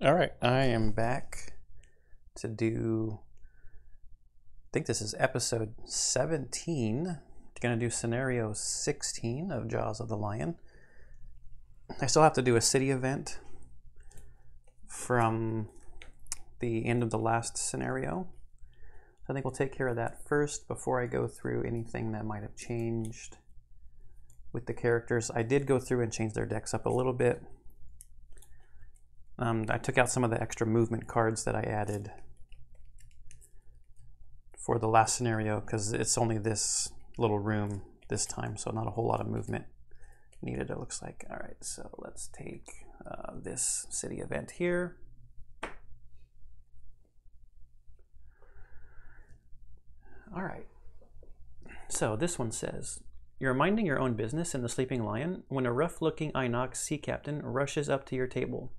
All right, I am back to do. I think this is episode 17. Going to do scenario 16 of Jaws of the Lion. I still have to do a city event from the end of the last scenario. So I think we'll take care of that first before I go through anything that might have changed with the characters. I did go through and change their decks up a little bit. Um, I took out some of the extra movement cards that I added for the last scenario because it's only this little room this time, so not a whole lot of movement needed, it looks like. All right, so let's take uh, this city event here. All right, so this one says, You're minding your own business in the Sleeping Lion when a rough looking Inox sea captain rushes up to your table.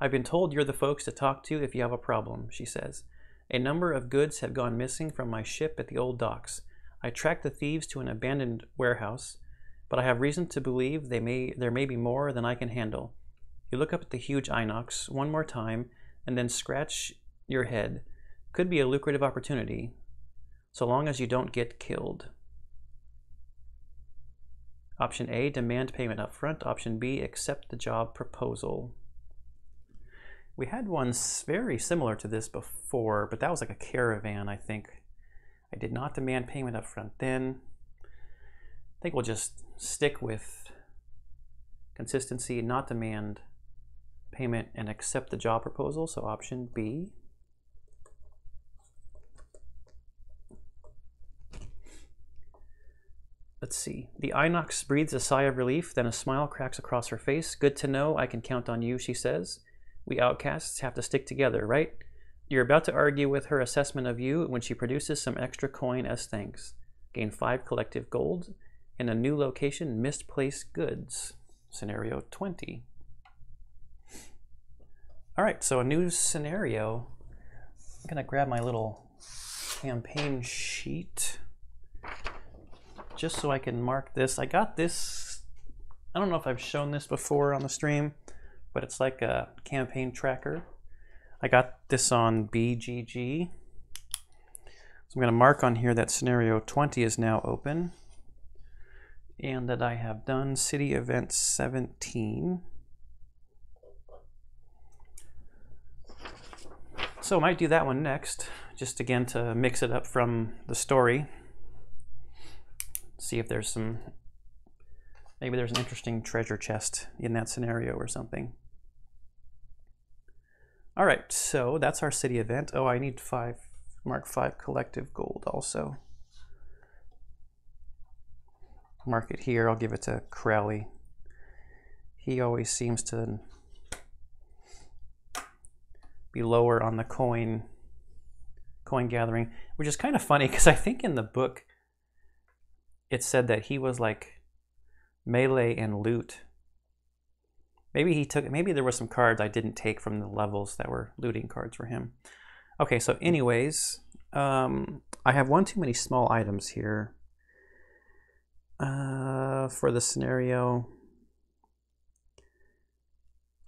I've been told you're the folks to talk to if you have a problem, she says. A number of goods have gone missing from my ship at the old docks. I tracked the thieves to an abandoned warehouse, but I have reason to believe they may there may be more than I can handle. You look up at the huge inox one more time and then scratch your head. Could be a lucrative opportunity, so long as you don't get killed. Option A, demand payment up front. Option B, accept the job proposal. We had one very similar to this before, but that was like a caravan, I think. I did not demand payment up front then. I think we'll just stick with consistency, not demand payment, and accept the job proposal. So option B. Let's see. The Inox breathes a sigh of relief, then a smile cracks across her face. Good to know I can count on you, she says. We outcasts have to stick together, right? You're about to argue with her assessment of you when she produces some extra coin as thanks. Gain five collective gold. In a new location, misplaced goods. Scenario 20. All right, so a new scenario. I'm going to grab my little campaign sheet just so I can mark this. I got this, I don't know if I've shown this before on the stream but it's like a campaign tracker. I got this on BGG. So I'm going to mark on here that scenario 20 is now open and that I have done city event 17. So I might do that one next, just again to mix it up from the story. See if there's some, maybe there's an interesting treasure chest in that scenario or something. All right, so that's our city event. Oh, I need five, mark five collective gold also. Mark it here, I'll give it to Crowley. He always seems to be lower on the coin coin gathering, which is kind of funny because I think in the book it said that he was like melee and loot Maybe he took, maybe there were some cards I didn't take from the levels that were looting cards for him. Okay, so anyways, um, I have one too many small items here uh, for the scenario.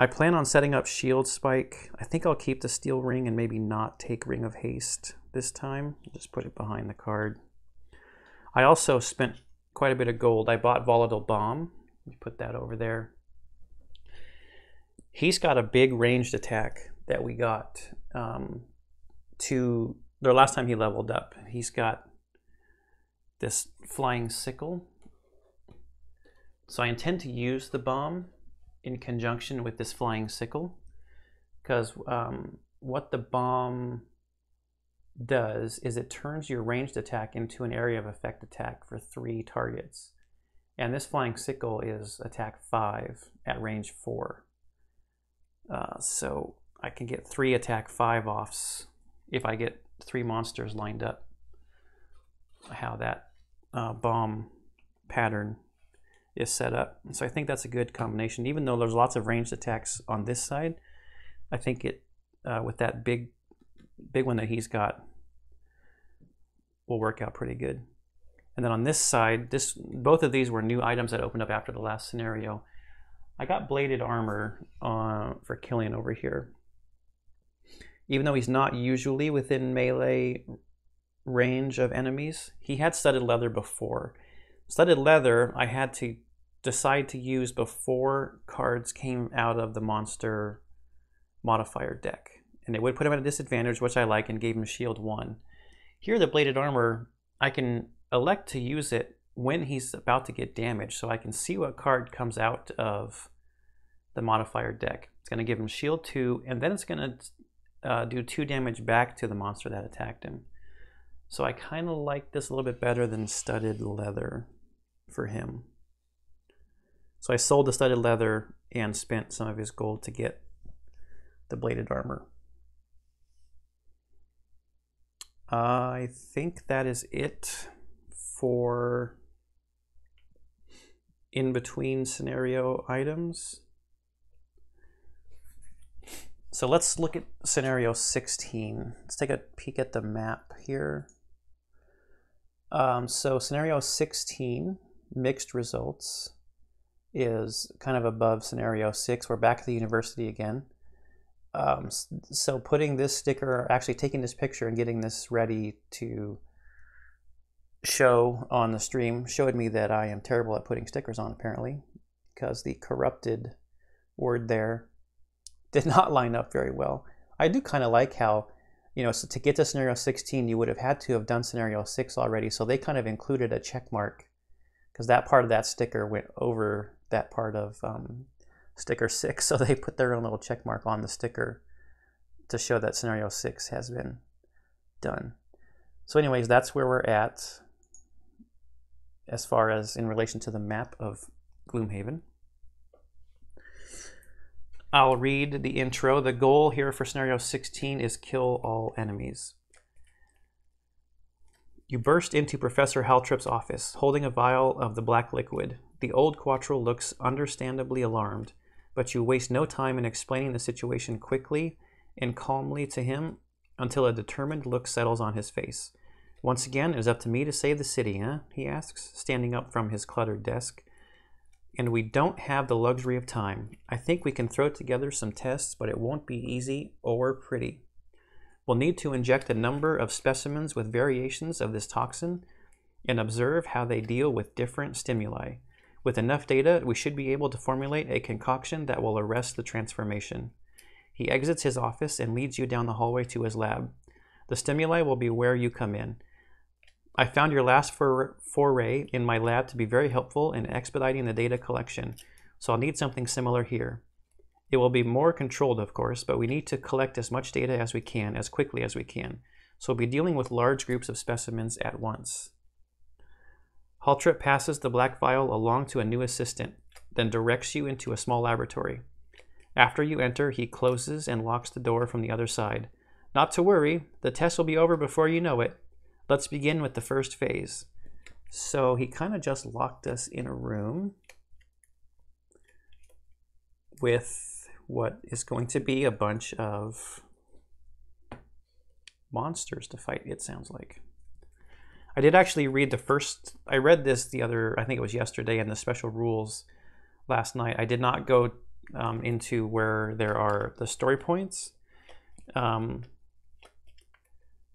I plan on setting up shield spike. I think I'll keep the steel ring and maybe not take ring of haste this time. Just put it behind the card. I also spent quite a bit of gold. I bought volatile bomb. Put that over there he's got a big ranged attack that we got um, to the last time he leveled up. He's got this flying sickle. So I intend to use the bomb in conjunction with this flying sickle because um, what the bomb does is it turns your ranged attack into an area of effect attack for three targets. And this flying sickle is attack five at range four. Uh, so I can get three attack five offs if I get three monsters lined up. How that uh, bomb pattern is set up. So I think that's a good combination. Even though there's lots of ranged attacks on this side, I think it uh, with that big big one that he's got will work out pretty good. And then on this side, this both of these were new items that opened up after the last scenario. I got bladed armor uh, for Killian over here. Even though he's not usually within melee range of enemies, he had studded leather before. Studded leather, I had to decide to use before cards came out of the monster modifier deck. And it would put him at a disadvantage, which I like, and gave him shield 1. Here, the bladed armor, I can elect to use it when he's about to get damaged, so I can see what card comes out of the modifier deck. It's going to give him shield 2, and then it's going to uh, do 2 damage back to the monster that attacked him. So I kind of like this a little bit better than studded leather for him. So I sold the studded leather and spent some of his gold to get the bladed armor. I think that is it for in between scenario items. So let's look at scenario 16. Let's take a peek at the map here. Um, so scenario 16, mixed results, is kind of above scenario 6. We're back at the university again. Um, so putting this sticker, actually taking this picture and getting this ready to show on the stream showed me that I am terrible at putting stickers on apparently because the corrupted word there did not line up very well. I do kind of like how, you know, so to get to scenario 16, you would have had to have done scenario 6 already. So they kind of included a check mark because that part of that sticker went over that part of um, sticker six. So they put their own little check mark on the sticker to show that scenario six has been done. So anyways, that's where we're at as far as in relation to the map of Gloomhaven. I'll read the intro. The goal here for scenario 16 is kill all enemies. You burst into Professor Haltrip's office, holding a vial of the black liquid. The old Quatryl looks understandably alarmed but you waste no time in explaining the situation quickly and calmly to him until a determined look settles on his face. Once again, it is up to me to save the city, eh? he asks, standing up from his cluttered desk. And we don't have the luxury of time. I think we can throw together some tests, but it won't be easy or pretty. We'll need to inject a number of specimens with variations of this toxin and observe how they deal with different stimuli. With enough data, we should be able to formulate a concoction that will arrest the transformation. He exits his office and leads you down the hallway to his lab. The stimuli will be where you come in. I found your last for foray in my lab to be very helpful in expediting the data collection, so I'll need something similar here. It will be more controlled, of course, but we need to collect as much data as we can, as quickly as we can, so we'll be dealing with large groups of specimens at once. Haltrip passes the black vial along to a new assistant, then directs you into a small laboratory. After you enter, he closes and locks the door from the other side. Not to worry, the test will be over before you know it. Let's begin with the first phase. So he kind of just locked us in a room with what is going to be a bunch of monsters to fight, it sounds like. I did actually read the first. I read this the other. I think it was yesterday in the special rules last night. I did not go um, into where there are the story points. Um,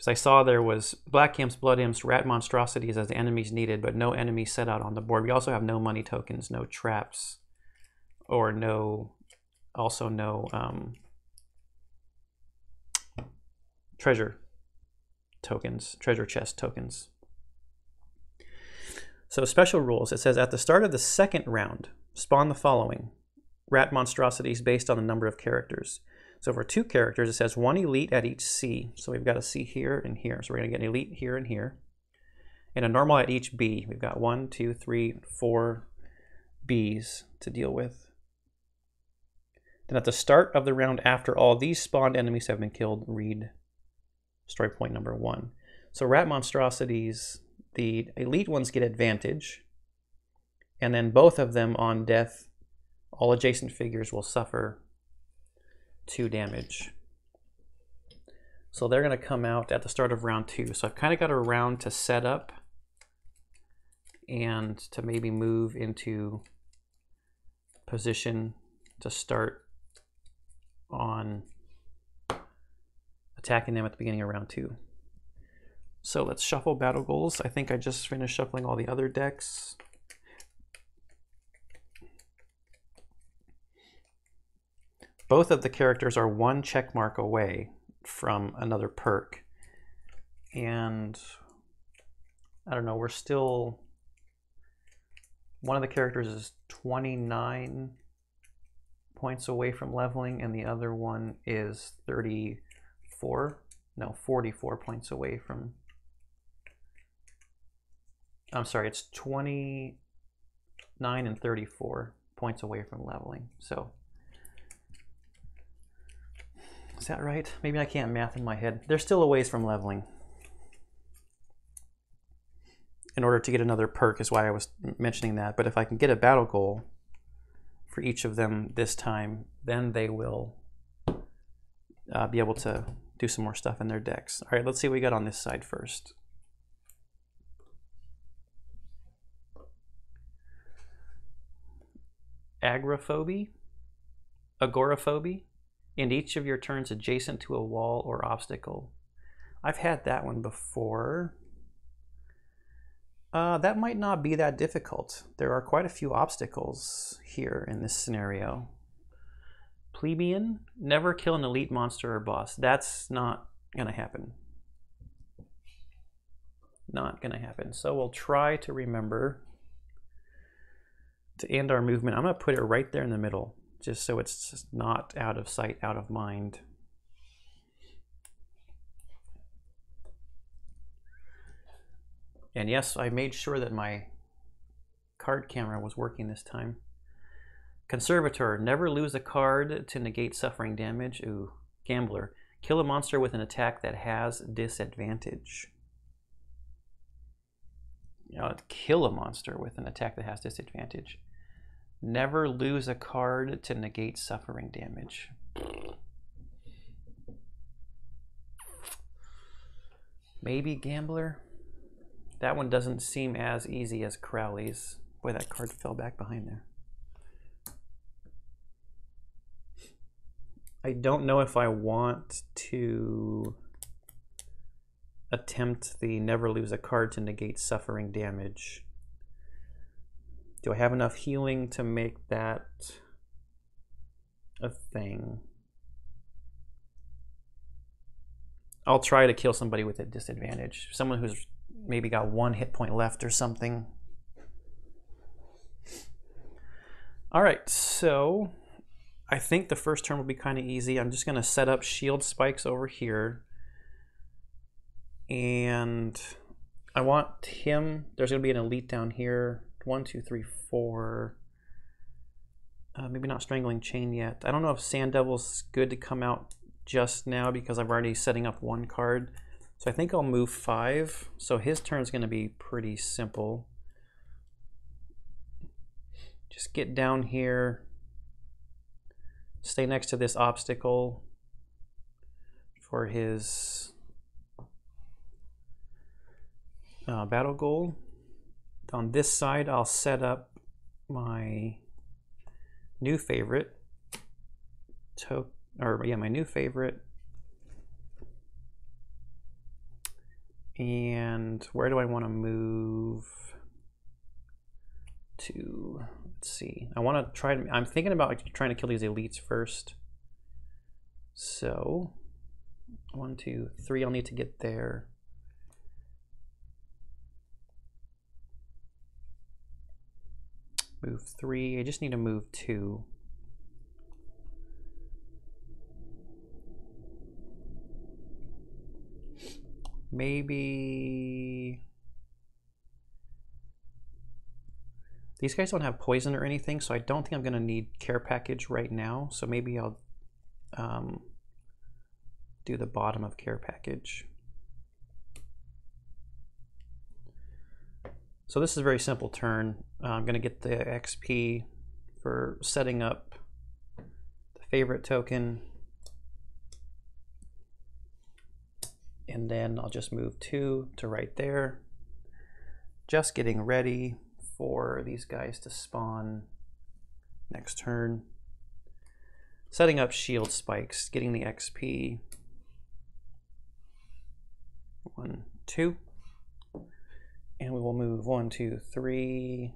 because I saw there was black imps, blood imps, rat monstrosities as the enemies needed, but no enemies set out on the board. We also have no money tokens, no traps, or no, also no um, treasure tokens, treasure chest tokens. So special rules, it says at the start of the second round, spawn the following. Rat monstrosities based on the number of characters. So for two characters, it says one elite at each C. So we've got a C here and here. So we're going to get an elite here and here. And a normal at each B. We've got one, two, three, four Bs to deal with. Then at the start of the round after all these spawned enemies have been killed, read story point number one. So rat monstrosities the elite ones get advantage, and then both of them on death, all adjacent figures will suffer two damage. So they're going to come out at the start of round two. So I've kind of got a round to set up and to maybe move into position to start on attacking them at the beginning of round two. So let's shuffle battle goals. I think I just finished shuffling all the other decks. Both of the characters are one check mark away from another perk. And I don't know, we're still one of the characters is 29 points away from leveling and the other one is 34 no 44 points away from I'm sorry it's 29 and 34 points away from leveling so is that right maybe I can't math in my head they're still a ways from leveling in order to get another perk is why I was mentioning that. But if I can get a battle goal for each of them this time, then they will uh, be able to do some more stuff in their decks. All right, let's see what we got on this side first. Agoraphobia, agoraphobia, and each of your turns adjacent to a wall or obstacle. I've had that one before. Uh, that might not be that difficult. There are quite a few obstacles here in this scenario. Plebeian, never kill an elite monster or boss. That's not going to happen. Not going to happen. So we'll try to remember to end our movement. I'm going to put it right there in the middle, just so it's not out of sight, out of mind. And yes, I made sure that my card camera was working this time. Conservator, never lose a card to negate suffering damage. Ooh, Gambler, kill a monster with an attack that has disadvantage. You know, kill a monster with an attack that has disadvantage. Never lose a card to negate suffering damage. Maybe Gambler? That one doesn't seem as easy as Crowley's. Boy, that card fell back behind there. I don't know if I want to attempt the never lose a card to negate suffering damage. Do I have enough healing to make that a thing? I'll try to kill somebody with a disadvantage. Someone who's maybe got one hit point left or something. All right, so I think the first turn will be kind of easy. I'm just going to set up shield spikes over here. And I want him, there's going to be an elite down here. One, two, three, four. Uh, maybe not Strangling Chain yet. I don't know if Sand Devil's good to come out just now because I'm already setting up one card. So I think I'll move five. So his turn is going to be pretty simple. Just get down here, stay next to this obstacle for his uh, battle goal. On this side, I'll set up my new favorite, to or yeah, my new favorite And where do I want to move to? Let's see. I want to try. To- I'm thinking about trying to kill these elites first. So, one, two, three. I'll need to get there. Move three. I just need to move two. maybe these guys don't have poison or anything so I don't think I'm gonna need care package right now so maybe I'll um, do the bottom of care package so this is a very simple turn uh, I'm gonna get the XP for setting up the favorite token and then I'll just move two to right there. Just getting ready for these guys to spawn next turn. Setting up shield spikes, getting the XP. One, two. Move one, two, three,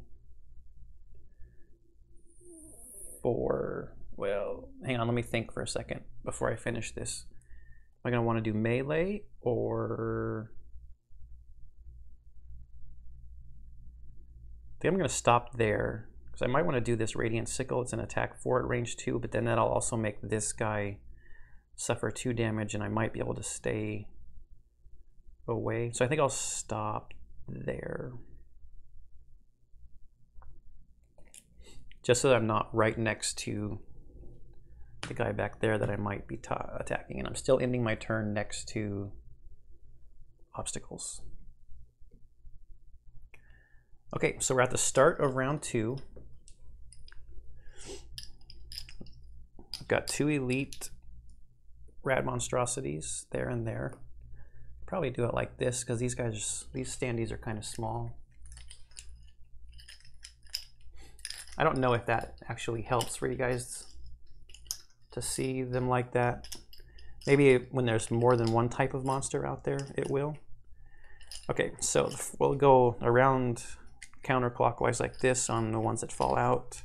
four. Well, hang on, let me think for a second before I finish this. Am I going to want to do melee or... I think I'm going to stop there because I might want to do this Radiant Sickle. It's an attack 4 at range 2, but then that'll also make this guy suffer 2 damage and I might be able to stay away. So I think I'll stop there. Just so that I'm not right next to the guy back there that I might be attacking. And I'm still ending my turn next to obstacles. Okay, so we're at the start of round two. I've got two elite rat monstrosities there and there. Probably do it like this because these guys, these standees are kind of small. I don't know if that actually helps for you guys to see them like that. Maybe when there's more than one type of monster out there, it will. Okay, so we'll go around counterclockwise like this on the ones that fall out.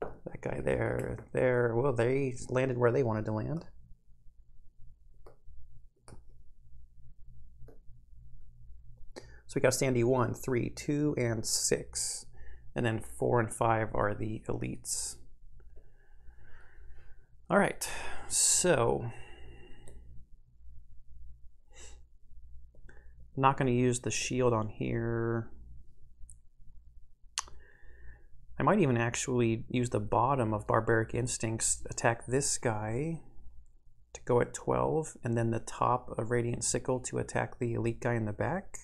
That guy there, there, well, they landed where they wanted to land. So we got standee one, three, two, and six. And then four and five are the elites. All right, so not going to use the shield on here. I might even actually use the bottom of Barbaric Instincts, attack this guy to go at 12, and then the top of Radiant Sickle to attack the elite guy in the back.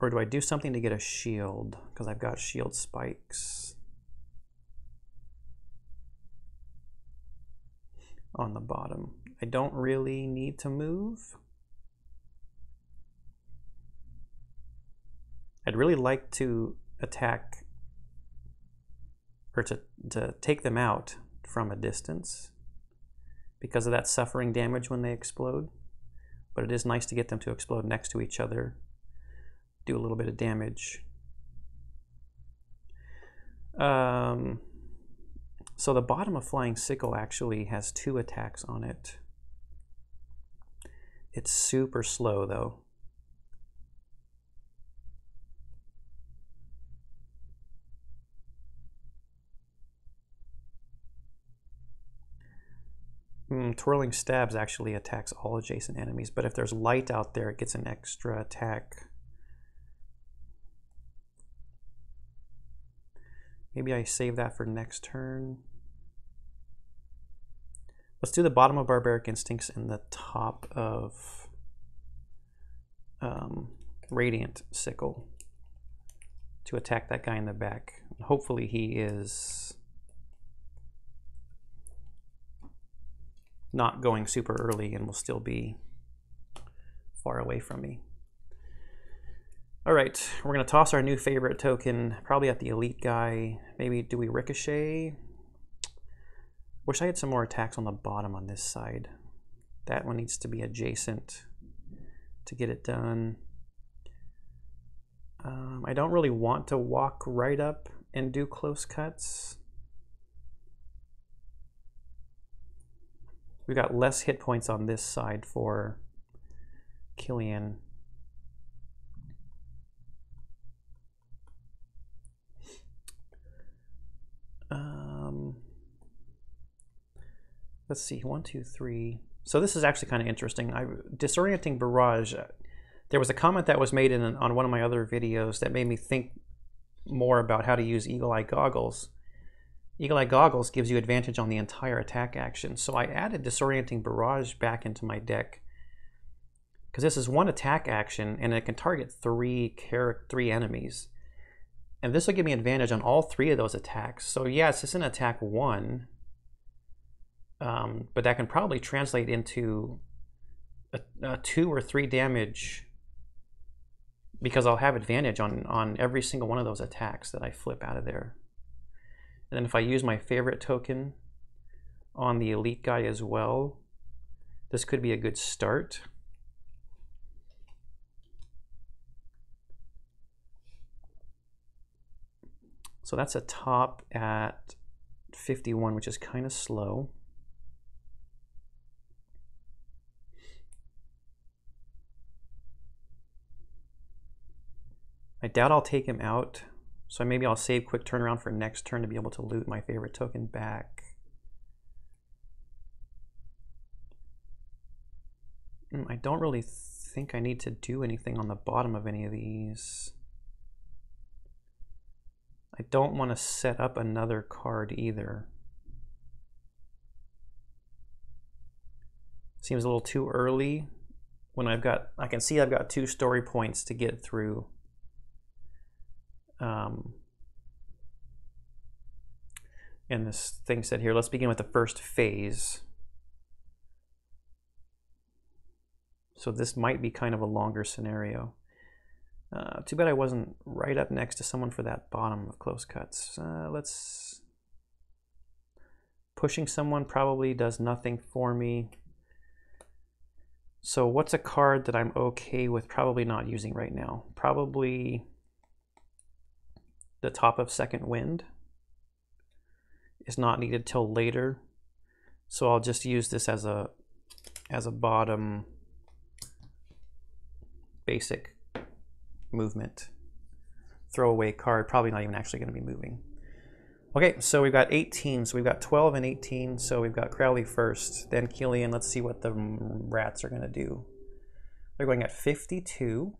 Or do I do something to get a shield? Because I've got shield spikes. On the bottom. I don't really need to move. I'd really like to attack or to, to take them out from a distance because of that suffering damage when they explode. But it is nice to get them to explode next to each other do a little bit of damage. Um, so the bottom of Flying Sickle actually has two attacks on it. It's super slow though. Mm, twirling Stabs actually attacks all adjacent enemies, but if there's light out there, it gets an extra attack. Maybe I save that for next turn. Let's do the bottom of Barbaric Instincts and the top of um, Radiant Sickle to attack that guy in the back. Hopefully he is not going super early and will still be far away from me. All right, we're gonna toss our new favorite token, probably at the elite guy. Maybe do we ricochet? Wish I had some more attacks on the bottom on this side. That one needs to be adjacent to get it done. Um, I don't really want to walk right up and do close cuts. We've got less hit points on this side for Killian. Let's see, one, two, three. So this is actually kind of interesting. I, disorienting barrage. Uh, there was a comment that was made in an, on one of my other videos that made me think more about how to use Eagle Eye Goggles. Eagle Eye Goggles gives you advantage on the entire attack action. So I added Disorienting Barrage back into my deck because this is one attack action and it can target three, three enemies. And this will give me advantage on all three of those attacks. So yes, it's an attack one, um, but that can probably translate into a, a two or three damage because I'll have advantage on, on every single one of those attacks that I flip out of there. And then if I use my favorite token on the elite guy as well, this could be a good start. So that's a top at 51, which is kind of slow. Doubt I'll take him out, so maybe I'll save quick turnaround for next turn to be able to loot my favorite token back. Hmm, I don't really think I need to do anything on the bottom of any of these. I don't want to set up another card either. Seems a little too early when I've got, I can see I've got two story points to get through. Um, and this thing said here, let's begin with the first phase. So this might be kind of a longer scenario. Uh, too bad I wasn't right up next to someone for that bottom of close cuts. Uh, let's... Pushing someone probably does nothing for me. So what's a card that I'm okay with probably not using right now? Probably the top of second wind is not needed till later. So I'll just use this as a as a bottom basic movement throwaway card, probably not even actually going to be moving. Okay, so we've got 18, so We've got 12 and 18. So we've got Crowley first, then Killian. Let's see what the rats are going to do. They're going at 52.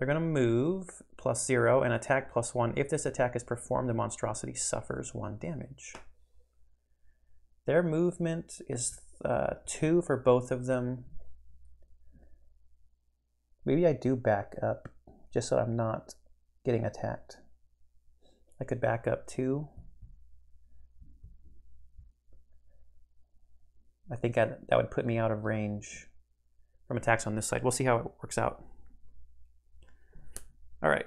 They're going to move plus zero and attack plus one. If this attack is performed, the monstrosity suffers one damage. Their movement is uh, two for both of them. Maybe I do back up just so I'm not getting attacked. I could back up two. I think I'd, that would put me out of range from attacks on this side. We'll see how it works out. All right.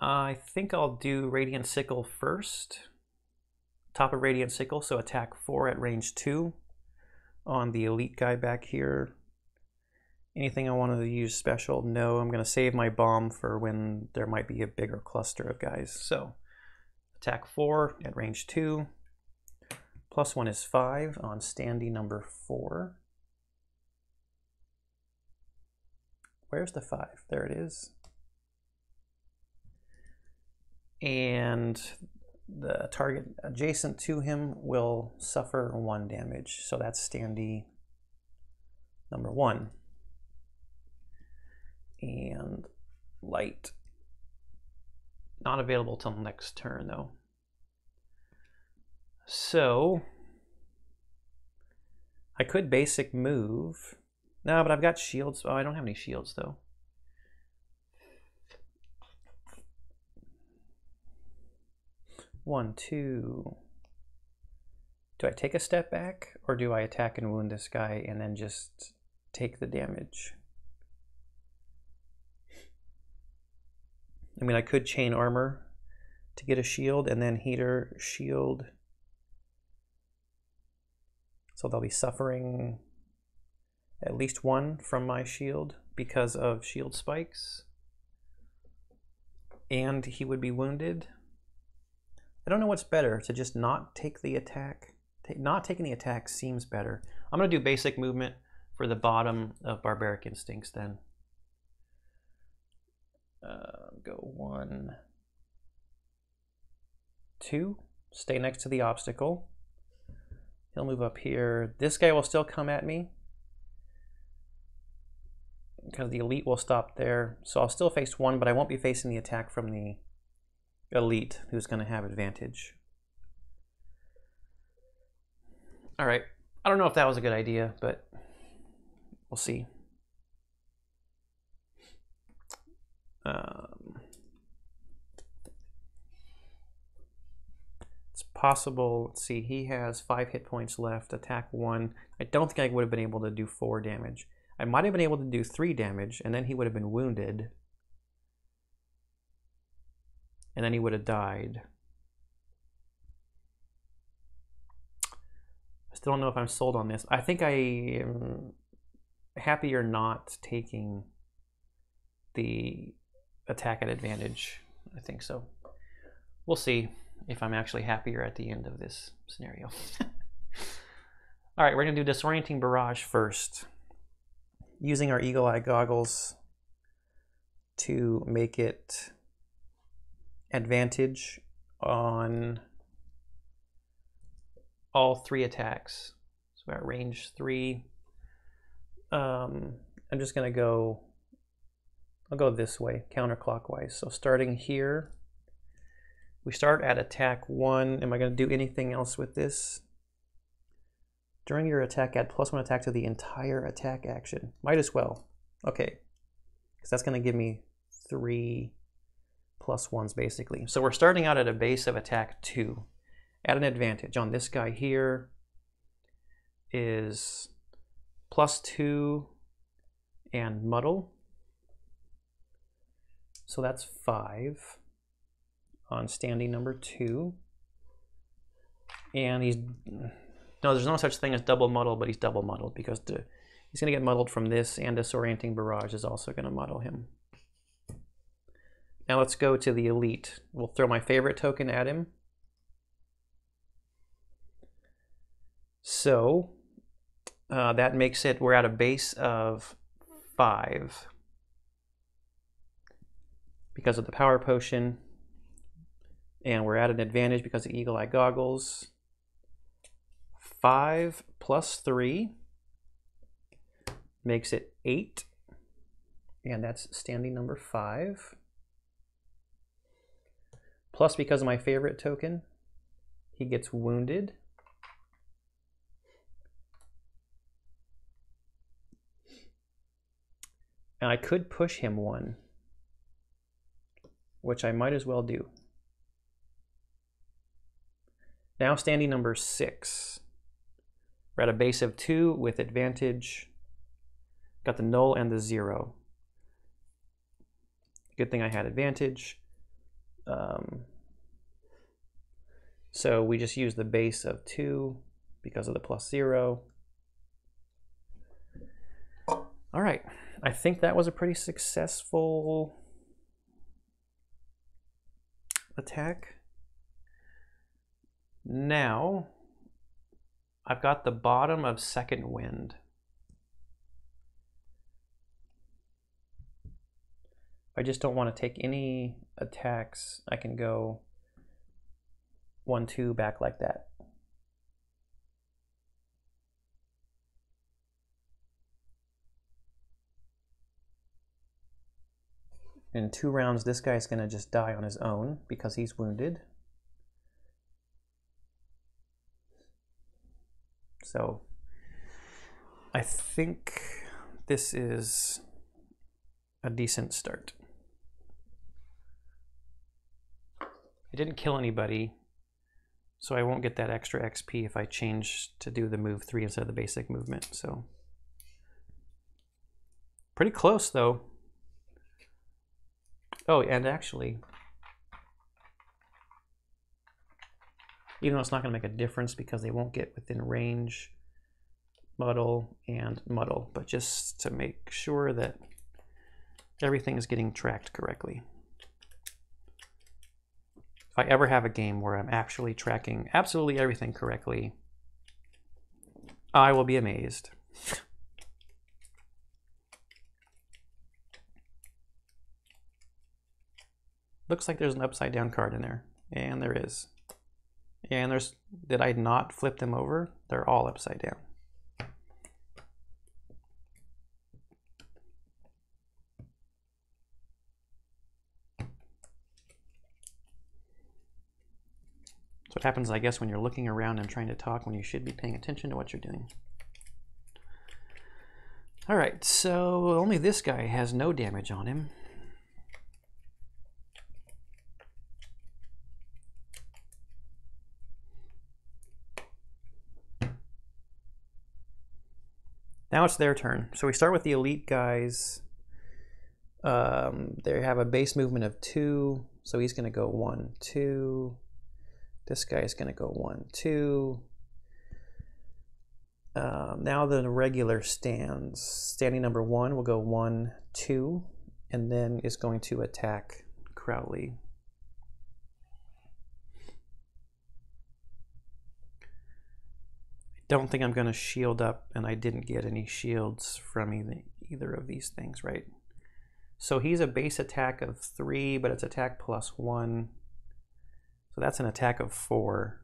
I think I'll do Radiant Sickle first top of Radiant Sickle, so attack 4 at range 2 on the Elite guy back here. Anything I wanted to use special? No, I'm going to save my bomb for when there might be a bigger cluster of guys. So attack 4 at range 2. Plus 1 is 5 on standee number 4. Where's the 5? There it is. And the target adjacent to him will suffer one damage. So that's standee number one. And light. Not available till next turn though. So I could basic move. No, but I've got shields. Oh, I don't have any shields though. One, two. Do I take a step back or do I attack and wound this guy and then just take the damage? I mean, I could chain armor to get a shield and then heater shield. So they'll be suffering at least one from my shield because of shield spikes. And he would be wounded. I don't know what's better, to just not take the attack. not taking the attack seems better. I'm going to do basic movement for the bottom of Barbaric Instincts then. Uh, go one, two, stay next to the obstacle. He'll move up here. This guy will still come at me because the elite will stop there. So I'll still face one, but I won't be facing the attack from the elite who's going to have advantage. All right. I don't know if that was a good idea, but we'll see. Um, possible. Let's see. He has five hit points left. Attack one. I don't think I would have been able to do four damage. I might have been able to do three damage, and then he would have been wounded. And then he would have died. I still don't know if I'm sold on this. I think I am happier not taking the attack at advantage. I think so. We'll see if I'm actually happier at the end of this scenario. All right, we're going to do disorienting barrage first. Using our eagle eye goggles to make it advantage on all three attacks. So at range three, um, I'm just going to go, I'll go this way, counterclockwise. So starting here, we start at attack one. Am I going to do anything else with this? During your attack, add plus one attack to the entire attack action. Might as well. Okay. Because that's going to give me three plus ones basically. So we're starting out at a base of attack two. At an advantage on this guy here is plus two and muddle. So that's five on standing number two. And he's no, there's no such thing as double muddle, but he's double muddled because he's going to get muddled from this, and disorienting barrage is also going to muddle him. Now let's go to the elite. We'll throw my favorite token at him. So uh, that makes it, we're at a base of five because of the power potion. And we're at an advantage because of eagle eye goggles. 5 plus 3 makes it 8. And that's standing number 5. Plus, because of my favorite token, he gets wounded. And I could push him one, which I might as well do. Now standing number six. We're at a base of two with advantage. Got the null and the zero. Good thing I had advantage. Um, so we just use the base of two because of the plus zero. All right, I think that was a pretty successful attack. Now, I've got the bottom of second wind. I just don't want to take any attacks. I can go one, two back like that. In two rounds, this guy's going to just die on his own because he's wounded. So I think this is a decent start. I didn't kill anybody, so I won't get that extra XP if I change to do the move 3 instead of the basic movement. So pretty close though. Oh, and actually, even though it's not going to make a difference because they won't get within range, muddle, and muddle, but just to make sure that everything is getting tracked correctly. If I ever have a game where I'm actually tracking absolutely everything correctly, I will be amazed. Looks like there's an upside down card in there, and there is. And there's, did I not flip them over? They're all upside down. So what happens, I guess, when you're looking around and trying to talk when you should be paying attention to what you're doing. All right, so only this guy has no damage on him. Now it's their turn. So we start with the elite guys. Um, they have a base movement of two, so he's going to go one, two. This guy is going to go one, two. Um, now the regular stands. Standee number one will go one, two, and then is going to attack Crowley. Don't think I'm going to shield up, and I didn't get any shields from either, either of these things, right? So he's a base attack of 3, but it's attack plus 1. So that's an attack of 4.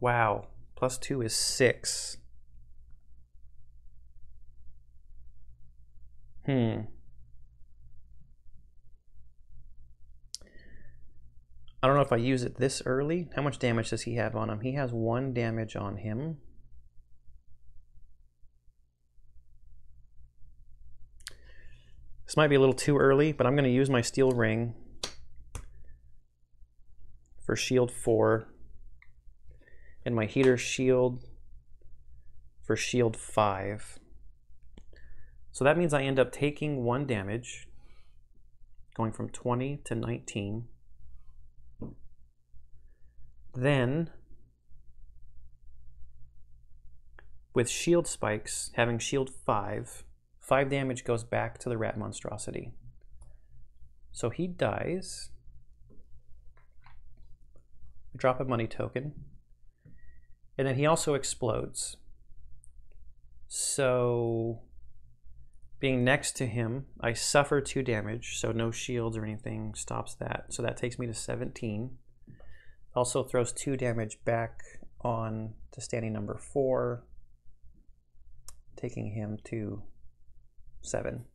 Wow, plus 2 is 6. Hmm. I don't know if I use it this early. How much damage does he have on him? He has one damage on him. This might be a little too early, but I'm going to use my steel ring for shield 4 and my heater shield for shield 5. So that means I end up taking one damage, going from 20 to 19. Then, with shield spikes, having shield 5, 5 damage goes back to the rat monstrosity. So he dies. Drop a money token. And then he also explodes. So, being next to him, I suffer 2 damage, so no shields or anything stops that. So that takes me to 17. Also throws two damage back on to standee number four, taking him to seven.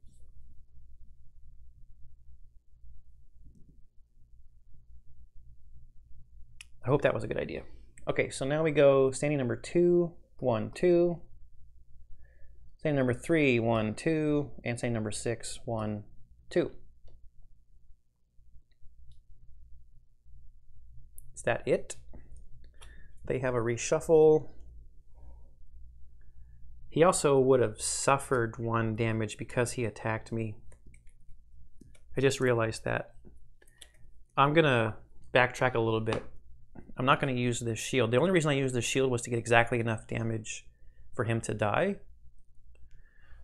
I hope that was a good idea. Okay, so now we go standee number two, one, two. Standee number three, one, two, and standee number six, one, two. Is that it? They have a reshuffle. He also would have suffered one damage because he attacked me. I just realized that. I'm going to backtrack a little bit. I'm not going to use this shield. The only reason I used the shield was to get exactly enough damage for him to die.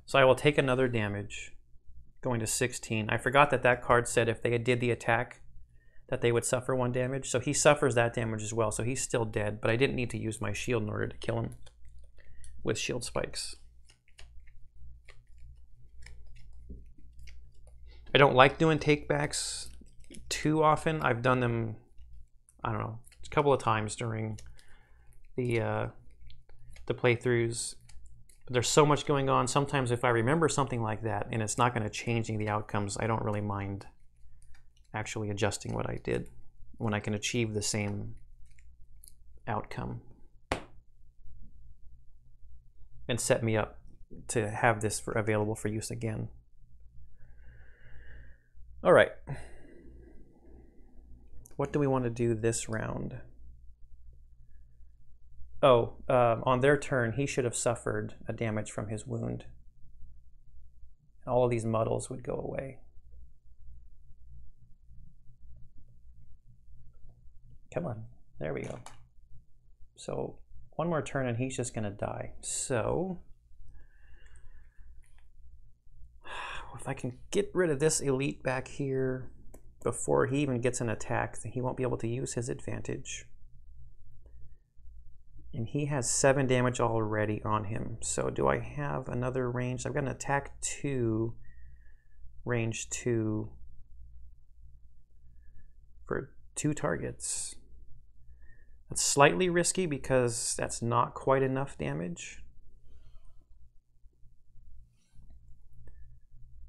So I will take another damage, going to 16. I forgot that that card said if they did the attack, that they would suffer one damage. So he suffers that damage as well. So he's still dead, but I didn't need to use my shield in order to kill him with shield spikes. I don't like doing takebacks too often. I've done them, I don't know, a couple of times during the uh, the playthroughs. But there's so much going on. Sometimes if I remember something like that and it's not going to change the outcomes, I don't really mind actually adjusting what I did when I can achieve the same outcome and set me up to have this for available for use again. All right. What do we want to do this round? Oh, uh, on their turn, he should have suffered a damage from his wound. All of these muddles would go away. Come on. There we go. So one more turn and he's just going to die. So if I can get rid of this elite back here before he even gets an attack, he won't be able to use his advantage. And he has seven damage already on him. So do I have another range? I've got an attack two, range two for two targets. That's slightly risky because that's not quite enough damage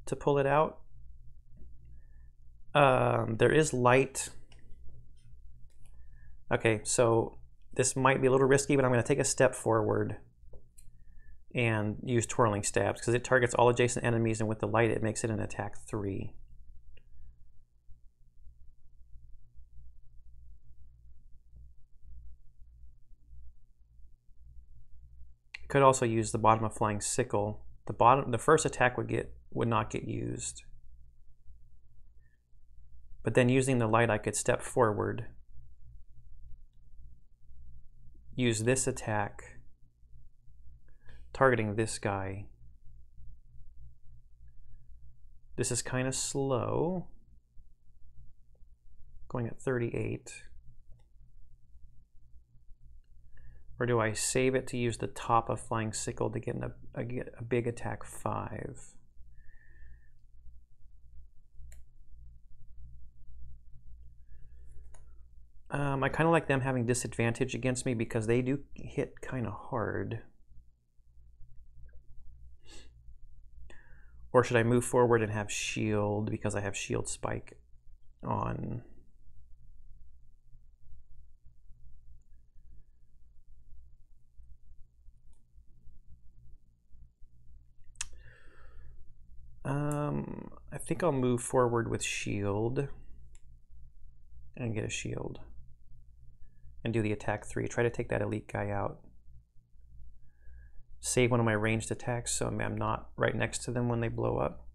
to pull it out. Um, there is light. Okay, so this might be a little risky, but I'm going to take a step forward and use twirling stabs because it targets all adjacent enemies and with the light it makes it an attack 3. Could also use the bottom of Flying Sickle. The bottom, the first attack would get would not get used. But then using the light, I could step forward, use this attack, targeting this guy. This is kind of slow, going at 38. Or do I save it to use the top of Flying Sickle to get a, a, a big attack 5? Um, I kind of like them having disadvantage against me because they do hit kind of hard. Or should I move forward and have shield because I have shield spike on? Um, I think I'll move forward with shield and get a shield and do the attack three. Try to take that elite guy out. Save one of my ranged attacks so I'm not right next to them when they blow up.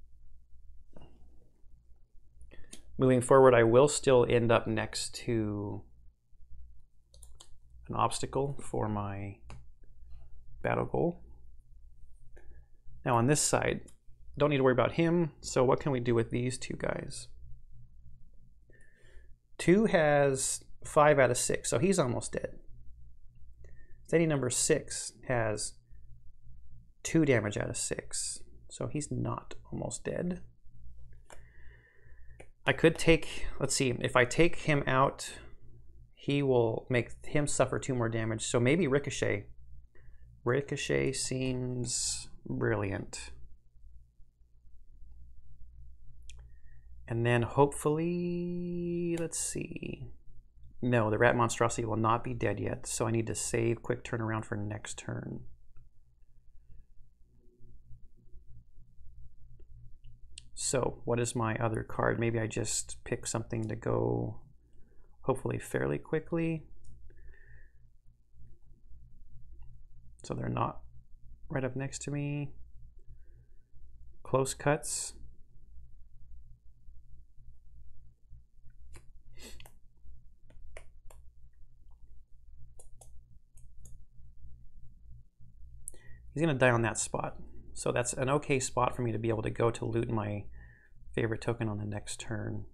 Moving forward, I will still end up next to an obstacle for my battle goal. Now on this side, don't need to worry about him, so what can we do with these two guys? Two has five out of six, so he's almost dead. Standee number six has two damage out of six, so he's not almost dead. I could take, let's see, if I take him out, he will make him suffer two more damage, so maybe Ricochet. Ricochet seems brilliant. And then hopefully, let's see. No, the rat monstrosity will not be dead yet, so I need to save quick turnaround for next turn. So, what is my other card? Maybe I just pick something to go hopefully fairly quickly. So they're not right up next to me. Close cuts. He's going to die on that spot. So that's an okay spot for me to be able to go to loot my favorite token on the next turn.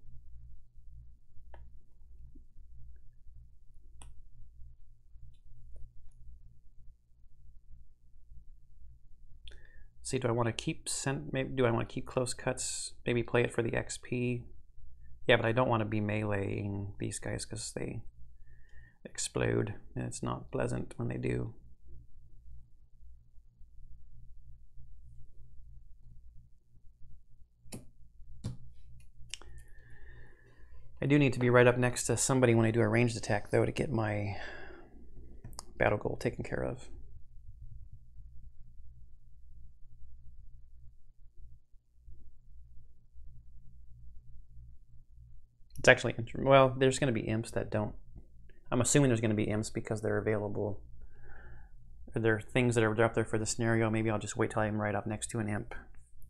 see, do I want to keep sent? Maybe do I want to keep close cuts? Maybe play it for the XP. Yeah, but I don't want to be meleeing these guys because they explode, and it's not pleasant when they do. I do need to be right up next to somebody when I do a ranged attack, though, to get my battle goal taken care of. It's actually, well, there's going to be imps that don't. I'm assuming there's going to be imps because they're available. Are There things that are up there for the scenario. Maybe I'll just wait till I'm right up next to an imp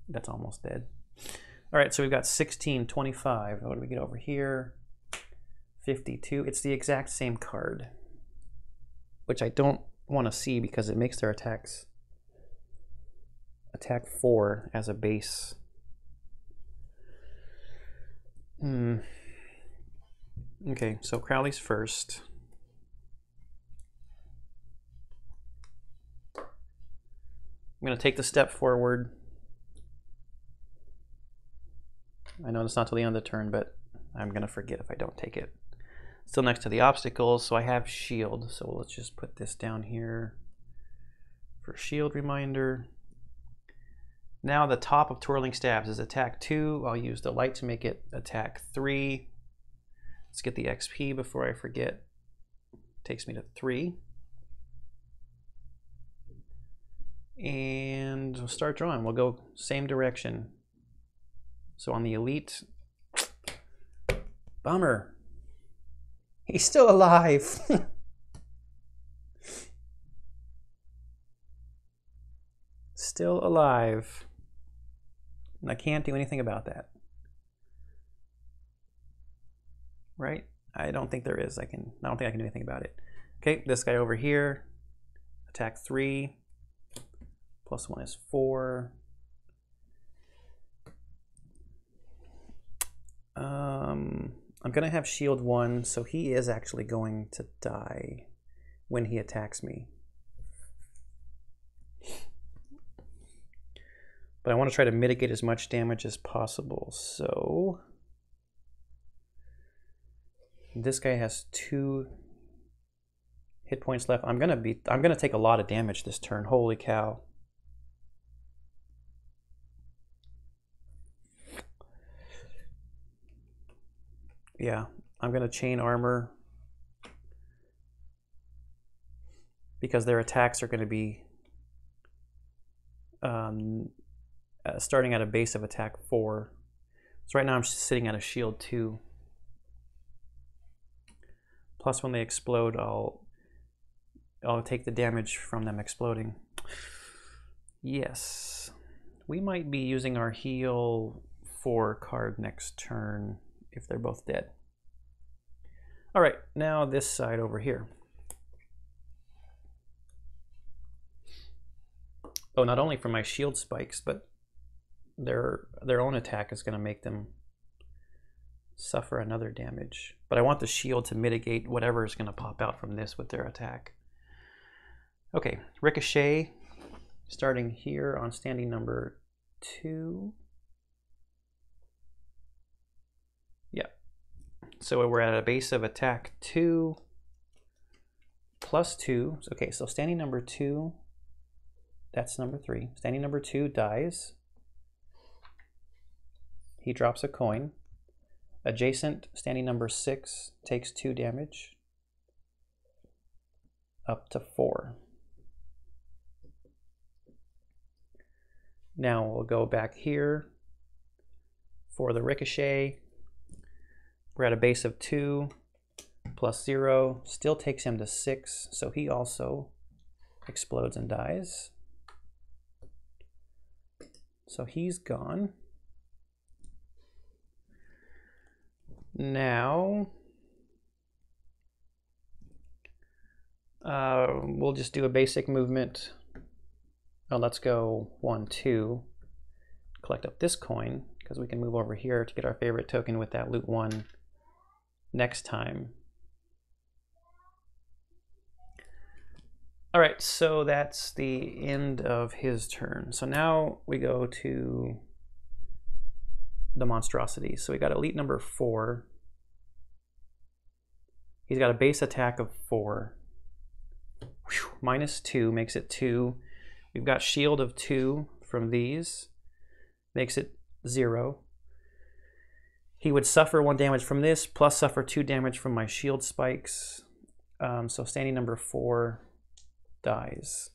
that's almost dead. All right, so we've got 16, 25. What do we get over here? 52. It's the exact same card, which I don't want to see because it makes their attacks attack 4 as a base. Hmm. Okay, so Crowley's first. I'm going to take the step forward. I know it's not till the end of the turn, but I'm going to forget if I don't take it. Still next to the obstacles, so I have shield. So let's just put this down here for shield reminder. Now the top of Twirling Stabs is attack 2. I'll use the light to make it attack 3. Let's get the XP before I forget. Takes me to 3. And we'll start drawing. We'll go same direction. So on the elite, bummer. He's still alive. Still alive. And I can't do anything about that. Right? I don't think there is. I can I don't think I can do anything about it. Okay, this guy over here, attack three, plus one is four. Um, I'm gonna have shield one, so he is actually going to die when he attacks me. But I want to try to mitigate as much damage as possible, so this guy has two hit points left. I'm gonna be I'm gonna take a lot of damage this turn. Holy cow. Yeah, I'm gonna chain armor because their attacks are gonna be um, uh, starting at a base of attack four. So right now I'm sitting at a shield two. Plus when they explode, I'll I'll take the damage from them exploding. Yes. We might be using our heal 4 card next turn if they're both dead. All right, now this side over here. Oh, not only for my shield spikes, but their their own attack is going to make them suffer another damage. But I want the shield to mitigate whatever is going to pop out from this with their attack. Okay, Ricochet, starting here on standee number two. So we're at a base of attack two plus two. Okay, so standee number two, that's number three. Standee number two dies. He drops a coin. Adjacent, standee number six, takes two damage. Up to four. Now we'll go back here for the ricochet. We're at a base of 2 plus 0. Still takes him to 6, so he also explodes and dies. So he's gone. Now, uh, we'll just do a basic movement Oh, let's go one, two, collect up this coin because we can move over here to get our favorite token with that loot one next time. All right, so that's the end of his turn. So now we go to the monstrosity. So we got elite number four. He's got a base attack of four. Whew, minus two makes it two. We've got shield of 2 from these. Makes it 0. He would suffer 1 damage from this, plus suffer 2 damage from my shield spikes. Um, so standee number 4 dies.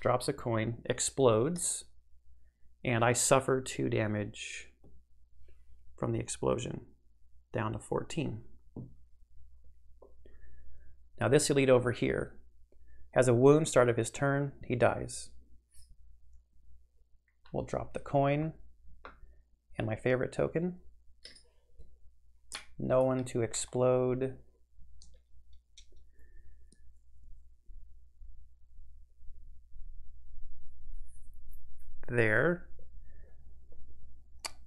Drops a coin, explodes, and I suffer 2 damage from the explosion, down to 14. Now this elite over here, has a wound start of his turn, he dies. We'll drop the coin and my favorite token. No one to explode. There.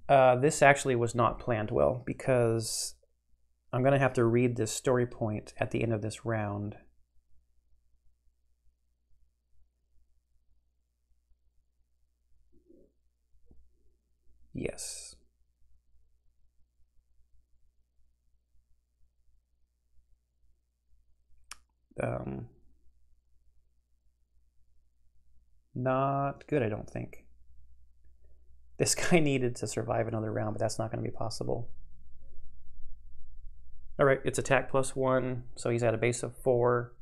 Uh, this actually was not planned well because I'm going to have to read this story point at the end of this round. Yes. Um, not good, I don't think. This guy needed to survive another round, but that's not going to be possible. All right, it's attack plus one, so he's at a base of four.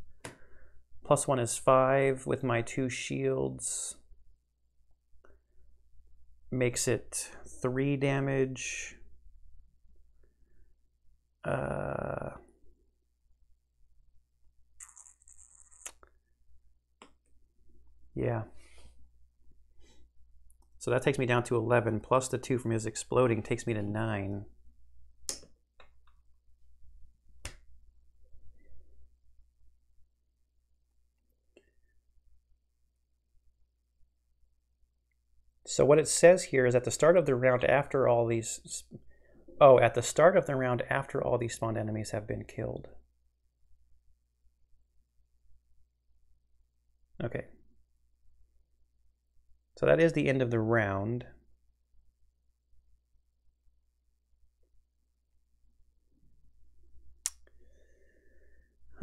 Plus one is five with my two shields makes it three damage. Uh, yeah. So that takes me down to 11, plus the 2 from his exploding takes me to 9. So what it says here is at the start of the round after all these... Oh, at the start of the round after all these spawned enemies have been killed. Okay. So that is the end of the round.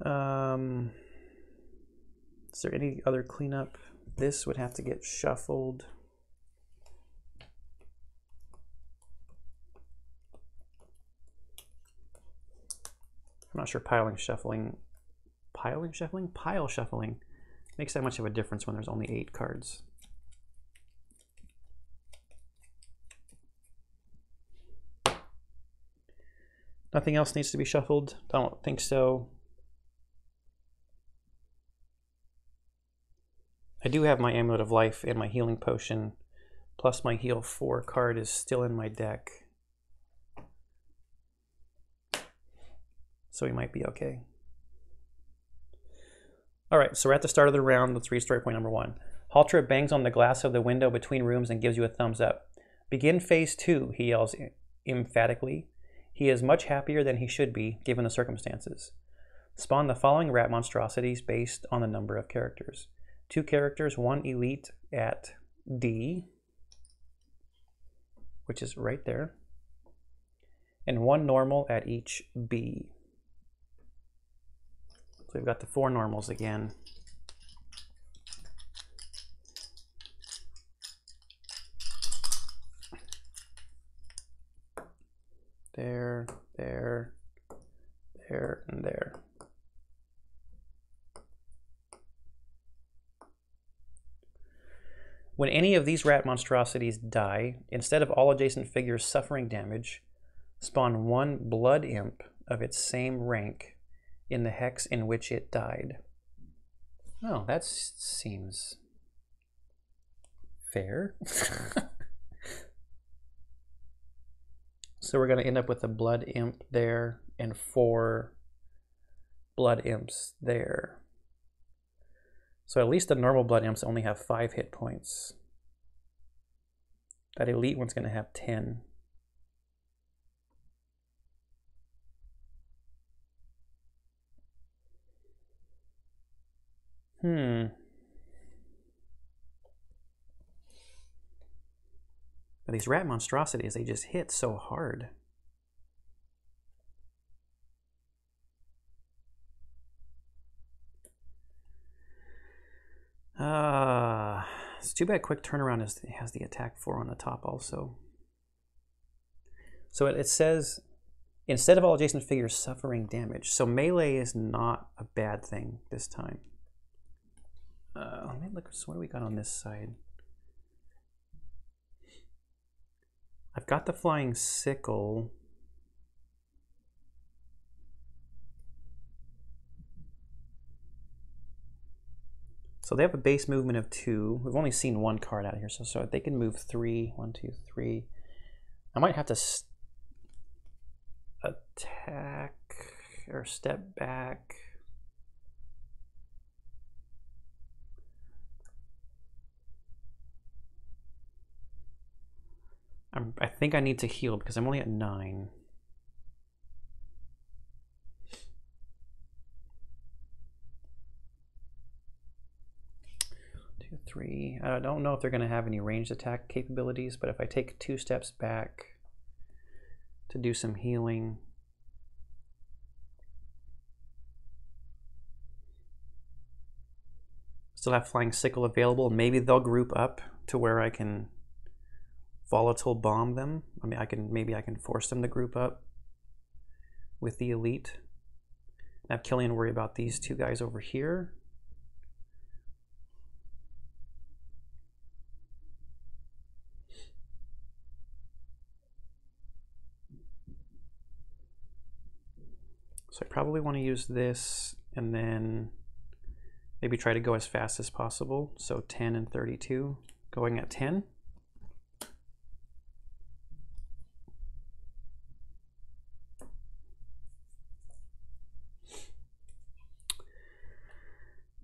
Um, is there any other cleanup? This would have to get shuffled. I'm not sure piling shuffling, piling shuffling, pile shuffling makes that much of a difference when there's only eight cards. Nothing else needs to be shuffled? Don't think so. I do have my Amulet of Life and my Healing Potion, plus my Heal 4 card is still in my deck. So we might be okay. All right, so we're at the start of the round. Let's read story point number one. Haltra bangs on the glass of the window between rooms and gives you a thumbs up. Begin phase two, he yells emphatically. He is much happier than he should be, given the circumstances. Spawn the following rat monstrosities based on the number of characters. Two characters, one elite at D, which is right there, and one normal at each B. So we've got the four normals again. There, there, there, and there. When any of these rat monstrosities die, instead of all adjacent figures suffering damage, spawn one blood imp of its same rank in the hex in which it died. Oh, that seems fair. so we're going to end up with a blood imp there and four blood imps there. So at least the normal blood imps only have five hit points. That elite one's going to have 10. Hmm. But these rat monstrosities, they just hit so hard. Uh, it's too bad quick turnaround is, has the attack 4 on the top also. So it, it says, instead of all adjacent figures suffering damage. So melee is not a bad thing this time. Uh, let me look. So what do we got on this side? I've got the flying sickle. So they have a base movement of two. We've only seen one card out here, so, so they can move three. One, two, three. I might have to attack or step back. I'm, I think I need to heal because I'm only at nine. Two, three. I don't know if they're going to have any ranged attack capabilities, but if I take two steps back to do some healing, still have flying sickle available. Maybe they'll group up to where I can volatile bomb them. I mean, I can maybe I can force them to group up with the elite. have Killian worry about these two guys over here. So I probably want to use this and then maybe try to go as fast as possible. So 10 and 32, going at 10.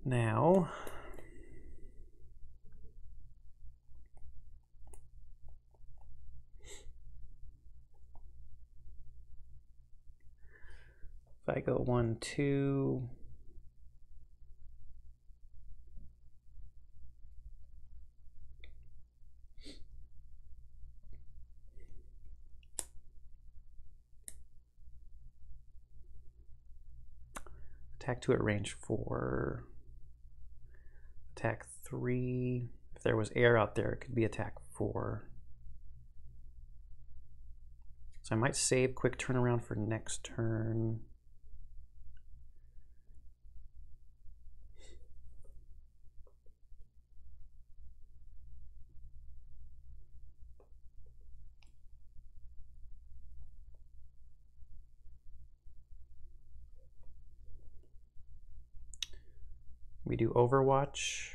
Now, if I go one, two, attack two at range four, attack three. If there was air out there, it could be attack four. So I might save quick turnaround for next turn. Overwatch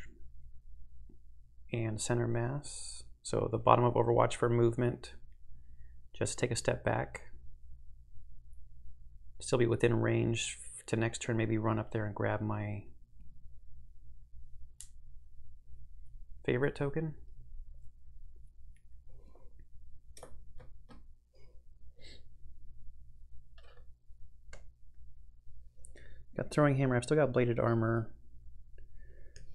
and center mass. So the bottom of Overwatch for movement, just take a step back. Still be within range to next turn, maybe run up there and grab my favorite token. Got throwing hammer, I've still got bladed armor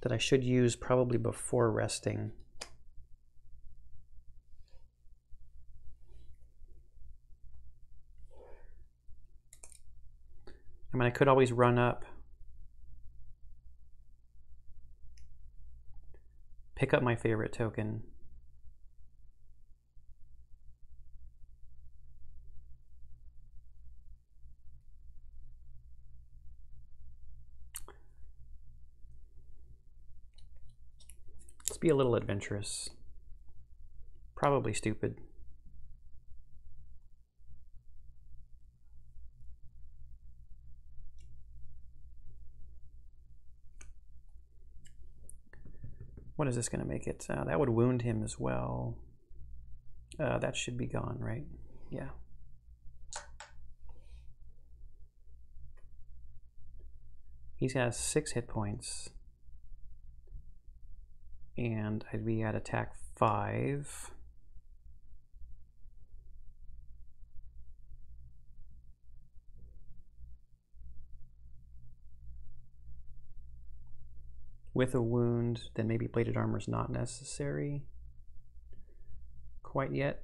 that I should use probably before resting. I mean, I could always run up, pick up my favorite token, be a little adventurous. Probably stupid. What is this going to make it? Uh, that would wound him as well. Uh, that should be gone, right? Yeah. He has six hit points and I'd be at attack 5. With a wound, then maybe bladed armor is not necessary quite yet.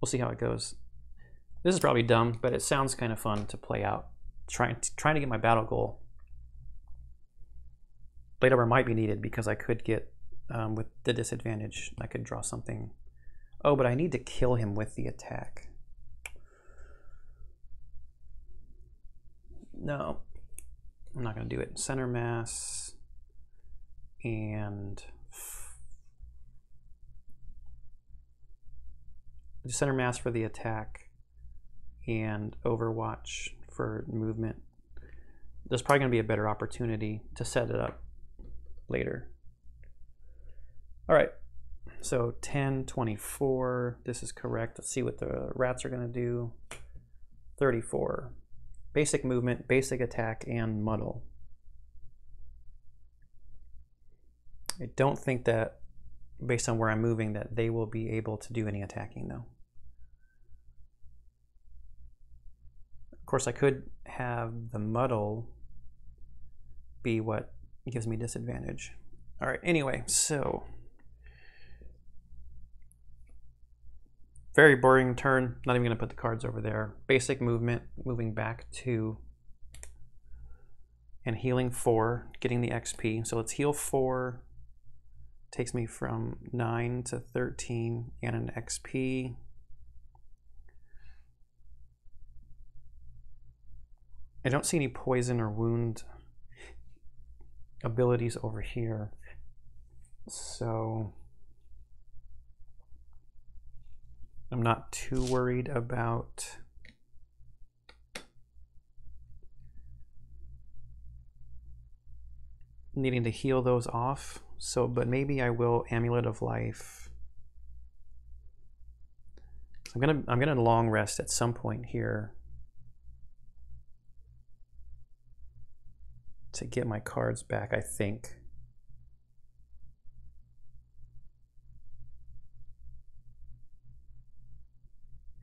We'll see how it goes. This is probably dumb, but it sounds kind of fun to play out. Trying to, trying to get my battle goal blade armor might be needed because I could get um, with the disadvantage. I could draw something. Oh, but I need to kill him with the attack. No, I'm not going to do it. Center mass and center mass for the attack and overwatch for movement. There's probably going to be a better opportunity to set it up later. All right, so 10, 24, this is correct. Let's see what the rats are gonna do. 34, basic movement, basic attack, and muddle. I don't think that, based on where I'm moving, that they will be able to do any attacking though. Of course, I could have the muddle be what it gives me disadvantage. All right, anyway, so very boring turn. Not even going to put the cards over there. Basic movement, moving back to and healing four, getting the XP. So let's heal four. Takes me from 9 to 13 and an XP. I don't see any poison or wound abilities over here. So I'm not too worried about needing to heal those off. So, but maybe I will Amulet of Life. I'm gonna I'm gonna long rest at some point here. To get my cards back, I think.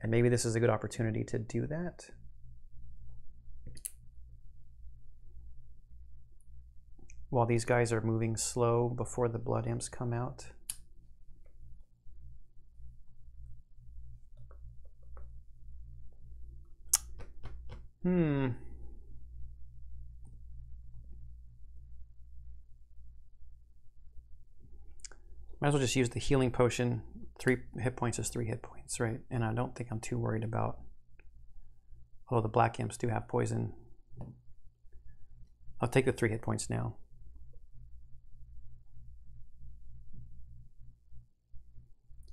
And maybe this is a good opportunity to do that. While these guys are moving slow before the blood imps come out. Hmm. Might as well just use the healing potion. Three hit points is three hit points, right? And I don't think I'm too worried about. Although the black imps do have poison. I'll take the three hit points now.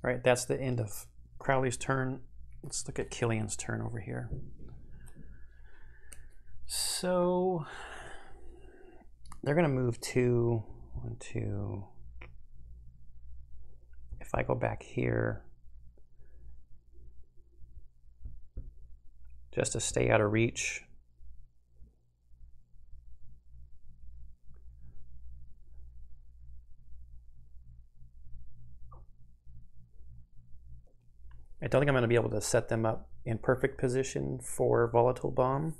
All right, that's the end of Crowley's turn. Let's look at Killian's turn over here. So they're going to move two, one, two. If I go back here, just to stay out of reach. I don't think I'm going to be able to set them up in perfect position for volatile bomb.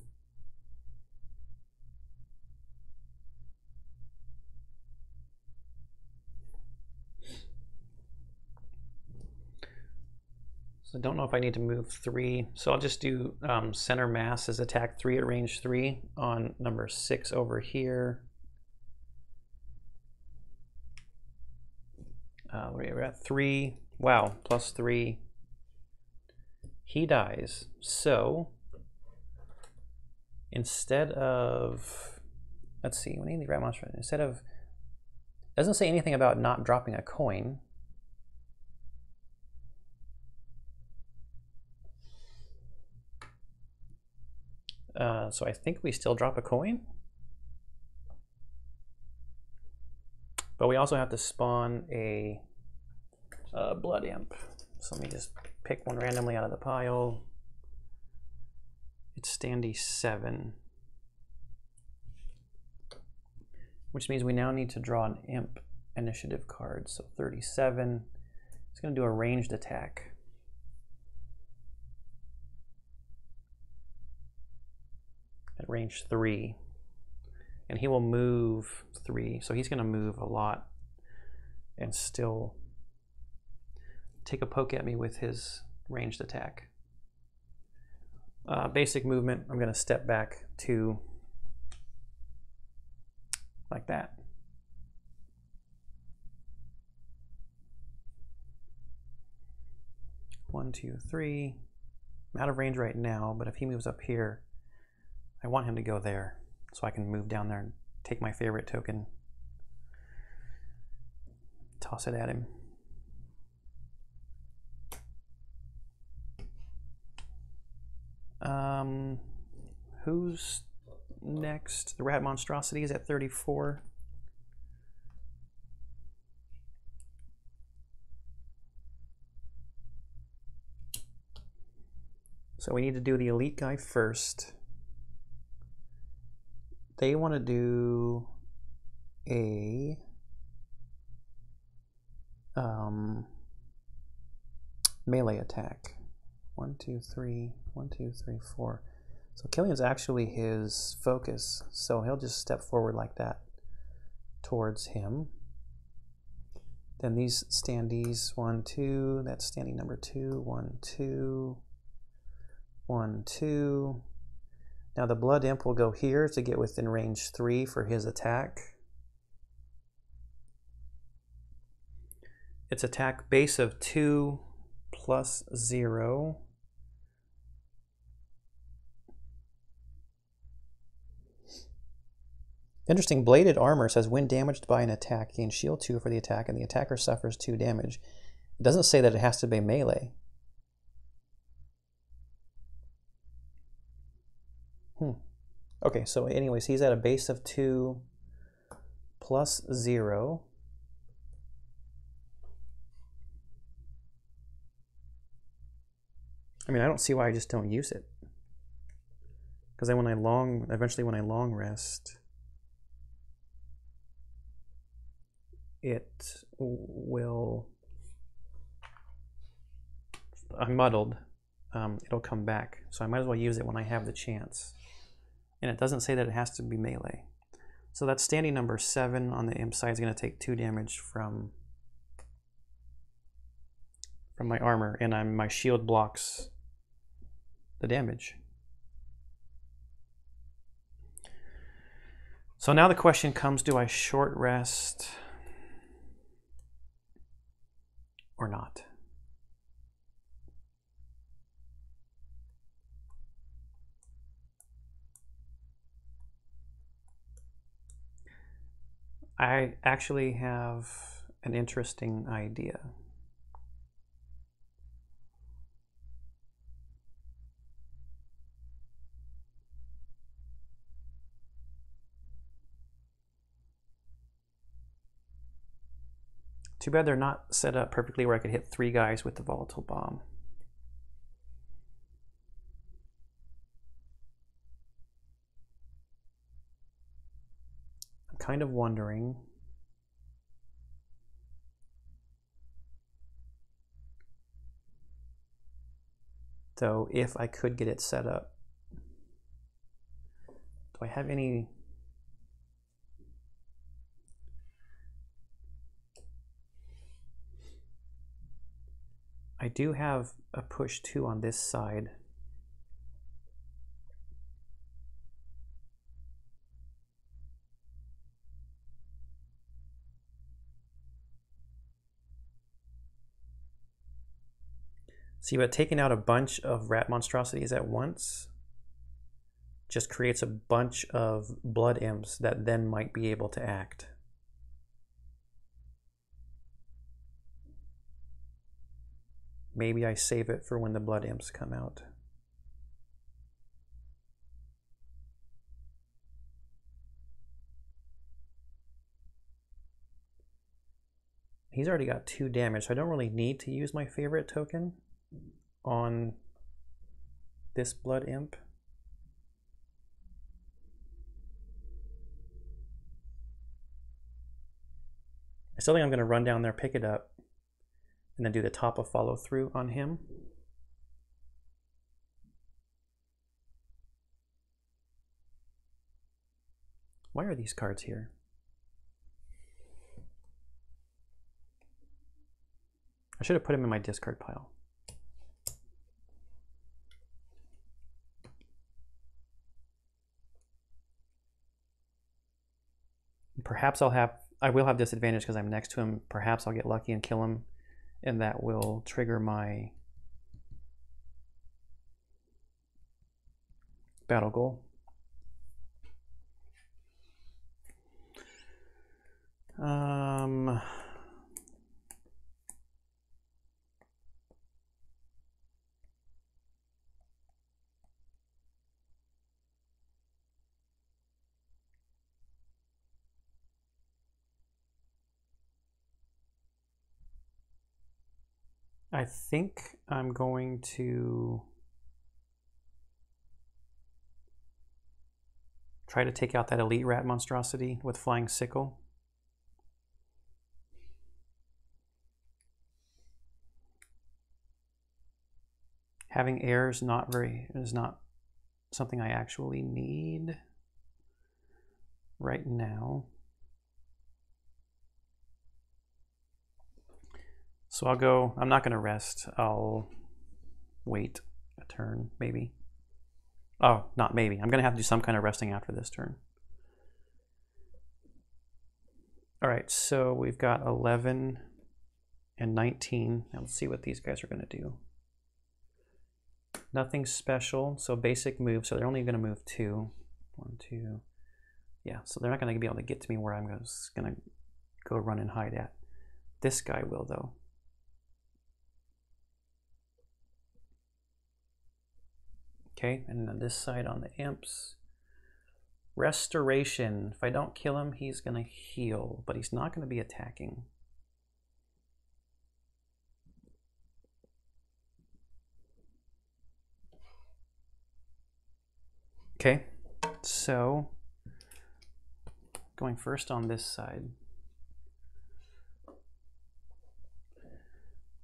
So I don't know if I need to move three. So I'll just do um, center mass as attack three at range three on number six over here. Uh, we're at three. Wow, plus three. He dies. So instead of, let's see, we need the rat monster. Instead of, doesn't say anything about not dropping a coin. Uh, so I think we still drop a coin. But we also have to spawn a, a blood imp. So let me just pick one randomly out of the pile. It's standee 7. Which means we now need to draw an imp initiative card. So 37. It's going to do a ranged attack. At range three. And he will move three. So he's going to move a lot and still take a poke at me with his ranged attack. Uh, basic movement, I'm going to step back to like that. One, two, three. I'm out of range right now, but if he moves up here, I want him to go there so I can move down there and take my favorite token, toss it at him. Um, who's next? The Rat Monstrosity is at 34. So we need to do the elite guy first they want to do a um, melee attack. One, two, three, one, two, three, four. So Killian's actually his focus, so he'll just step forward like that towards him. Then these standees, one, two, that's standee number two, one, two, one, two, now the Blood Imp will go here to get within range 3 for his attack. Its attack base of 2 plus 0. Interesting, bladed armor says when damaged by an attack, gain shield 2 for the attack and the attacker suffers 2 damage. It doesn't say that it has to be melee. Hmm. Okay, so anyways, he's at a base of 2 plus 0. I mean, I don't see why I just don't use it. Because then when I long, eventually when I long rest, it will. I'm muddled. Um, it'll come back, so I might as well use it when I have the chance. And it doesn't say that it has to be melee. So that's standee number seven on the imp side is going to take two damage from from my armor, and I'm my shield blocks the damage. So now the question comes, do I short rest or not? I actually have an interesting idea. Too bad they're not set up perfectly where I could hit three guys with the volatile bomb. Kind of wondering though if I could get it set up. Do I have any I do have a push 2 on this side. See, but taking out a bunch of rat monstrosities at once just creates a bunch of blood imps that then might be able to act. Maybe I save it for when the blood imps come out. He's already got two damage, so I don't really need to use my favorite token on this blood imp. I still think I'm going to run down there, pick it up, and then do the top of follow through on him. Why are these cards here? I should have put him in my discard pile. Perhaps I'll have, I will have disadvantage because I'm next to him. Perhaps I'll get lucky and kill him and that will trigger my battle goal. Um, I think I'm going to try to take out that elite rat monstrosity with flying sickle. Having air is not very is not something I actually need right now. So I'll go, I'm not going to rest. I'll wait a turn, maybe. Oh, not maybe. I'm going to have to do some kind of resting after this turn. All right, so we've got 11 and 19. Now let's see what these guys are going to do. Nothing special, so basic move. So they're only going to move two. One, two. Yeah, so they're not going to be able to get to me where I'm going to go run and hide at. This guy will, though. Okay, and on this side on the imps, restoration. If I don't kill him, he's going to heal, but he's not going to be attacking. Okay, so going first on this side.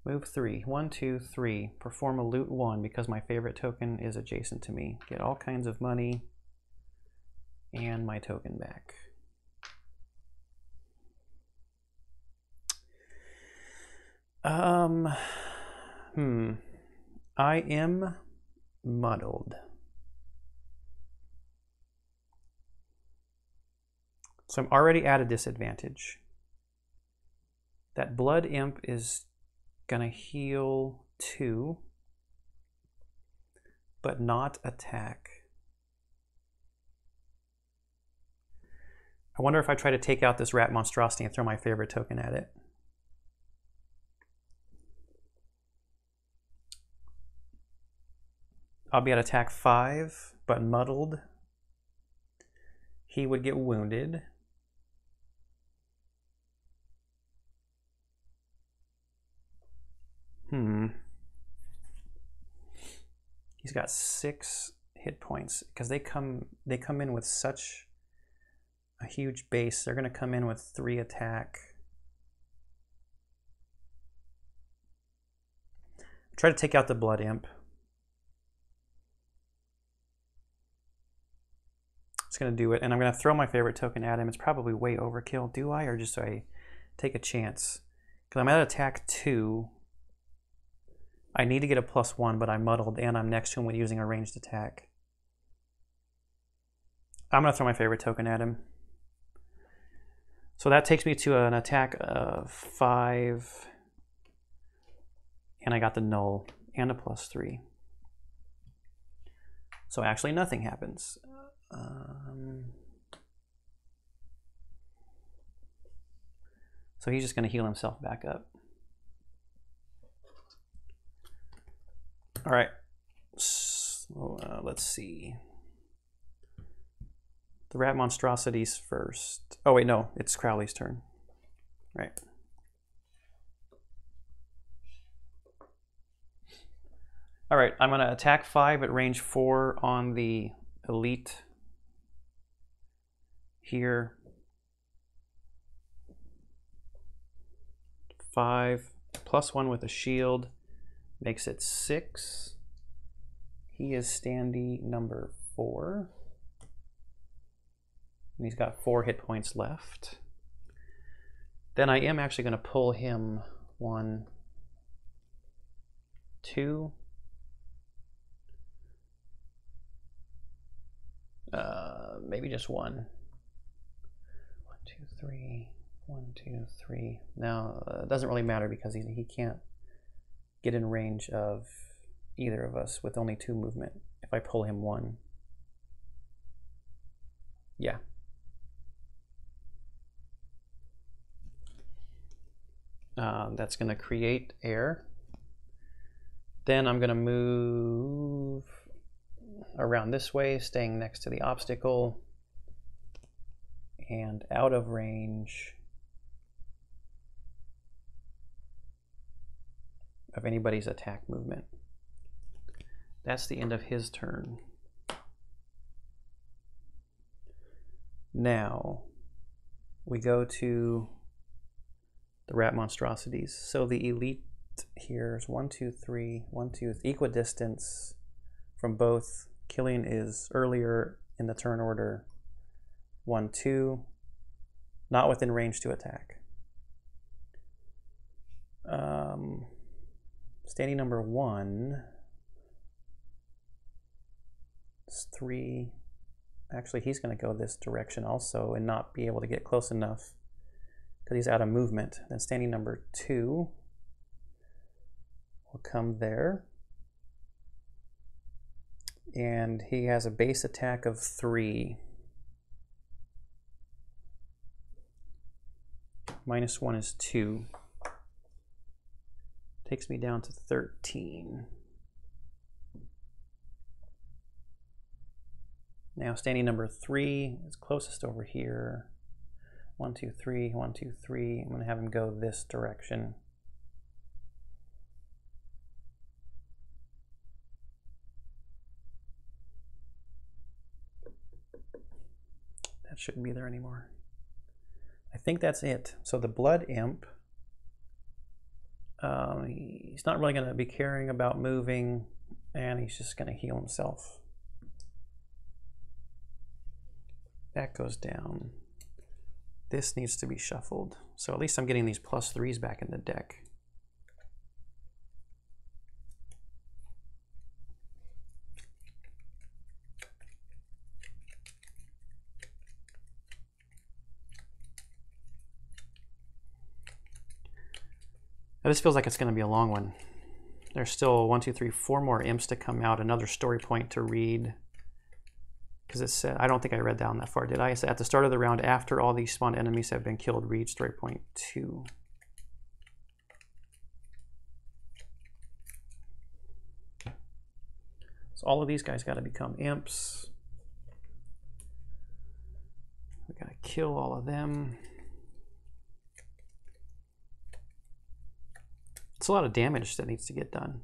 Move three. One, two, three. Perform a loot one because my favorite token is adjacent to me. Get all kinds of money and my token back. Um, hmm. I am muddled. So I'm already at a disadvantage. That blood imp is gonna heal two, but not attack. I wonder if I try to take out this rat monstrosity and throw my favorite token at it. I'll be at attack five, but muddled. He would get wounded. Hmm. He's got six hit points because they come they come in with such a huge base. They're going to come in with three attack. Try to take out the blood imp. It's going to do it, and I'm going to throw my favorite token at him. It's probably way overkill. Do I, or just do I take a chance? Because I'm at attack two. I need to get a plus one, but I'm muddled and I'm next to him when using a ranged attack. I'm going to throw my favorite token at him. So that takes me to an attack of five. And I got the null and a plus three. So actually nothing happens. Um, so he's just going to heal himself back up. All right. So, uh, let's see. The rat monstrosities first. Oh, wait, no. It's Crowley's turn. Right. All right. I'm going to attack 5 at range 4 on the elite here. 5 plus 1 with a shield makes it six. He is standee number four. And he's got four hit points left. Then I am actually going to pull him one, two, uh, maybe just one. One, two, three, one, two, three. Now, uh, it doesn't really matter because he, he can't get in range of either of us with only two movement if I pull him one. Yeah. Uh, that's going to create air. Then I'm going to move around this way, staying next to the obstacle and out of range of anybody's attack movement. That's the end of his turn. Now, we go to the rat monstrosities. So the elite here is one, two, three, one, two, equidistance from both. Killian is earlier in the turn order, one, two, not within range to attack. Um, Standee number one is three. Actually, he's going to go this direction also and not be able to get close enough because he's out of movement. Then standee number two will come there. And he has a base attack of three. Minus one is two. Takes me down to 13. Now standee number three is closest over here. One, two, three, one, two, three. I'm gonna have him go this direction. That shouldn't be there anymore. I think that's it. So the blood imp Um, he's not really going to be caring about moving, and he's just going to heal himself. That goes down. This needs to be shuffled. So at least I'm getting these plus threes back in the deck. This feels like it's going to be a long one. There's still one, two, three, four more imps to come out, another story point to read. Because it said, uh, I don't think I read down that far, did I? At the start of the round, after all these spawned enemies have been killed, read story point two. So all of these guys got to become imps. We got to kill all of them. It's a lot of damage that needs to get done.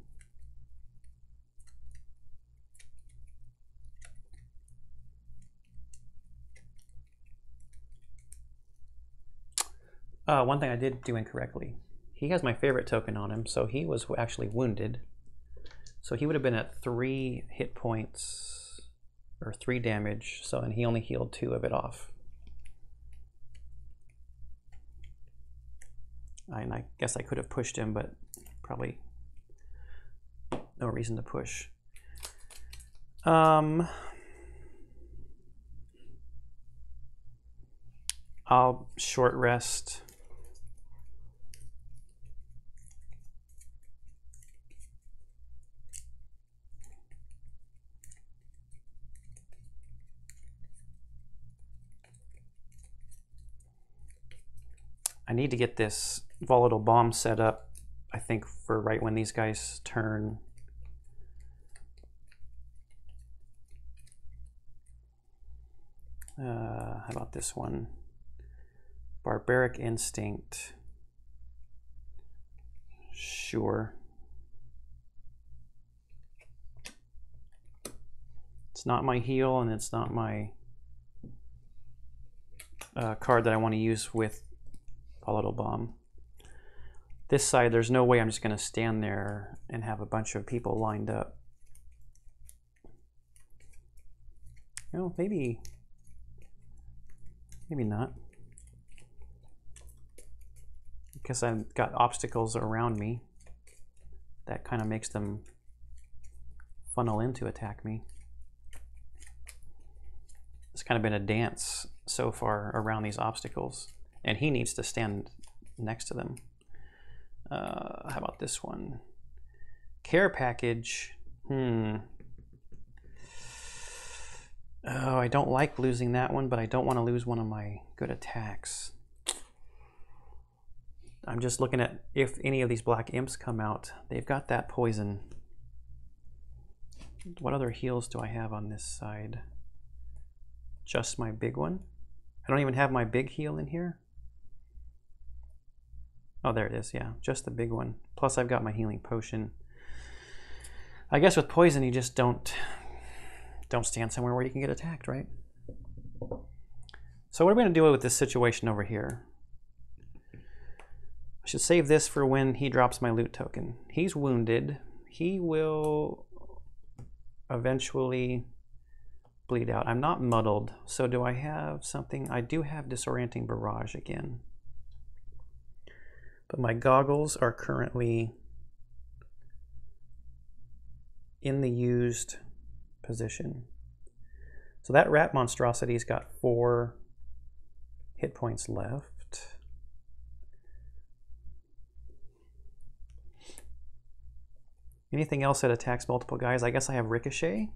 Uh, one thing I did do incorrectly. He has my favorite token on him, so he was actually wounded. So he would have been at three hit points or three damage. So and he only healed two of it off. And I guess I could have pushed him, but probably no reason to push. Um, I'll short rest. I need to get this volatile bomb set up I think for right when these guys turn. Uh, how about this one? Barbaric Instinct. Sure. It's not my heal and it's not my uh, card that I want to use with Volatile Bomb. This side, there's no way I'm just going to stand there and have a bunch of people lined up. No, maybe, maybe not. Because I've got obstacles around me. That kind of makes them funnel in to attack me. It's kind of been a dance so far around these obstacles. And he needs to stand next to them. Uh, how about this one? Care package. Hmm. Oh, I don't like losing that one, but I don't want to lose one of my good attacks. I'm just looking at if any of these black imps come out. They've got that poison. What other heals do I have on this side? Just my big one? I don't even have my big heal in here. Oh, there it is. Yeah, just the big one. Plus, I've got my healing potion. I guess with poison, you just don't don't stand somewhere where you can get attacked, right? So what are we going to do with this situation over here? I should save this for when he drops my loot token. He's wounded. He will eventually bleed out. I'm not muddled, so do I have something? I do have Disorienting Barrage again. But my goggles are currently in the used position. So that rat monstrosity's got four hit points left. Anything else that attacks multiple guys? I guess I have Ricochet.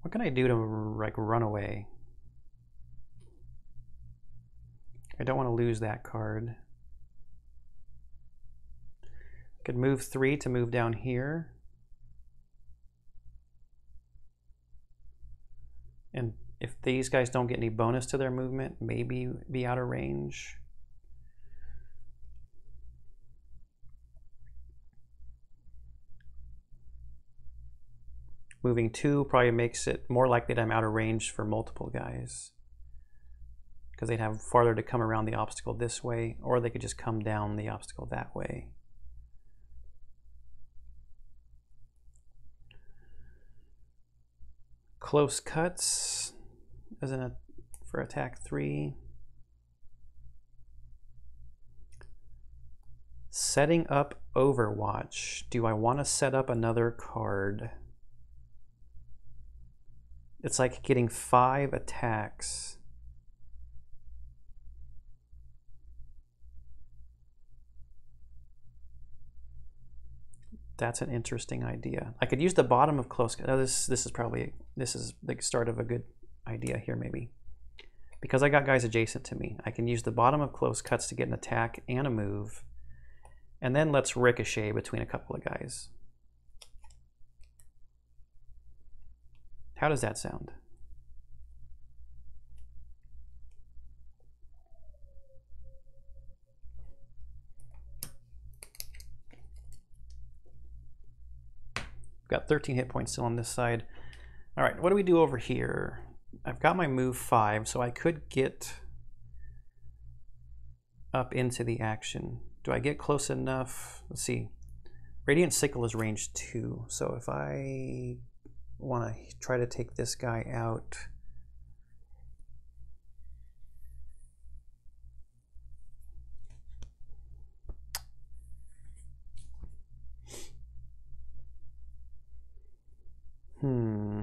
What can I do to like run away? I don't want to lose that card. I could move three to move down here. And if these guys don't get any bonus to their movement, maybe be out of range. Moving two probably makes it more likely that I'm out of range for multiple guys because they'd have farther to come around the obstacle this way, or they could just come down the obstacle that way. Close cuts as an a, for attack three. Setting up Overwatch. Do I want to set up another card? It's like getting five attacks. That's an interesting idea. I could use the bottom of close. Oh, this this is probably this is the start of a good idea here maybe. Because I got guys adjacent to me, I can use the bottom of close cuts to get an attack and a move. And then let's ricochet between a couple of guys. How does that sound? Got 13 hit points still on this side. All right, what do we do over here? I've got my move five, so I could get up into the action. Do I get close enough? Let's see. Radiant Sickle is range two, so if I want to try to take this guy out, Hmm.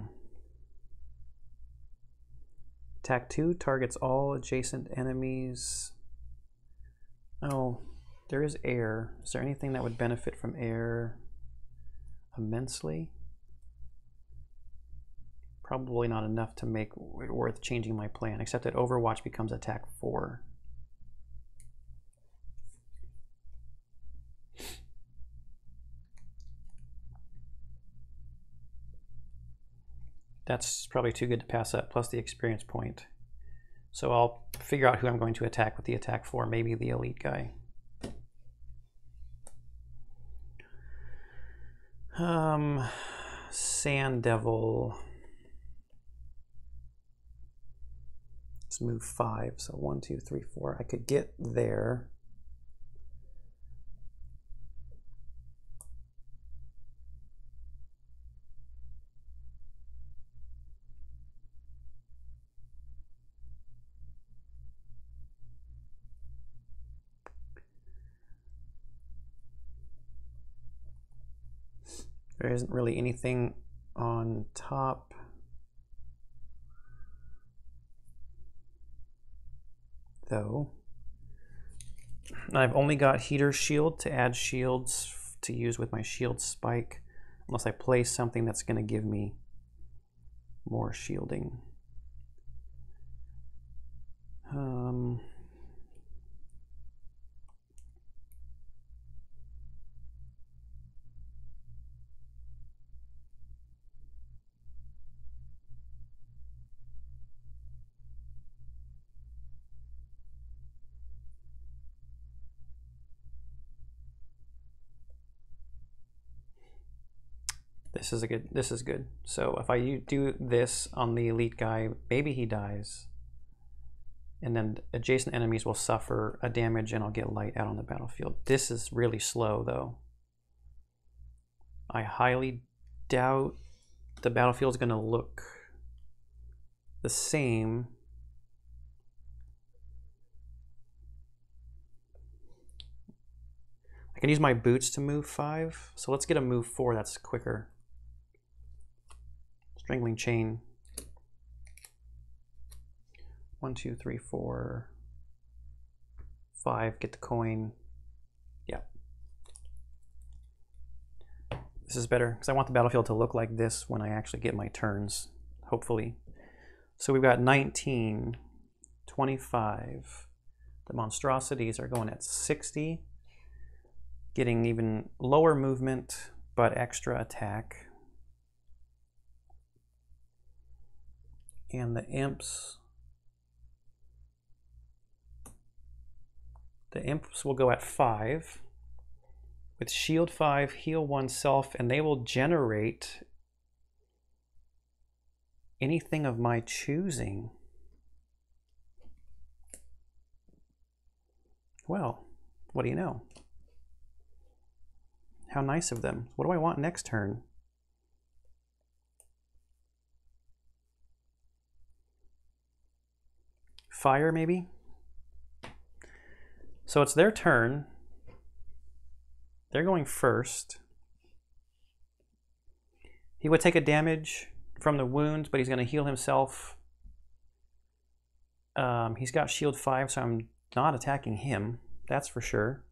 Attack 2 targets all adjacent enemies. Oh, there is air. Is there anything that would benefit from air immensely? Probably not enough to make it worth changing my plan, except that Overwatch becomes attack 4. That's probably too good to pass up, plus the experience point. So I'll figure out who I'm going to attack with the attack for, maybe the elite guy. Um, Sand Devil. Let's move five. So one, two, three, four. I could get there. There isn't really anything on top. Though. I've only got heater shield to add shields to use with my shield spike. Unless I place something that's going to give me more shielding. Um... This is a good. This is good. So if I do this on the elite guy, maybe he dies, and then adjacent enemies will suffer a damage, and I'll get light out on the battlefield. This is really slow, though. I highly doubt the battlefield is going to look the same. I can use my boots to move five, so let's get a move four that's quicker. Strangling chain. One, two, three, four, five. Get the coin. Yeah. This is better because I want the battlefield to look like this when I actually get my turns, hopefully. So we've got 19, 25. The monstrosities are going at 60, getting even lower movement but extra attack. And the imps the imps will go at 5 with shield 5 heal oneself and they will generate anything of my choosing Well, what do you know? How nice of them. What do I want next turn? Fire, maybe? So it's their turn. They're going first. He would take a damage from the wounds, but he's going to heal himself. Um, he's got shield 5, so I'm not attacking him. That's for sure.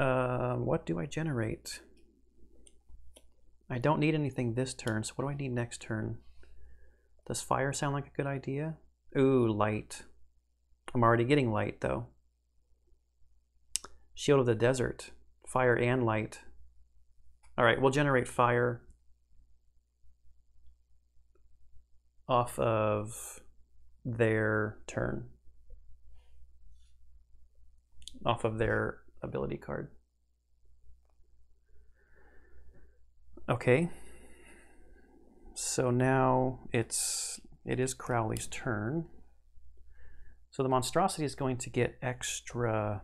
Uh, what do I generate? I don't need anything this turn, so what do I need next turn? Does fire sound like a good idea? Ooh, light. I'm already getting light, though. Shield of the Desert. Fire and light. All right, we'll generate fire off of their turn. Off of their ability card. Okay. So now it's it is Crowley's turn. So the monstrosity is going to get extra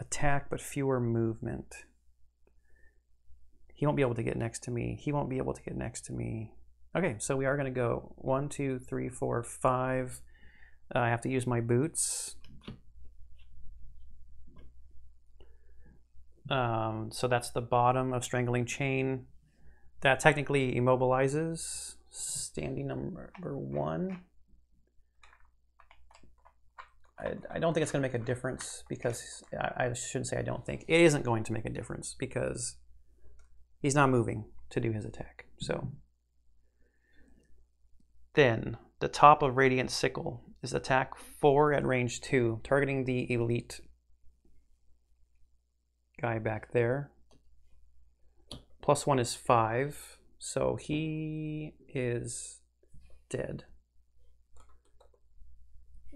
attack but fewer movement. He won't be able to get next to me. He won't be able to get next to me. Okay, so we are going to go one, two, three, four, five. Uh, I have to use my boots. Um, so that's the bottom of Strangling Chain. That technically immobilizes standee number one. I, I don't think it's going to make a difference because I, I shouldn't say I don't think. It isn't going to make a difference because he's not moving to do his attack. So then the top of Radiant Sickle is attack 4 at range 2, targeting the elite guy back there. Plus 1 is 5, so he is dead.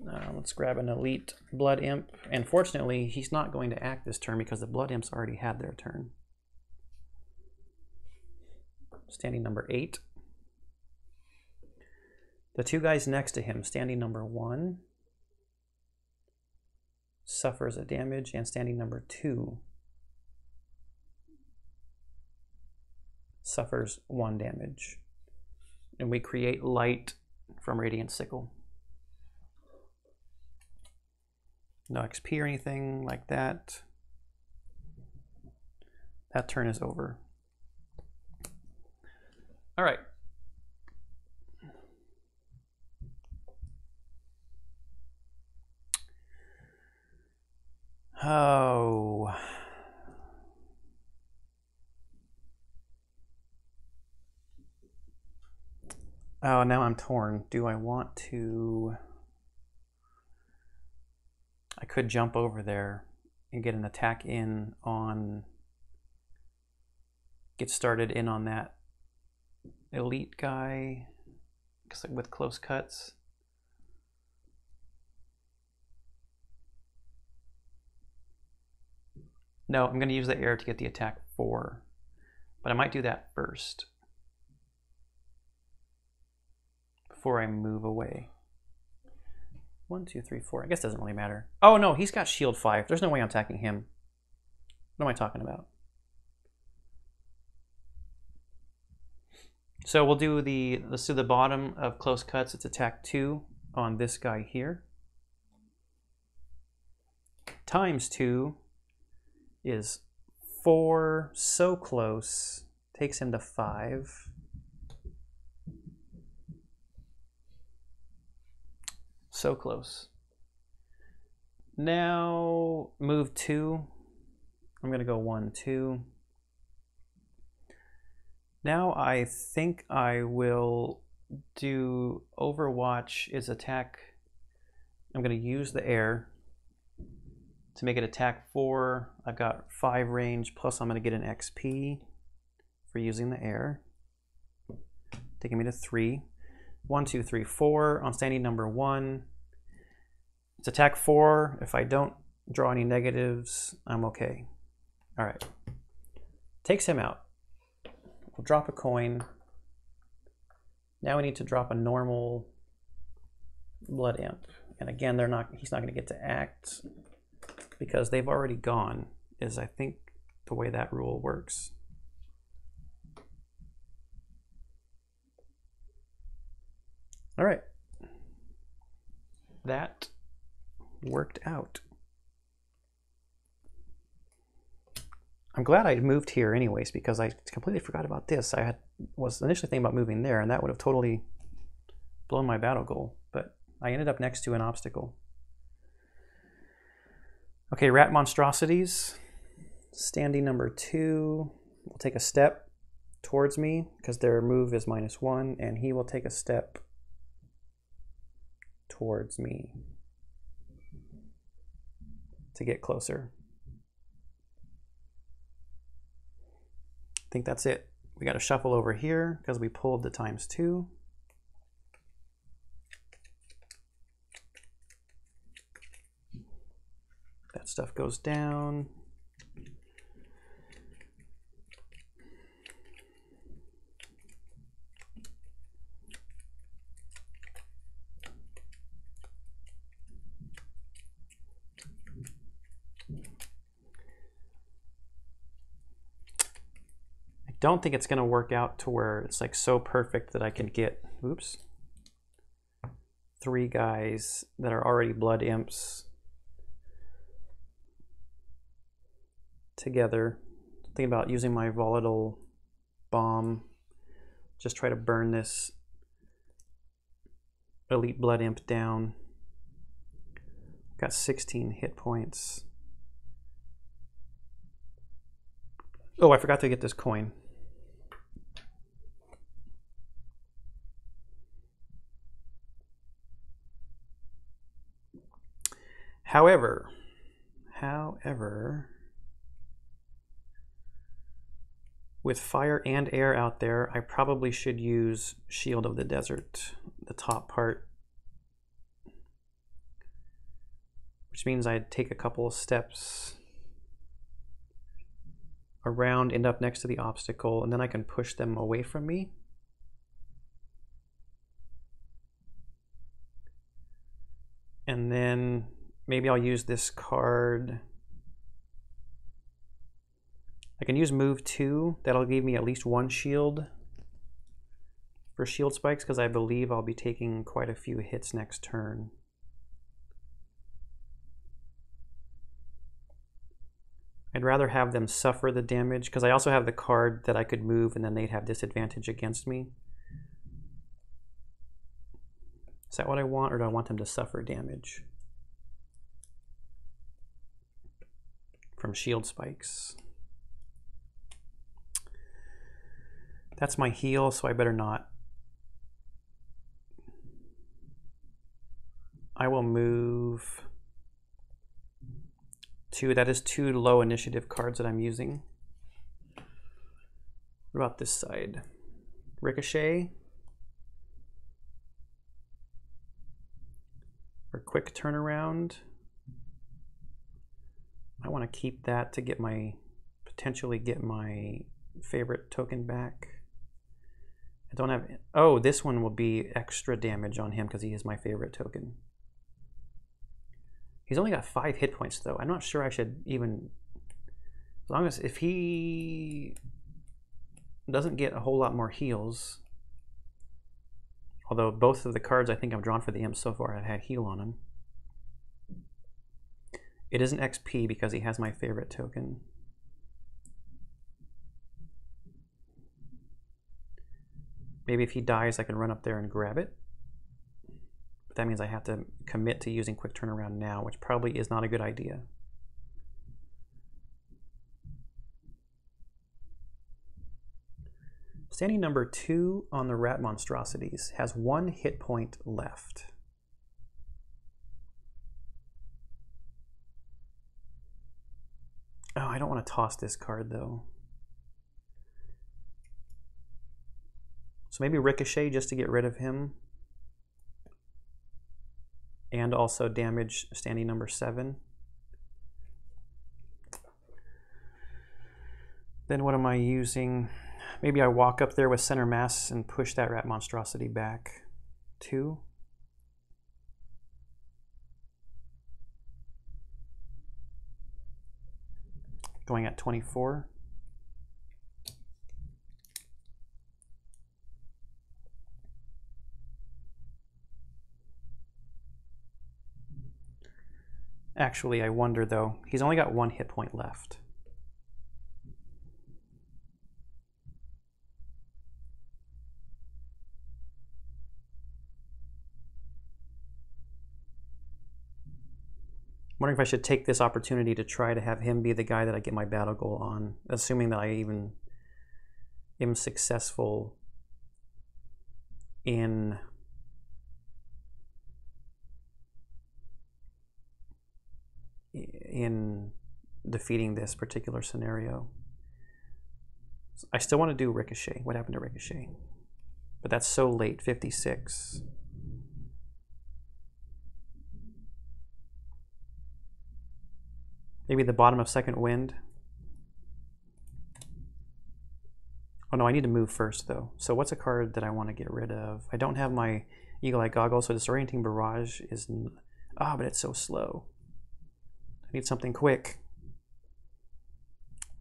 Uh, let's grab an elite Blood Imp. And fortunately, he's not going to act this turn because the Blood Imps already had their turn. Standee number 8. The two guys next to him, standee number 1, suffers a damage, and standing number 2 suffers 1 damage. And we create light from Radiant Sickle. No XP or anything like that. That turn is over. All right. Oh. Oh, now I'm torn. Do I want to... I could jump over there and get an attack in on... Get started in on that elite guy with close cuts. No, I'm going to use the air to get the attack 4. But I might do that first. Before I move away. One, two, three, four. I guess it doesn't really matter. Oh no, he's got shield 5. There's no way I'm attacking him. What am I talking about? So we'll do the, let's do the bottom of close cuts. It's attack 2 on this guy here. Times 2 is 4, so close, takes him to 5. So close. Now move 2. I'm going to go 1, 2. Now I think I will do Overwatch is attack. I'm going to use the air to make it attack 4. I've got 5 range, plus I'm going to get an XP for using the air. Taking me to 3. 1, 2, 3, 4 on standee number 1. It's attack 4. If I don't draw any negatives, I'm okay. All right. Takes him out. We'll drop a coin. Now we need to drop a normal blood imp. And again, they're not. He's not going to get to act because they've already gone. Is I think the way that rule works. All right. That worked out. I'm glad I moved here anyways because I completely forgot about this. I had was initially thinking about moving there and that would have totally blown my battle goal, but I ended up next to an obstacle. Okay, rat monstrosities. Standee number two will take a step towards me because their move is minus one, and he will take a step towards me to get closer. I think that's it. We got to shuffle over here because we pulled the times two. That stuff goes down. Don't think it's going to work out to where it's like so perfect that I can get, oops, three guys that are already blood imps together. Thinking about using my volatile bomb. Just try to burn this elite blood imp down. Got 16 hit points. Oh, I forgot to get this coin. However, however, with fire and air out there, I probably should use Shield of the Desert, the top part. Which means I'd take a couple of steps around, end up next to the obstacle, and then I can push them away from me. And then maybe I'll use this card. I can use move two. That'll give me at least one shield for shield spikes because I believe I'll be taking quite a few hits next turn. I'd rather have them suffer the damage because I also have the card that I could move and then they'd have disadvantage against me. Is that what I want or do I want them to suffer damage? From shield spikes. That's my heal, so I better not. I will move two. That is two low initiative cards that I'm using. What about this side? Ricochet. Or quick turnaround. I want to keep that to get my, potentially get my favorite token back. I don't have, oh, this one will be extra damage on him because he is my favorite token. He's only got five hit points though. I'm not sure I should even, as long as, if he doesn't get a whole lot more heals, although both of the cards I think I've drawn for the imp so far have had heal on them. It is an XP because he has my favorite token. Maybe if he dies, I can run up there and grab it. But that means I have to commit to using quick turnaround now, which probably is not a good idea. Standee number two on the rat monstrosities has one hit point left. Oh, I don't want to toss this card though. So maybe Ricochet just to get rid of him. And also damage standee number seven. Then what am I using? Maybe I walk up there with center mass and push that rat monstrosity back. Two. Going at 24. Actually, I wonder though, he's only got one hit point left. Wondering if I should take this opportunity to try to have him be the guy that I get my battle goal on, assuming that I even am successful in in defeating this particular scenario. I still want to do Ricochet. What happened to Ricochet? But that's so late, 56. Maybe the bottom of second wind. Oh no, I need to move first though. So what's a card that I want to get rid of? I don't have my Eagle Eye Goggle, so Disorienting Barrage is... Ah, oh, but it's so slow. I need something quick.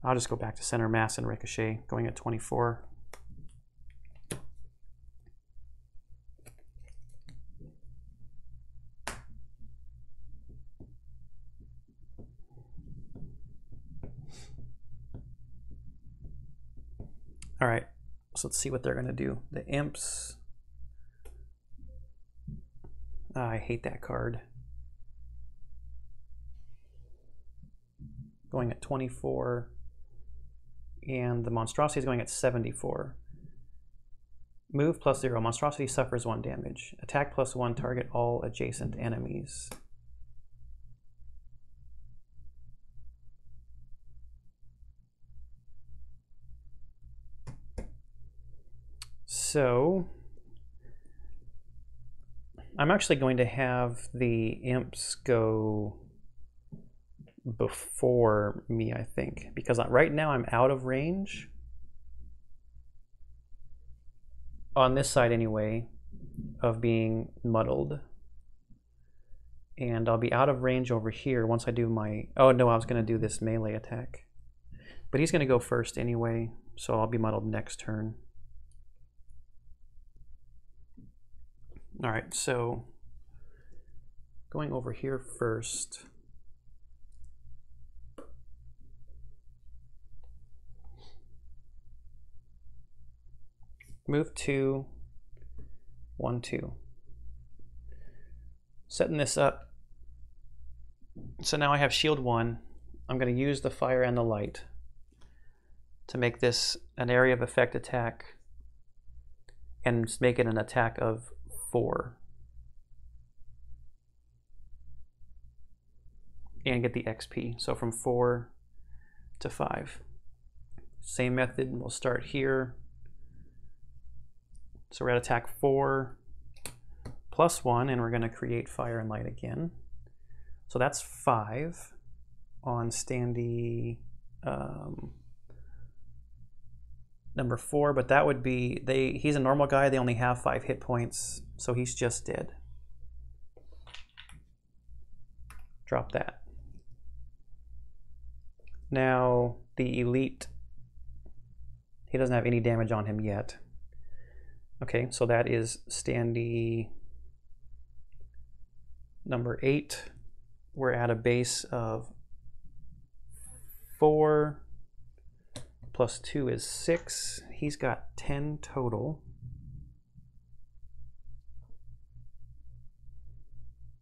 I'll just go back to center mass and ricochet, going at 24. All right, so let's see what they're gonna do. The imps. Oh, I hate that card. Going at 24. And the monstrosity is going at 74. Move plus zero. Monstrosity suffers one damage. Attack plus one. Target all adjacent enemies. So I'm actually going to have the imps go before me, I think, because right now I'm out of range. On this side anyway, of being muddled. And I'll be out of range over here once I do my... Oh no, I was going to do this melee attack. But he's going to go first anyway, so I'll be muddled next turn. All right, so going over here first. Move two, one, two. Setting this up. So now I have shield one. I'm going to use the fire and the light to make this an area of effect attack and make it an attack of four. And get the XP. So from four to five. Same method, we'll start here. So we're at attack four plus one, and we're gonna create fire and light again. So that's five on standee um, number four, but that would be, they. he's a normal guy, they only have five hit points, so he's just dead. Drop that. Now, the elite, he doesn't have any damage on him yet. Okay, so that is standee number eight. We're at a base of four plus 2 is 6. He's got 10 total.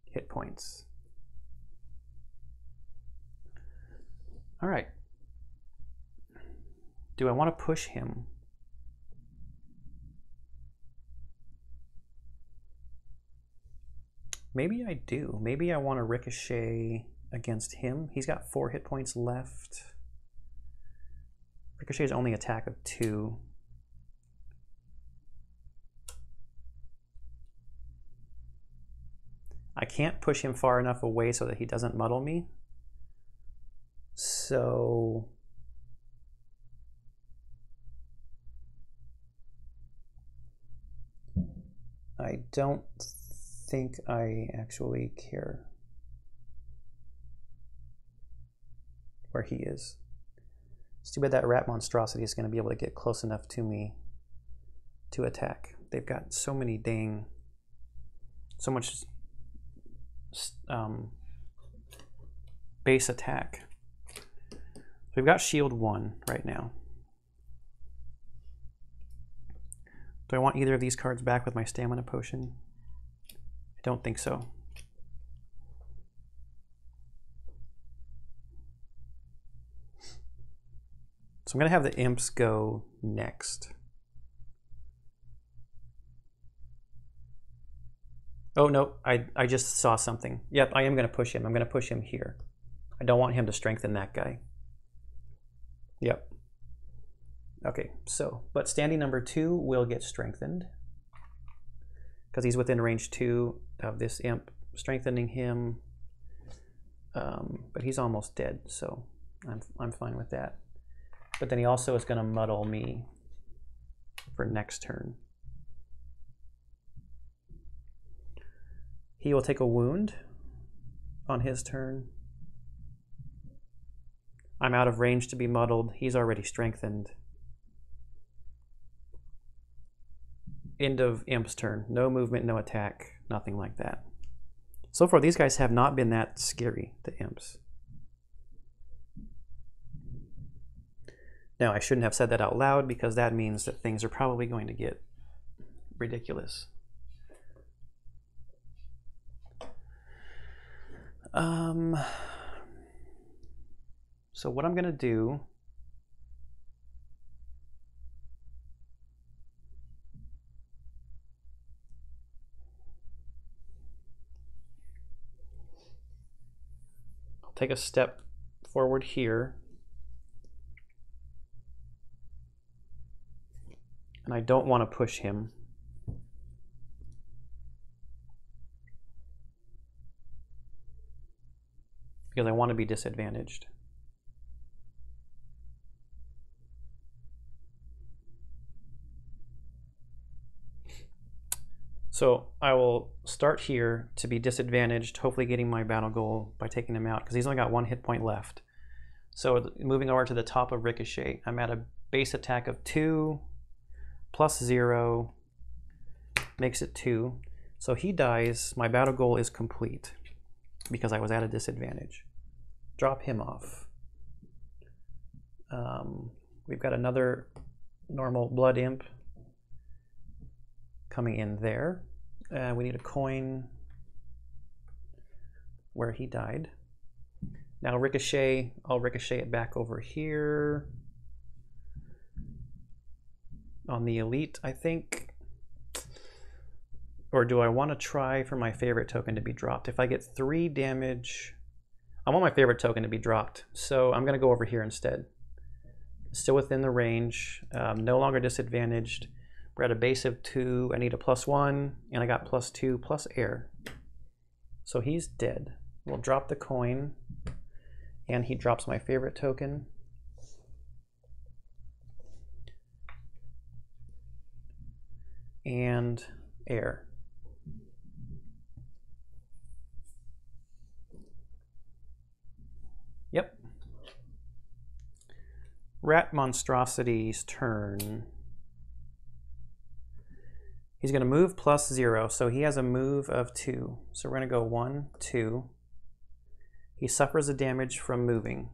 Hit points. All right. Do I want to push him? Maybe I do. Maybe I want to ricochet against him. He's got four hit points left. Ricochet is only attack of two. I can't push him far enough away so that he doesn't muddle me. So I don't think I actually care where he is. It's too bad that rat monstrosity is going to be able to get close enough to me to attack. They've got so many dang, so much um, base attack. We've got shield one right now. Do I want either of these cards back with my stamina potion? I don't think so. So I'm going to have the imps go next. Oh, no, I, I just saw something. Yep, I am going to push him. I'm going to push him here. I don't want him to strengthen that guy. Yep. Okay, so, but standee number two will get strengthened because he's within range two of this imp, strengthening him. Um, but he's almost dead, so I'm, I'm fine with that. But then he also is going to muddle me for next turn. He will take a wound on his turn. I'm out of range to be muddled. He's already strengthened. End of Imp's turn. No movement, no attack, nothing like that. So far, these guys have not been that scary, the Imps. Now, I shouldn't have said that out loud because that means that things are probably going to get ridiculous. Um, so what I'm going to do I'll take a step forward here and I don't want to push him. Because I want to be disadvantaged. So I will start here to be disadvantaged, hopefully getting my battle goal by taking him out, because he's only got one hit point left. So moving over to the top of Ricochet, I'm at a base attack of two, plus 0 makes it 2. So he dies. My battle goal is complete because I was at a disadvantage. Drop him off. Um, we've got another normal blood imp coming in there. Uh, we need a coin where he died. Now ricochet, I'll ricochet it back over here on the elite, I think. Or do I want to try for my favorite token to be dropped? If I get three damage, I want my favorite token to be dropped. So I'm going to go over here instead. Still within the range, um, no longer disadvantaged. We're at a base of two. I need a plus one, and I got plus two plus air. So he's dead. We'll drop the coin, and he drops my favorite token. And air. Yep. Rat Monstrosity's turn. He's going to move plus zero, so he has a move of two. So we're going to go one, two. He suffers a damage from moving.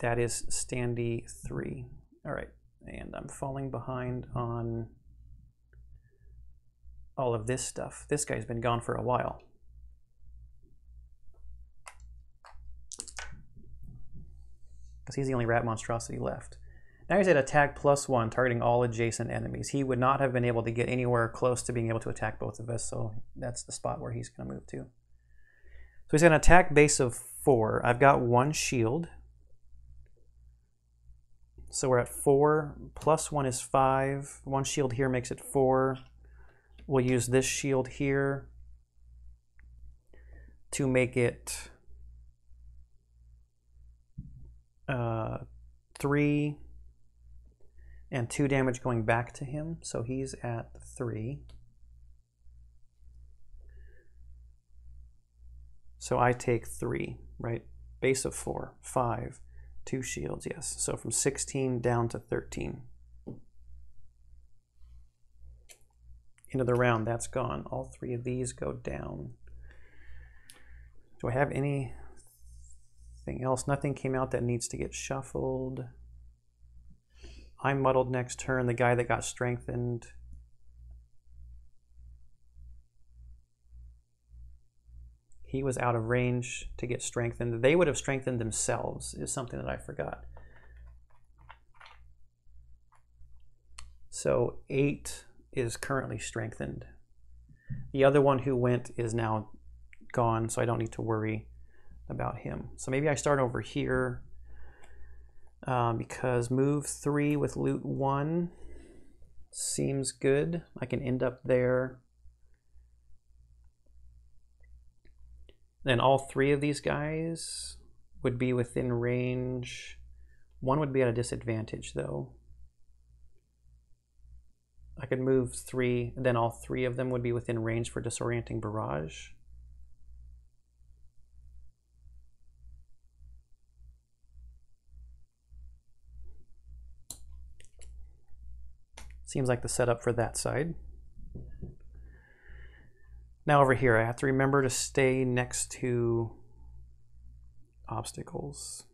That is standee three. All right and I'm falling behind on all of this stuff. This guy's been gone for a while. Because he's the only rat monstrosity left. Now he's at attack plus one, targeting all adjacent enemies. He would not have been able to get anywhere close to being able to attack both of us, so that's the spot where he's going to move to. So he's got an attack base of four. I've got one shield, so we're at four, plus one is five. One shield here makes it four. We'll use this shield here to make it uh, three and two damage going back to him. So he's at three. So I take three, right? Base of four, five. Two shields, yes. So from 16 down to 13. Into the round, that's gone. All three of these go down. Do I have anything else? Nothing came out that needs to get shuffled. I'm muddled next turn. The guy that got strengthened. He was out of range to get strengthened. They would have strengthened themselves, is something that I forgot. So eight is currently strengthened. The other one who went is now gone, so I don't need to worry about him. So maybe I start over here um, because move three with loot one seems good. I can end up there. Then all three of these guys would be within range. One would be at a disadvantage though. I could move three, then all three of them would be within range for disorienting barrage. Seems like the setup for that side. Now over here, I have to remember to stay next to obstacles.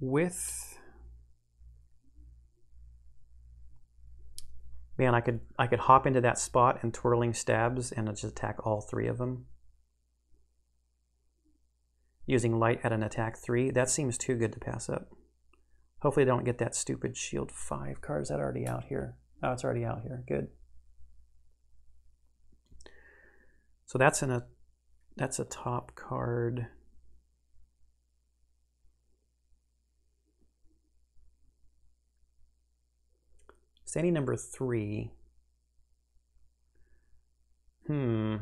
With man, I could I could hop into that spot and twirling stabs and just attack all three of them. Using light at an attack three, that seems too good to pass up. Hopefully I don't get that stupid shield 5 card. Is that already out here? Oh, it's already out here. Good. So that's in a that's a top card. Standee number three. Hmm.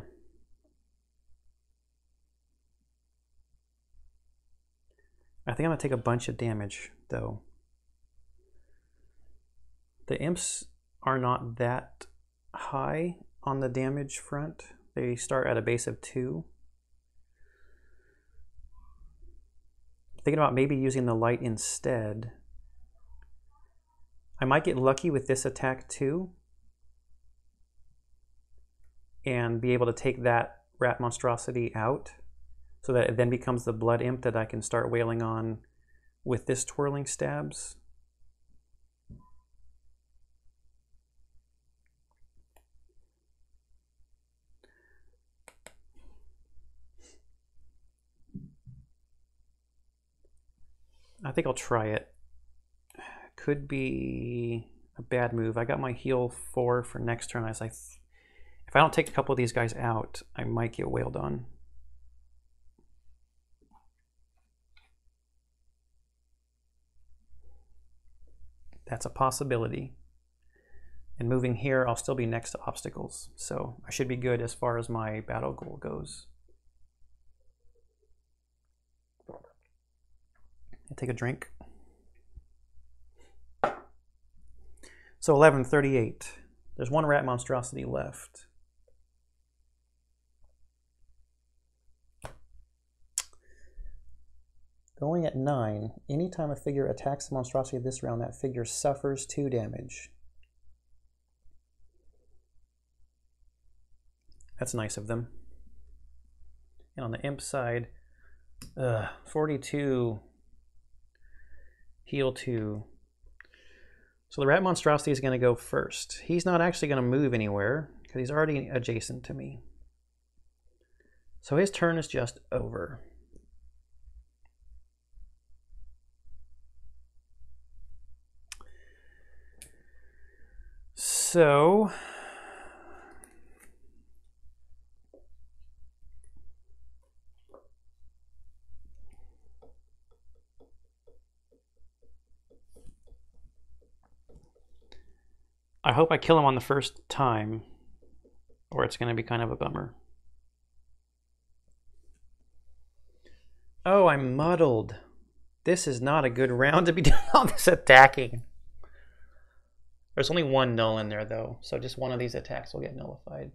I think I'm to take a bunch of damage, though. The imps are not that high on the damage front. They start at a base of 2. Thinking about maybe using the light instead. I might get lucky with this attack too. And be able to take that rat monstrosity out so that it then becomes the blood imp that I can start wailing on with this twirling stabs. I think I'll try it. Could be a bad move. I got my heal four for next turn. As I, if I don't take a couple of these guys out, I might get wailed on. That's a possibility. And moving here, I'll still be next to obstacles. So I should be good as far as my battle goal goes. I take a drink. So 1138. There's one rat monstrosity left. Going at 9, anytime a figure attacks the monstrosity this round, that figure suffers 2 damage. That's nice of them. And on the imp side, uh, 42, heal 2. So the rat monstrosity is going to go first. He's not actually going to move anywhere because he's already adjacent to me. So his turn is just over. So I hope I kill him on the first time, or it's going to be kind of a bummer. Oh, I'm muddled. This is not a good round to be doing all this attacking. There's only one null in there though, so just one of these attacks will get nullified.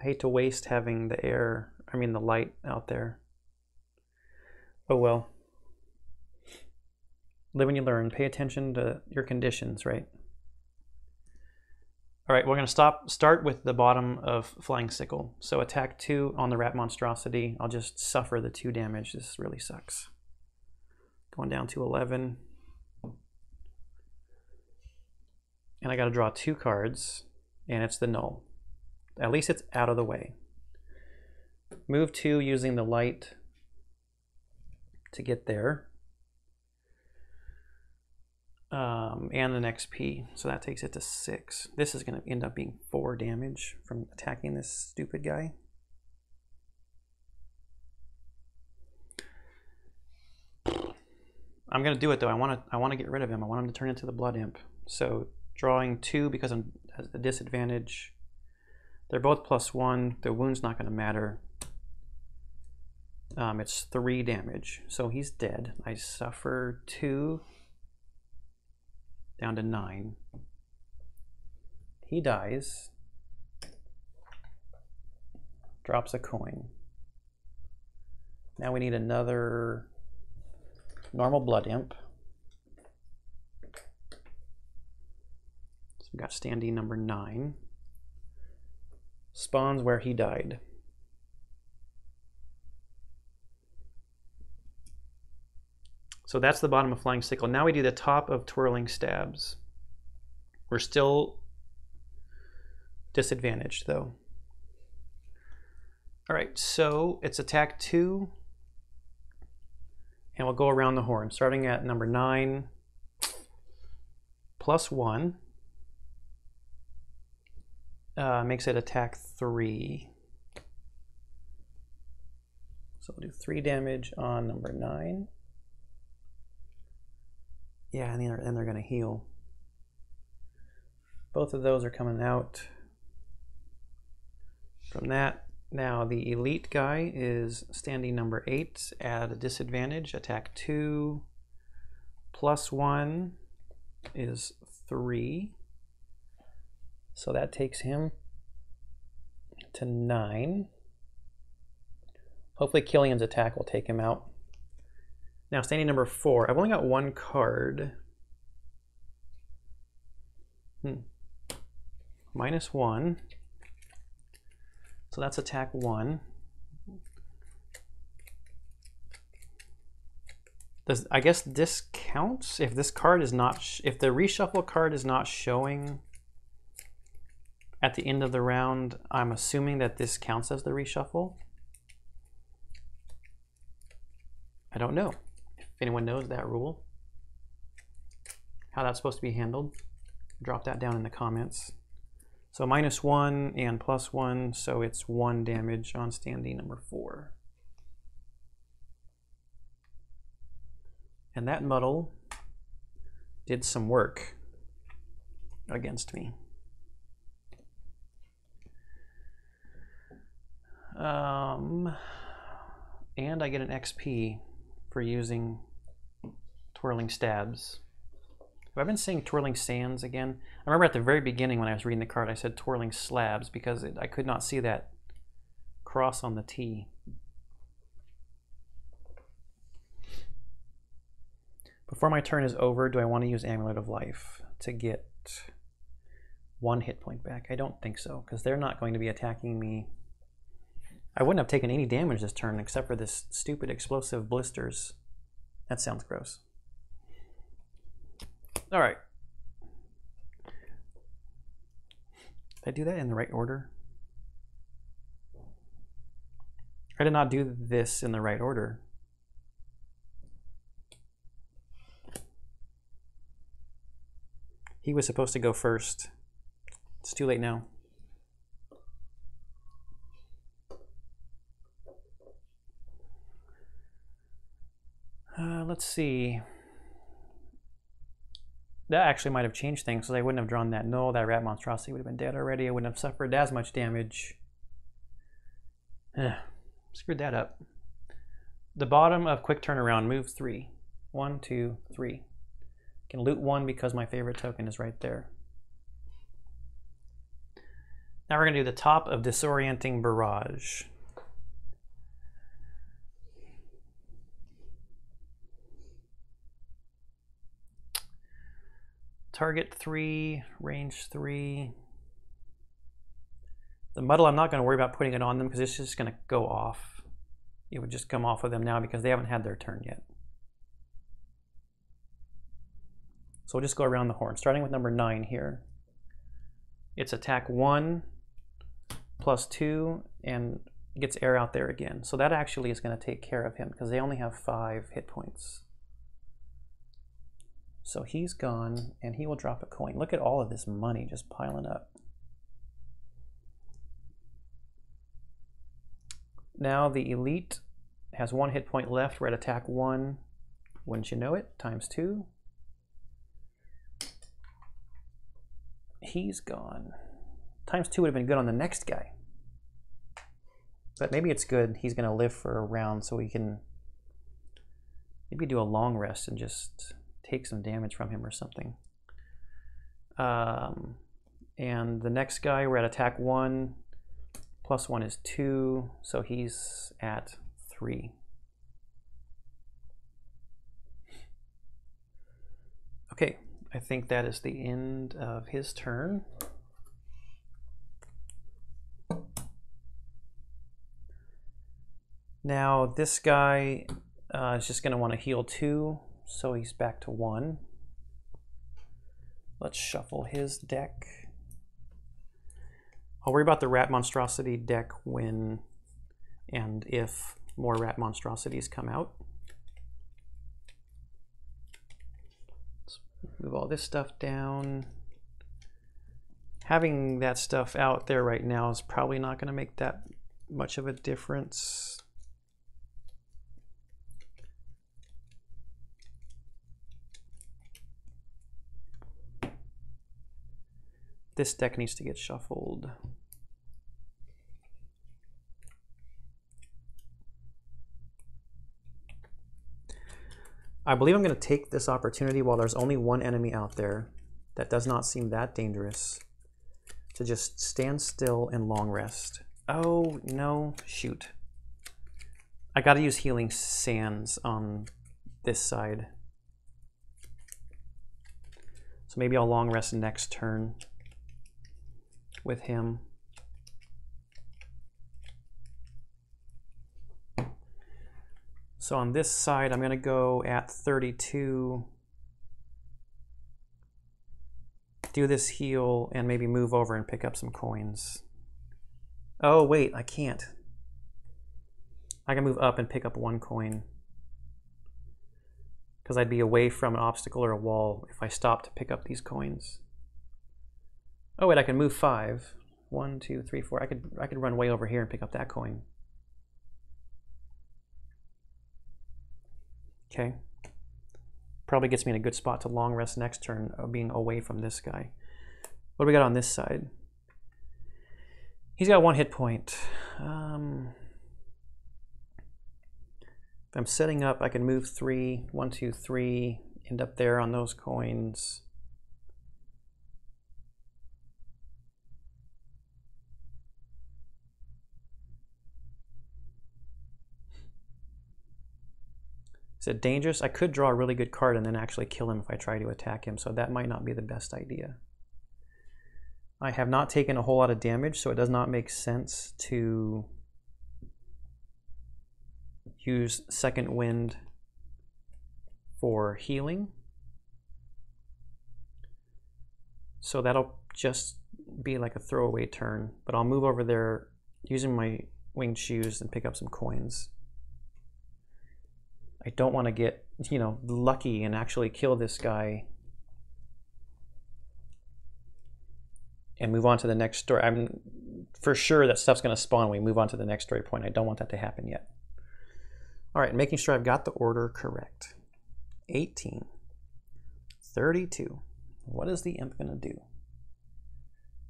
I hate to waste having the air, I mean the light out there. Oh well. Live and you learn. Pay attention to your conditions, right? All right, we're going to stop. Start with the bottom of Flying Sickle. So attack two on the Rat Monstrosity. I'll just suffer the two damage. This really sucks. Going down to 11. And I got to draw two cards, and it's the null. At least it's out of the way. Move two using the light to get there um, and an XP. So that takes it to six. This is going to end up being four damage from attacking this stupid guy. I'm going to do it though. I want to. I want to get rid of him. I want him to turn into the Blood Imp. So drawing two because I'm at a disadvantage. They're both plus one. The wound's not going to matter. Um, it's three damage. So he's dead. I suffer two down to nine. He dies, drops a coin. Now we need another normal blood imp. So we got standee number nine. Spawns where he died. So that's the bottom of Flying Sickle. Now we do the top of Twirling Stabs. We're still disadvantaged though. All right, so it's attack two, and we'll go around the horn, starting at number nine, plus one, uh, makes it attack three. So we'll do three damage on number nine. Yeah, and then they're going to heal. Both of those are coming out from that. Now the elite guy is standee number eight at a disadvantage. Attack two plus one is three. So that takes him to nine. Hopefully Killian's attack will take him out. Now, standee number four. I've only got one card. Hmm. Minus one. So that's attack one. Does, I guess this counts if this card is not, if the reshuffle card is not showing at the end of the round, I'm assuming that this counts as the reshuffle. I don't know. If anyone knows that rule, how that's supposed to be handled, drop that down in the comments. So minus one and plus one, so it's one damage on standee number four. And that muddle did some work against me. Um, and I get an XP for using twirling stabs. Have I been saying twirling sands again? I remember at the very beginning when I was reading the card, I said twirling slabs because it, I could not see that cross on the T. Before my turn is over, do I want to use Amulet of Life to get one hit point back? I don't think so, because they're not going to be attacking me. I wouldn't have taken any damage this turn except for this stupid explosive blisters. That sounds gross. All right. Did I do that in the right order? I did not do this in the right order. He was supposed to go first. It's too late now. Uh, let's see. That actually might have changed things, so I wouldn't have drawn that null. That rat monstrosity would have been dead already. I wouldn't have suffered as much damage. Ugh, screwed that up. The bottom of quick turnaround, move three. One, two, three. Can loot one because my favorite token is right there. Now we're going to do the top of Disorienting Barrage. Target 3, range 3. The muddle, I'm not going to worry about putting it on them because it's just going to go off. It would just come off of them now because they haven't had their turn yet. So we'll just go around the horn, starting with number 9 here. It's attack 1 plus 2 and gets air out there again. So that actually is going to take care of him because they only have 5 hit points. So he's gone, and he will drop a coin. Look at all of this money just piling up. Now the elite has one hit point left. We're at attack one. Wouldn't you know it? Times two. He's gone. Times two would have been good on the next guy. But maybe it's good. He's going to live for a round so we can maybe do a long rest and just take some damage from him or something. Um, and the next guy, we're at attack one. Plus one is two, so he's at three. Okay, I think that is the end of his turn. Now this guy uh, is just going to want to heal two. So he's back to one. Let's shuffle his deck. I'll worry about the Rat Monstrosity deck when and if more Rat Monstrosities come out. Let's move all this stuff down. Having that stuff out there right now is probably not going to make that much of a difference. This deck needs to get shuffled. I believe I'm going to take this opportunity while there's only one enemy out there that does not seem that dangerous to just stand still and long rest. Oh, no, shoot. I got to use Healing Sands on this side. So maybe I'll long rest next turn with him. So on this side, I'm going to go at 32, do this heal, and maybe move over and pick up some coins. Oh, wait, I can't. I can move up and pick up one coin. Because I'd be away from an obstacle or a wall if I stopped to pick up these coins. Oh wait, I can move five. One, two, three, four. I could I could run way over here and pick up that coin. Okay. Probably gets me in a good spot to long rest next turn, being away from this guy. What do we got on this side? He's got one hit point. Um, if I'm setting up, I can move three, one, two, three, end up there on those coins. Is it dangerous? I could draw a really good card and then actually kill him if I try to attack him, so that might not be the best idea. I have not taken a whole lot of damage, so it does not make sense to use Second Wind for healing. So that'll just be like a throwaway turn, but I'll move over there using my winged shoes and pick up some coins. I don't want to get, you know, lucky and actually kill this guy and move on to the next story. I'm for sure that stuff's going to spawn when we move on to the next story point. I don't want that to happen yet. All right, making sure I've got the order correct. 18, 32. What is the imp going to do?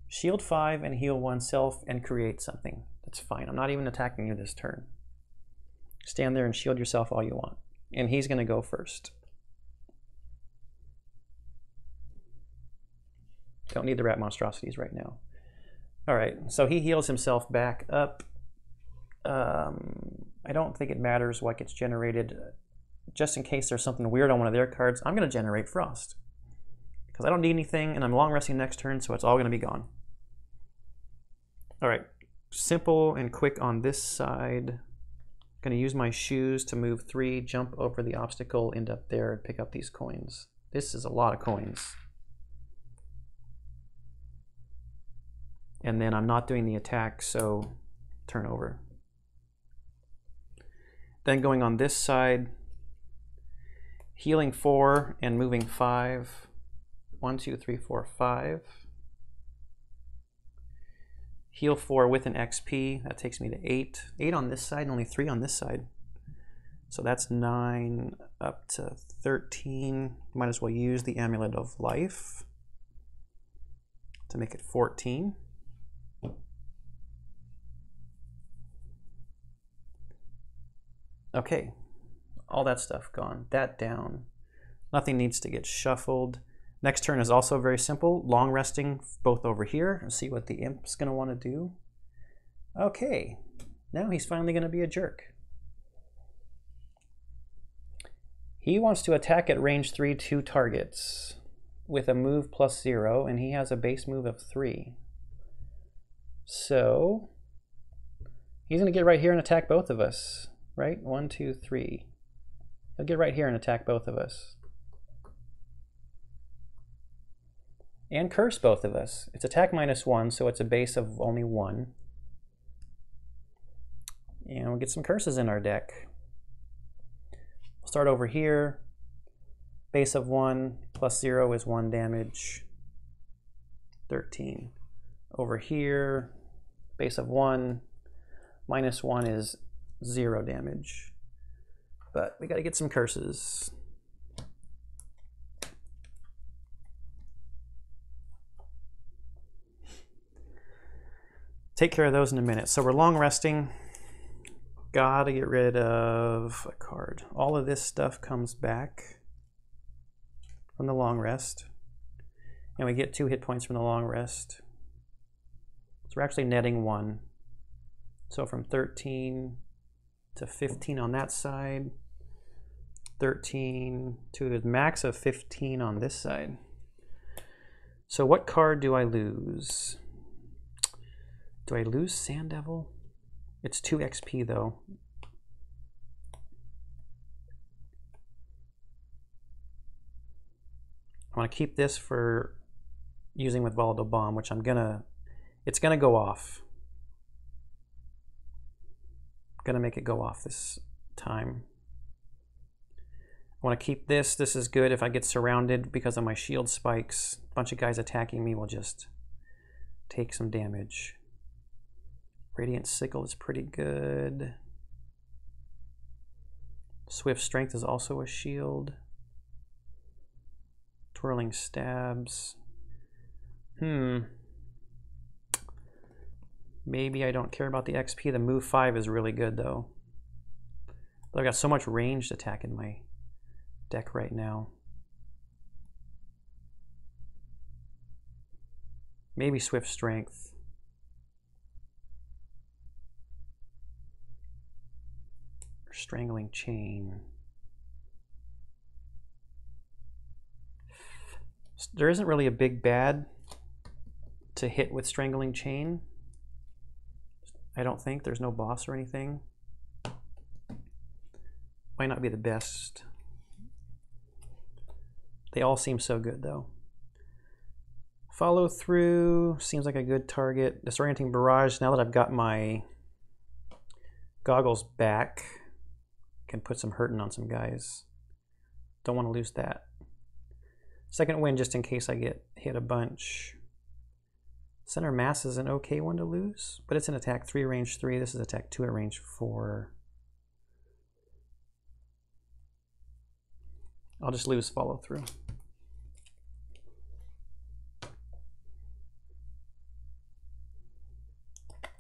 Shield 5 and heal oneself and create something. That's fine. I'm not even attacking you this turn. Stand there and shield yourself all you want. And he's going to go first. Don't need the rat monstrosities right now. All right, so he heals himself back up. Um, I don't think it matters what gets generated. Just in case there's something weird on one of their cards, I'm going to generate Frost. Because I don't need anything, and I'm long resting next turn, so it's all going to be gone. All right, simple and quick on this side. Going to use my shoes to move three, jump over the obstacle, end up there, and pick up these coins. This is a lot of coins. And then I'm not doing the attack, so turn over. Then going on this side, healing four and moving five. One, two, three, four, five. Heal four with an XP. That takes me to eight. Eight on this side and only three on this side. So that's nine up to 13. Might as well use the Amulet of Life to make it 14. Okay, all that stuff gone. That down. Nothing needs to get shuffled. Next turn is also very simple. Long resting both over here. see what the imp's going to want to do. Okay, now he's finally going to be a jerk. He wants to attack at range 3 two targets with a move plus 0, and he has a base move of 3. So, he's going to get right here and attack both of us right? One, two, three. He'll get right here and attack both of us. And curse both of us. It's attack minus one, so it's a base of only one. And we'll get some curses in our deck. We'll start over here. Base of one plus zero is one damage. 13. Over here, base of one minus one is zero damage. But we got to get some curses. Take care of those in a minute. So we're long resting. Gotta get rid of a card. All of this stuff comes back from the long rest. And we get two hit points from the long rest. So we're actually netting one. So from 13 to 15 on that side, 13 to a max of 15 on this side. So what card do I lose? Do I lose Sand Devil? It's 2 XP though. I want to keep this for using with Volatile Bomb, which I'm gonna, it's gonna go off going to make it go off this time. I want to keep this. This is good if I get surrounded because of my shield spikes. A bunch of guys attacking me will just take some damage. Radiant Sickle is pretty good. Swift Strength is also a shield. Twirling Stabs. Hmm. Maybe I don't care about the XP. The move 5 is really good though. But I've got so much ranged attack in my deck right now. Maybe Swift Strength. Strangling Chain. There isn't really a big bad to hit with Strangling Chain. I don't think. There's no boss or anything. Might not be the best. They all seem so good though. Follow through seems like a good target. Disorienting barrage. Now that I've got my goggles back, can put some hurting on some guys. Don't want to lose that. Second wind just in case I get hit a bunch. Center mass is an okay one to lose, but it's an attack 3 range 3. This is attack 2 at range 4. I'll just lose follow through.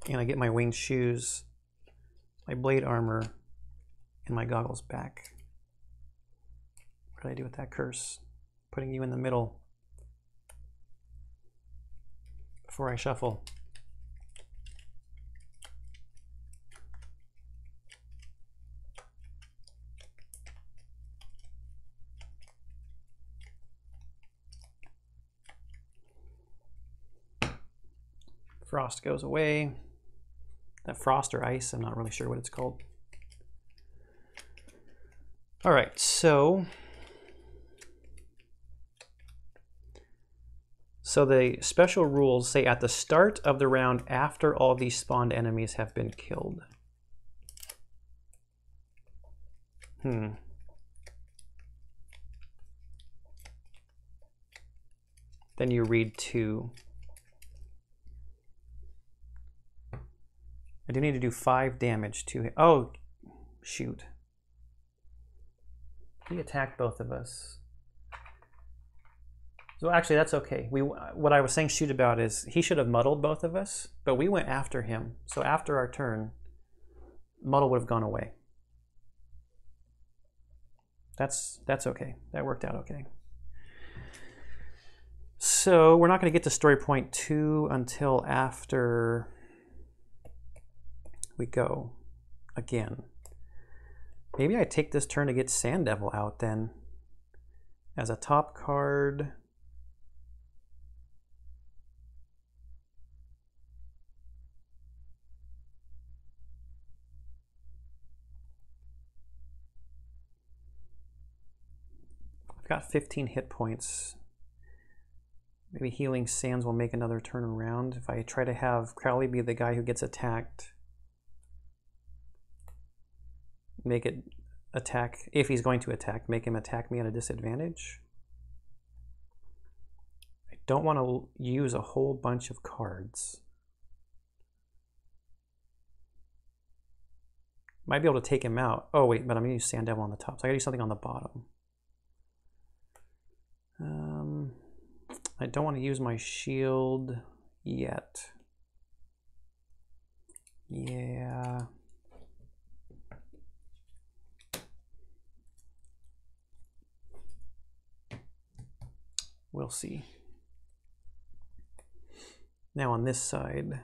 And I get my winged shoes, my blade armor, and my goggles back. What did I do with that curse? Putting you in the middle before I shuffle. Frost goes away. That frost or ice, I'm not really sure what it's called. All right, so So the special rules say at the start of the round after all these spawned enemies have been killed. Hmm. Then you read two. I do need to do five damage to him. Oh, shoot. He attacked both of us. So actually, that's okay. We what I was saying shoot about is he should have muddled both of us, but we went after him. So after our turn, muddle would have gone away. That's that's okay. That worked out okay. So we're not going to get to story point two until after we go again. Maybe I take this turn to get Sand Devil out then as a top card. I've got 15 hit points. Maybe Healing Sands will make another turn around. If I try to have Crowley be the guy who gets attacked, make it attack, if he's going to attack, make him attack me at a disadvantage. I don't want to use a whole bunch of cards. Might be able to take him out. Oh wait, but I'm going to use Sand Devil on the top, so I gotta do something on the bottom. Um, I don't want to use my shield yet. Yeah. We'll see. Now on this side,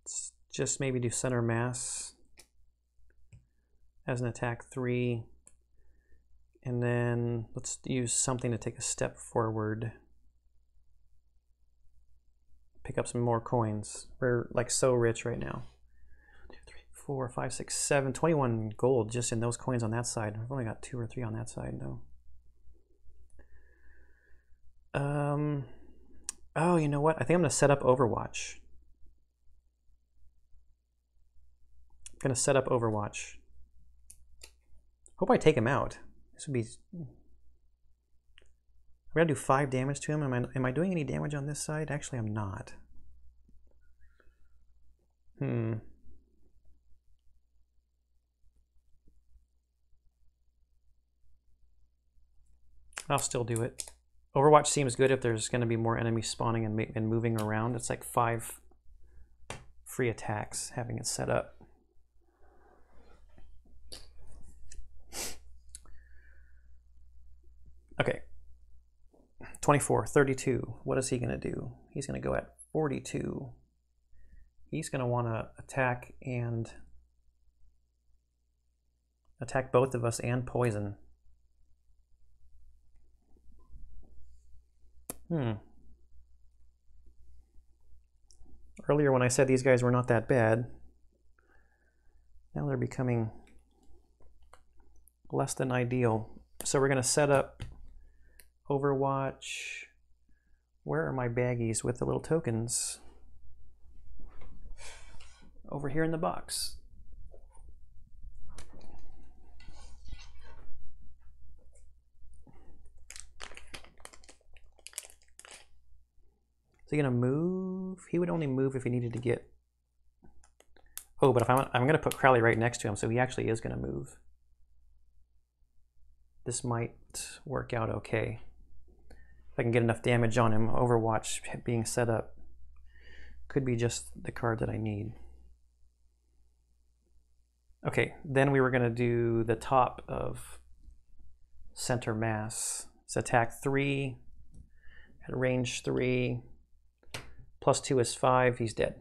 let's just maybe do center mass as an attack three. And then let's use something to take a step forward. Pick up some more coins. We're like so rich right now. Four, five, six, seven, 21 gold just in those coins on that side. I've only got two or three on that side though. Um, oh, you know what? I think I'm going to set up Overwatch. I'm going to set up Overwatch. Hope I take him out. This would be... I'm going to do 5 damage to him. Am I, am I doing any damage on this side? Actually, I'm not. Hmm. I'll still do it. Overwatch seems good if there's going to be more enemies spawning and, and moving around. It's like five free attacks having it set up. Okay. 24, 32. What is he going to do? He's going to go at 42. He's going to want to attack and attack both of us and poison. Hmm. Earlier when I said these guys were not that bad, now they're becoming less than ideal. So we're going to set up Overwatch. Where are my baggies with the little tokens? Over here in the box. He gonna move? He would only move if he needed to get. Oh, but if I'm, I'm gonna put Crowley right next to him, so he actually is gonna move. This might work out okay. If I can get enough damage on him, Overwatch being set up could be just the card that I need. Okay, then we were to do the top of center mass. It's attack 3 at range 3. Plus 2 is 5. He's dead.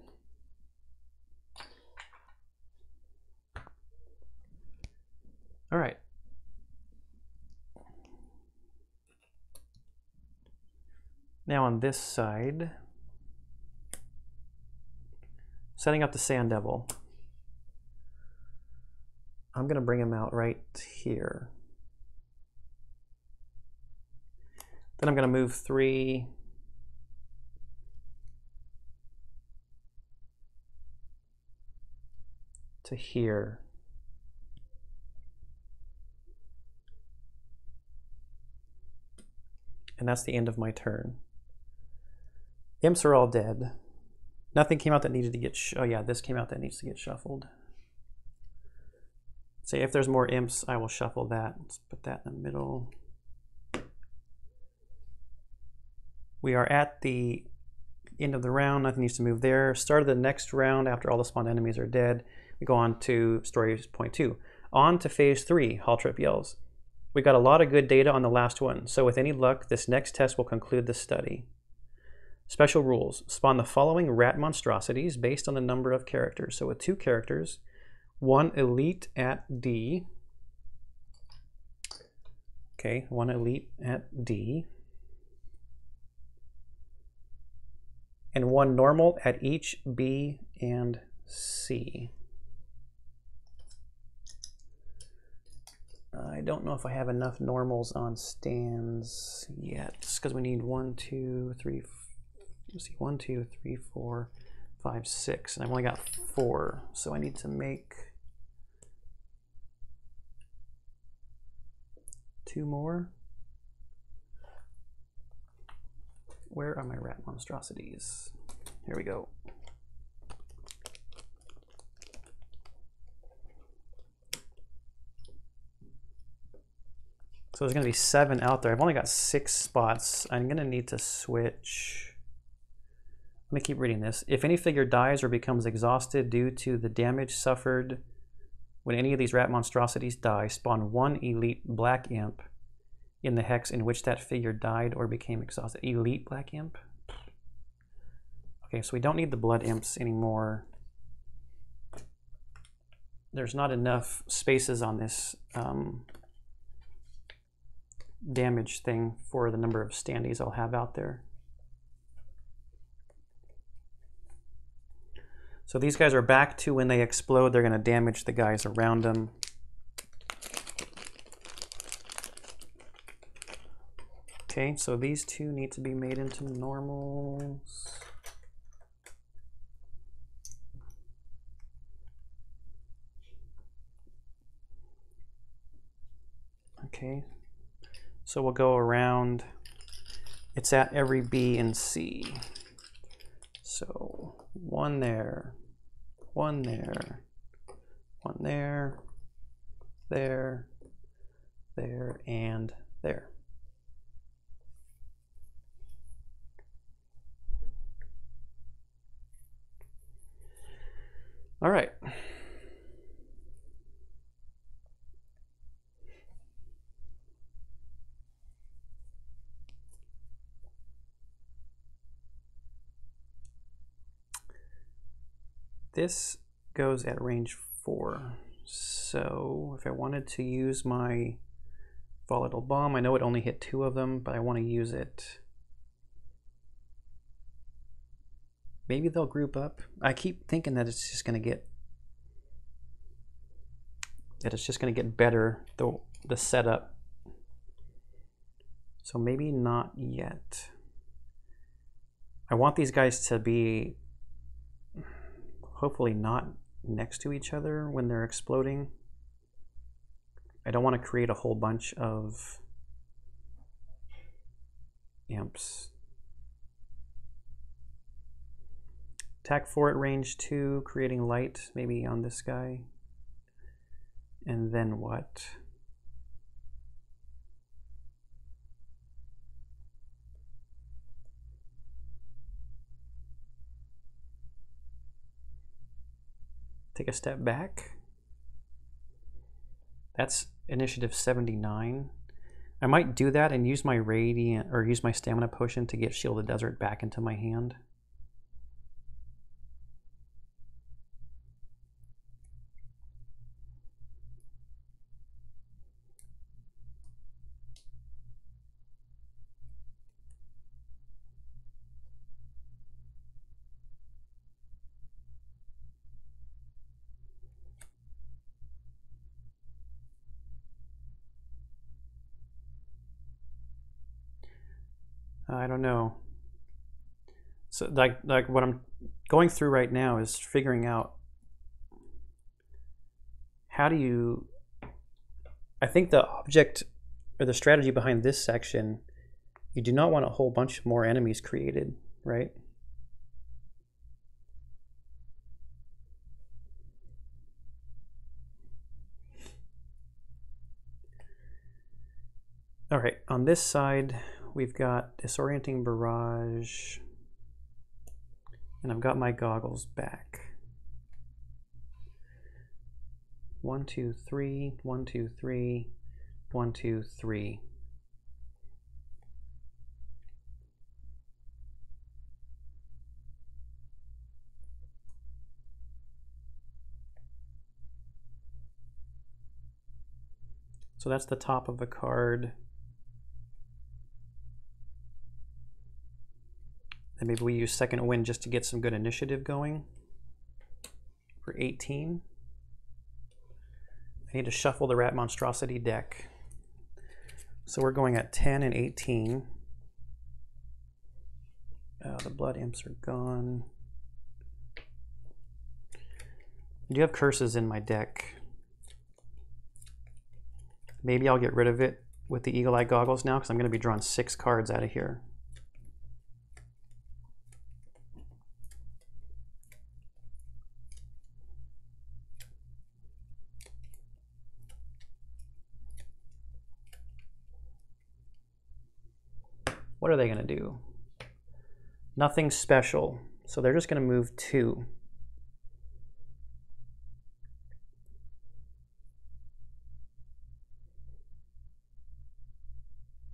All right. Now on this side, setting up the Sand Devil. I'm going to bring him out right here. Then I'm going to move three to here. And that's the end of my turn. Imps are all dead. Nothing came out that needed to get, oh yeah, this came out that needs to get shuffled. Say if there's more imps, I will shuffle that. Let's put that in the middle. We are at the end of the round. Nothing needs to move there. Start of the next round after all the spawned enemies are dead. We go on to story point two. On to phase three, Halltrip yells. We got a lot of good data on the last one, so with any luck, this next test will conclude the study. Special rules. Spawn the following rat monstrosities based on the number of characters. So with two characters, one elite at D. Okay, one elite at D. And one normal at each B and C. I don't know if I have enough normals on stands yet, because we need one, two, three, let's see, one, two, three, four, five, six, and I've only got four, so I need to make two more. Where are my rat monstrosities? Here we go. So there's going to be seven out there. I've only got six spots. I'm going to need to switch. Let me keep reading this. If any figure dies or becomes exhausted due to the damage suffered when any of these rat monstrosities die, spawn one elite black imp in the hex in which that figure died or became exhausted. Elite black imp? Okay, so we don't need the blood imps anymore. There's not enough spaces on this um, damage thing for the number of standees I'll have out there. So these guys are back to when they explode, they're going to damage the guys around them. Okay, so these two need to be made into normals. Okay, so we'll go around. It's at every B and C. So one there, one there, one there, there, there, and there. All right. This goes at range 4. So if I wanted to use my volatile bomb, I know it only hit two of them, but I want to use it. Maybe they'll group up. I keep thinking that it's just going to get that it's just going to get better the the setup. So maybe not yet. I want these guys to be hopefully not next to each other when they're exploding. I don't want to create a whole bunch of imps. Attack 4 at range 2, creating light maybe on this guy. And then what? Take a step back. That's initiative 79. I might do that and use my radiant or use my stamina potion to get Shield of Desert back into my hand. I don't know. So like like what I'm going through right now is figuring out how do you I think the object or the strategy behind this section you do not want a whole bunch more enemies created, right? All right, on this side, we've got disorienting barrage, and I've got my goggles back. One, two, three, one, two, three, one, two, three. So that's the top of the card. And maybe we use second wind just to get some good initiative going for 18. I need to shuffle the Rat Monstrosity deck. So we're going at 10 and 18. Uh, the blood imps are gone. I do have curses in my deck. Maybe I'll get rid of it with the Eagle Eye Goggles now because I'm going to be drawing six cards out of here. They going to do? Nothing special. So they're just going to move two.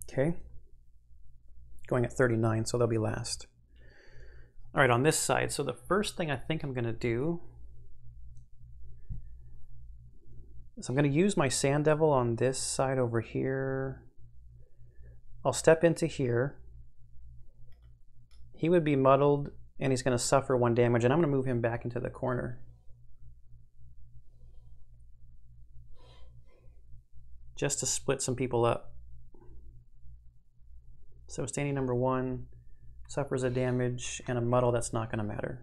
Okay. Going at 39, so they'll be last. All right, on this side, so the first thing I think I'm going to do is I'm going to use my Sand Devil on this side over here. I'll step into here. He would be muddled, and he's going to suffer one damage, and I'm going to move him back into the corner. Just to split some people up. So standee number one suffers a damage and a muddle that's not going to matter.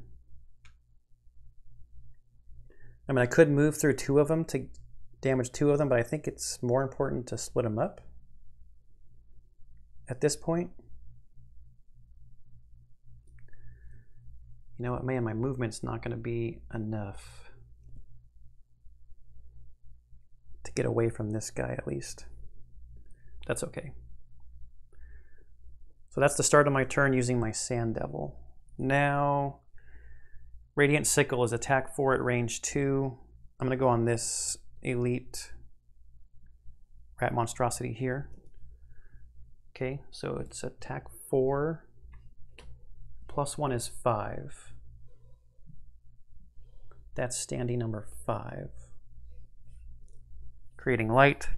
I mean, I could move through two of them to damage two of them, but I think it's more important to split them up at this point. You know what, man, my movement's not going to be enough to get away from this guy at least. That's okay. So that's the start of my turn using my Sand Devil. Now, Radiant Sickle is attack 4 at range 2. I'm going to go on this Elite Rat Monstrosity here. Okay, so it's attack 4, plus 1 is 5. That's standee number 5. Creating light.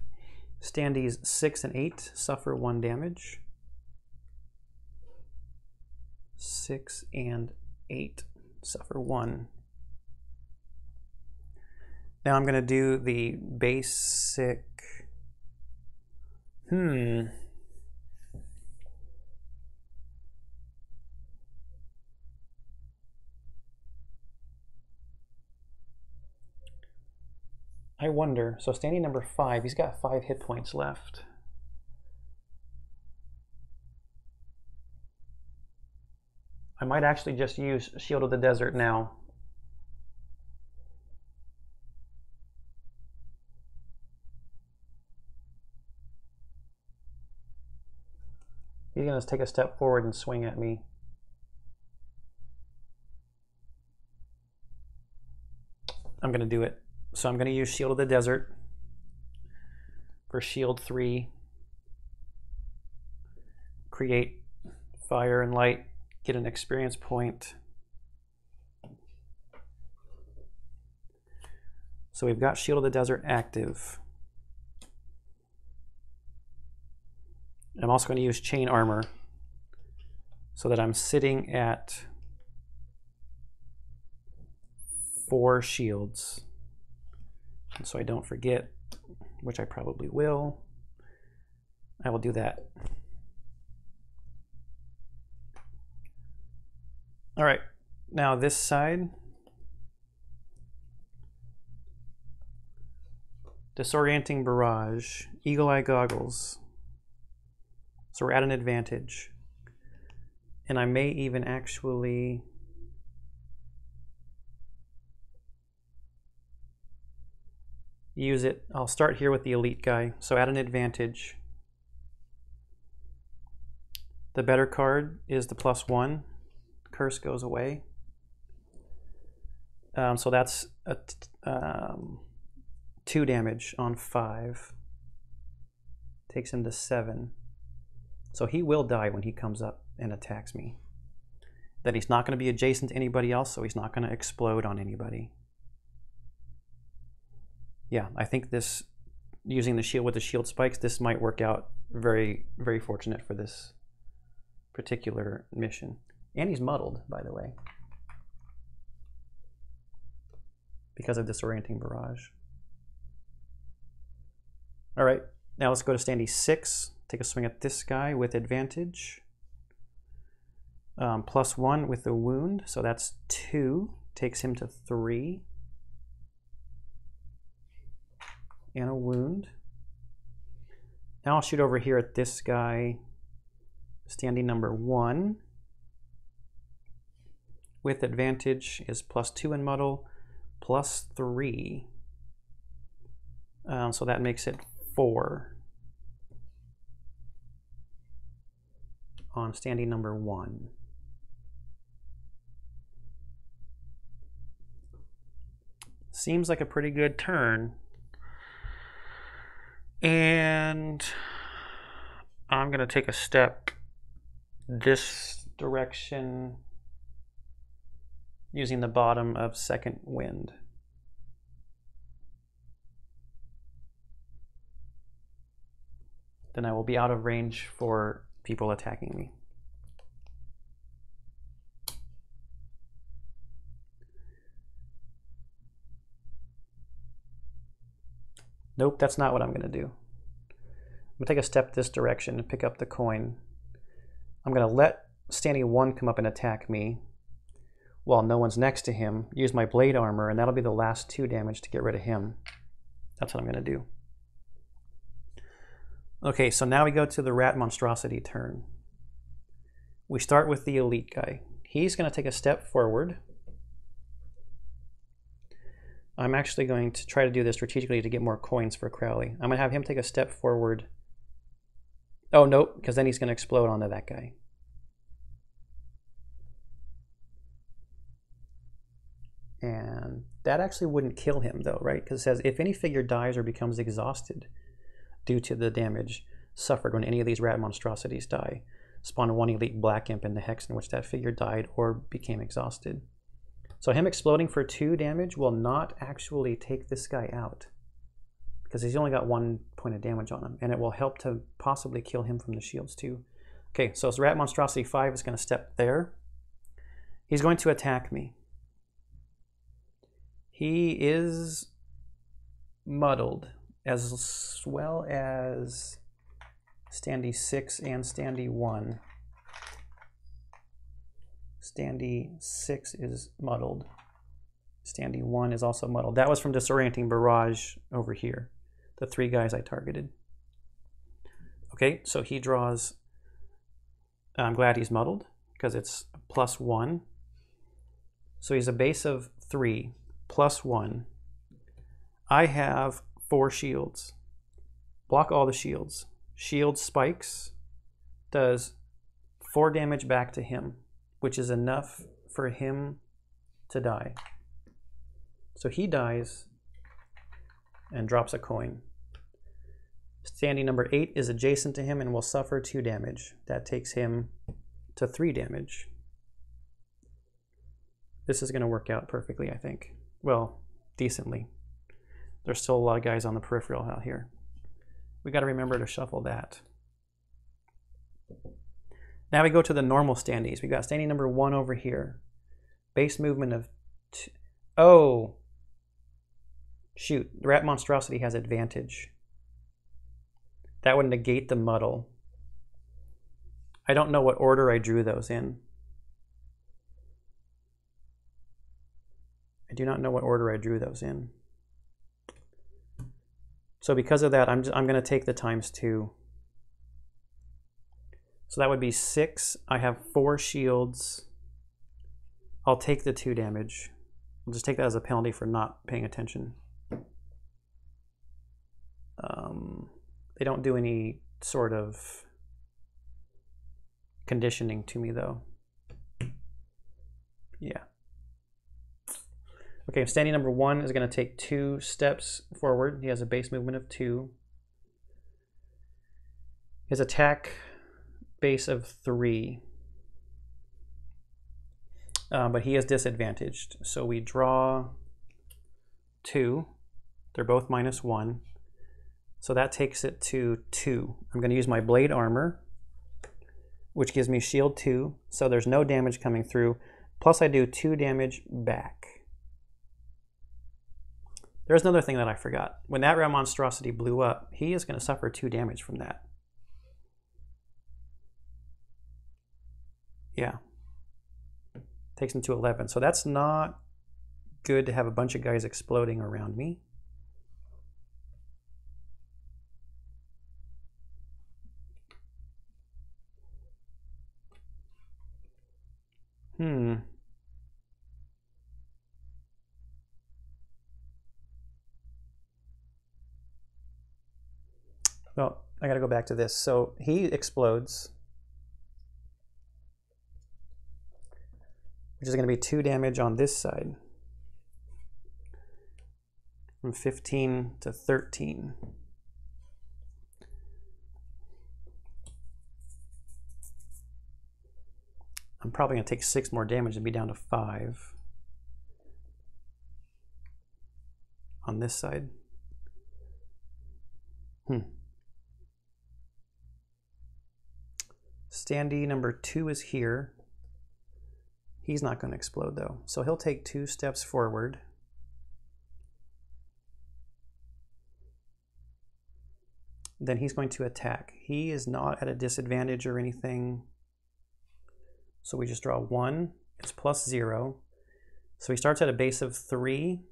Standees 6 and 8 suffer 1 damage six and eight suffer one. Now I'm going to do the basic. Hmm. I wonder. So standee number five, he's got five hit points left. I might actually just use Shield of the Desert now. He's going to take a step forward and swing at me. I'm going to do it. So I'm going to use Shield of the Desert for Shield 3. Create fire and light get an experience point. So we've got Shield of the Desert active. I'm also going to use Chain Armor so that I'm sitting at four shields. So I don't forget, which I probably will. I will do that. All right, now this side. Disorienting barrage, eagle eye goggles. So we're at an advantage. And I may even actually use it. I'll start here with the elite guy. So at an advantage. The better card is the plus one. Curse goes away. Um, so that's a um, two damage on five. Takes him to seven. So he will die when he comes up and attacks me. That he's not going to be adjacent to anybody else, so he's not going to explode on anybody. Yeah, I think this, using the shield with the shield spikes, this might work out very, very fortunate for this particular mission. And he's muddled, by the way, because of disorienting barrage. All right, now let's go to standee six. Take a swing at this guy with advantage. Um, plus one with the wound, so that's two. Takes him to three. And a wound. Now I'll shoot over here at this guy, standee number one. With advantage is plus two in muddle, plus three. Um, so that makes it four on standee number one. Seems like a pretty good turn. And I'm going to take a step this direction using the bottom of second wind. then I will be out of range for people attacking me. Nope, that's not what I'm going to do. I'm going to take a step this direction and pick up the coin. I'm going to let standee 1 come up and attack me while no one's next to him. Use my blade armor, and that'll be the last 2 damage to get rid of him. That's what I'm going to do. Okay, so now we go to the rat monstrosity turn. We start with the elite guy. He's going to take a step forward. I'm actually going to try to do this strategically to get more coins for Crowley. I'm going to have him take a step forward. Oh, nope, because then he's going to explode onto that guy. And that actually wouldn't kill him, though, right? Because it says if any figure dies or becomes exhausted, due to the damage suffered when any of these rat monstrosities die. Spawn one elite black imp in the hex in which that figure died or became exhausted. So him exploding for two damage will not actually take this guy out because he's only got one point of damage on him and it will help to possibly kill him from the shields too. Okay, so rat monstrosity 5 is going to step there. He's going to attack me. He is muddled as well as standee 6 and standee 1. Standee 6 is muddled. Standee 1 is also muddled. That was from Disorienting Barrage over here, the three guys I targeted. Okay, so he draws, I'm glad he's muddled because it's plus 1. So he's a base of 3 plus 1. I have four shields. Block all the shields. Shield spikes does four damage back to him, which is enough for him to die. So he dies and drops a coin. Standee number eight is adjacent to him and will suffer two damage. That takes him to three damage. This is going to work out perfectly, I think. Well, decently. There's still a lot of guys on the peripheral out here. We got to remember to shuffle that. Now we go to the normal standees. We've got standee number one over here. Base movement of two. Oh, shoot. Rat monstrosity has advantage. That would negate the muddle. I don't know what order I drew those in. I do not know what order I drew those in. So because of that, I'm, just, I'm going to take the times 2. So that would be 6. I have 4 shields. I'll take the 2 damage. I'll just take that as a penalty for not paying attention. Um, they don't do any sort of conditioning to me though. Yeah. Okay, standee number one is going to take two steps forward. He has a base movement of two. His attack base of three. Um, but he is disadvantaged. So we draw two. They're both minus one. So that takes it to two. I'm going to use my blade armor, which gives me shield two. So there's no damage coming through. Plus I do two damage back. There's another thing that I forgot. When that rat monstrosity blew up, he is going to suffer two damage from that. Yeah. Takes him to 11. So that's not good to have a bunch of guys exploding around me. Hmm. Well, I got to go back to this. So he explodes, which is going to be 2 damage on this side. From 15 to 13. I'm probably going to take 6 more damage and be down to 5 on this side. Hmm. Standee number two is here. He's not going to explode though. So he'll take two steps forward. Then he's going to attack. He is not at a disadvantage or anything. So we just draw one. It's plus zero. So he starts at a base of three.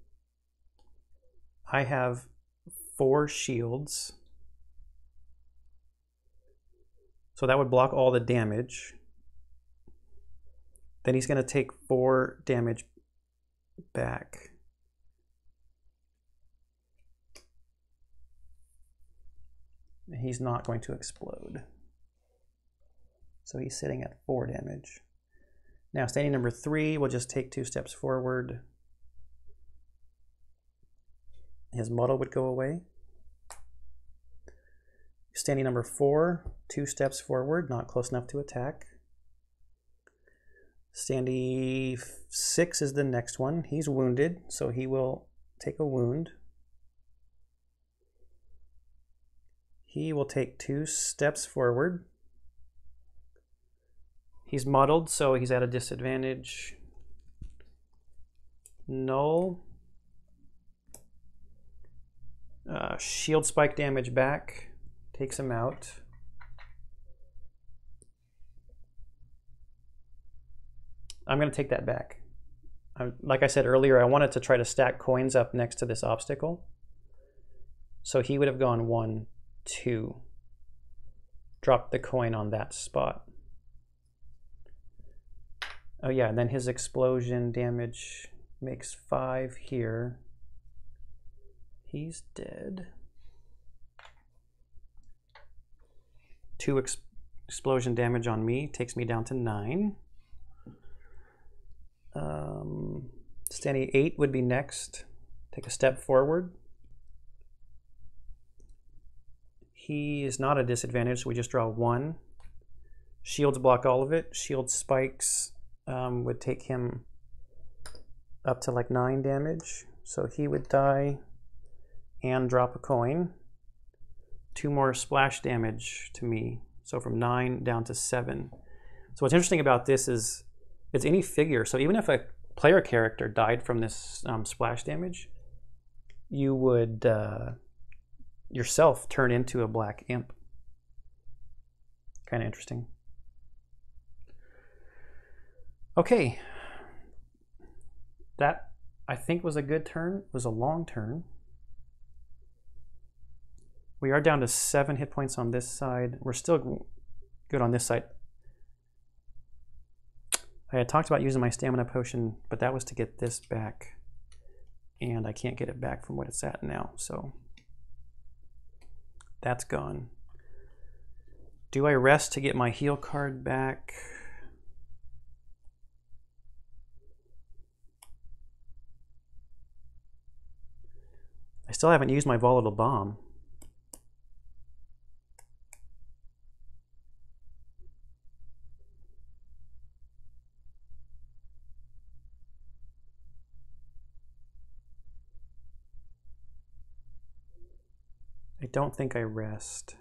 I have four shields. So that would block all the damage. Then he's going to take four damage back. He's not going to explode. So he's sitting at four damage. Now standee number three, we'll just take two steps forward. His muddle would go away. Standee number four, two steps forward, not close enough to attack. Standee six is the next one. He's wounded, so he will take a wound. He will take two steps forward. He's muddled, so he's at a disadvantage. Null. Uh, shield spike damage back takes him out. I'm going to take that back. I'm, like I said earlier, I wanted to try to stack coins up next to this obstacle. So he would have gone one, two. Drop the coin on that spot. Oh yeah, and then his explosion damage makes five here. He's dead. two ex explosion damage on me takes me down to nine. Um, Standee eight would be next. Take a step forward. He is not a disadvantage, so we just draw one. Shields block all of it. Shield spikes um, would take him up to like nine damage. So he would die and drop a coin two more splash damage to me. So from nine down to seven. So what's interesting about this is it's any figure. So even if a player character died from this um, splash damage, you would uh, yourself turn into a black imp. Kind of interesting. Okay. That I think was a good turn. It was a long turn. We are down to seven hit points on this side. We're still good on this side. I had talked about using my stamina potion, but that was to get this back. And I can't get it back from what it's at now, so that's gone. Do I rest to get my heal card back? I still haven't used my volatile bomb. Don't think I rest.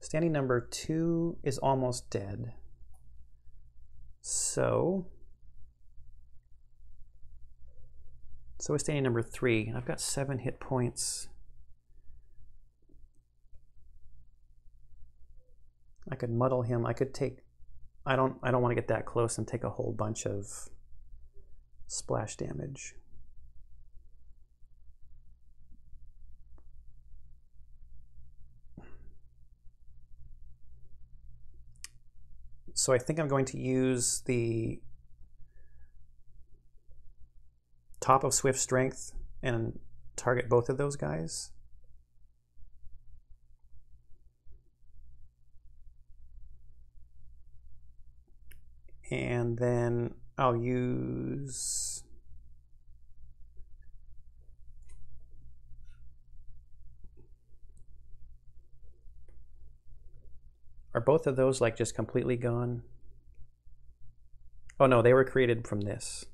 Standee number two is almost dead. So, so is standee number three. and I've got seven hit points. I could muddle him. I could take, I don't, I don't want to get that close and take a whole bunch of splash damage. So I think I'm going to use the top of Swift Strength and target both of those guys. And then I'll use Are both of those like just completely gone? Oh no, they were created from this.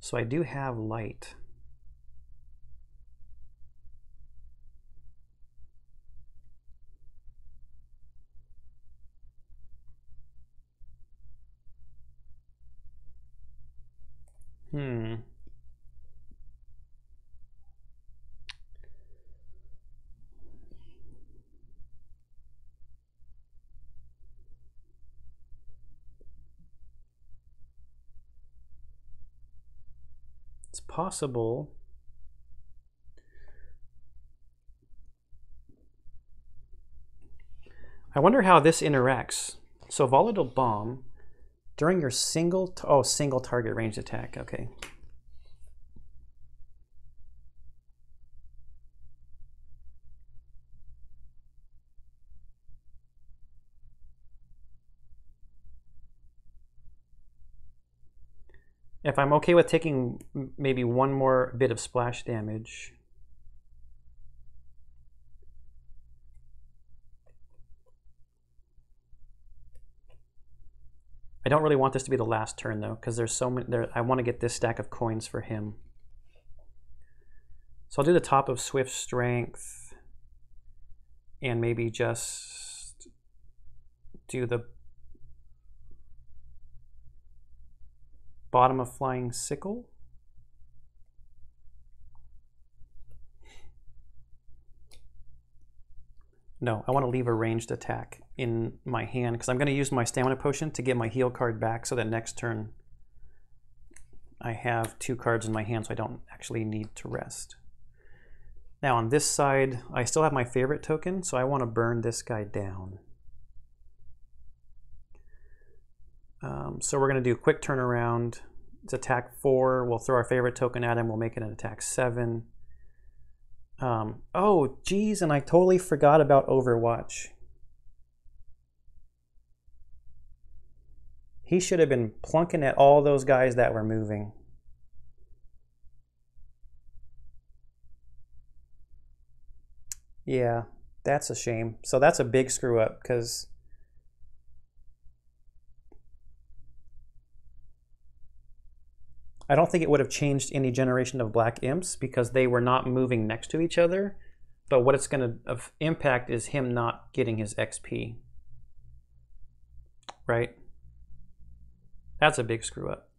So I do have light. Hmm. It's possible I wonder how this interacts. So volatile bomb during your single, oh, single target ranged attack, okay. If I'm okay with taking maybe one more bit of splash damage, I don't really want this to be the last turn though, because there's so many. There, I want to get this stack of coins for him. So I'll do the top of Swift Strength, and maybe just do the bottom of Flying Sickle. No, I want to leave a ranged attack in my hand because I'm going to use my stamina potion to get my heal card back so that next turn I have two cards in my hand so I don't actually need to rest. Now on this side, I still have my favorite token, so I want to burn this guy down. Um, so we're going to do a quick turnaround. It's attack four. We'll throw our favorite token at him. We'll make it an attack seven. Um, oh, geez, and I totally forgot about Overwatch. He should have been plunking at all those guys that were moving. Yeah, that's a shame. So that's a big screw up because I don't think it would have changed any generation of black imps because they were not moving next to each other. But what it's going to impact is him not getting his XP. Right? That's a big screw up.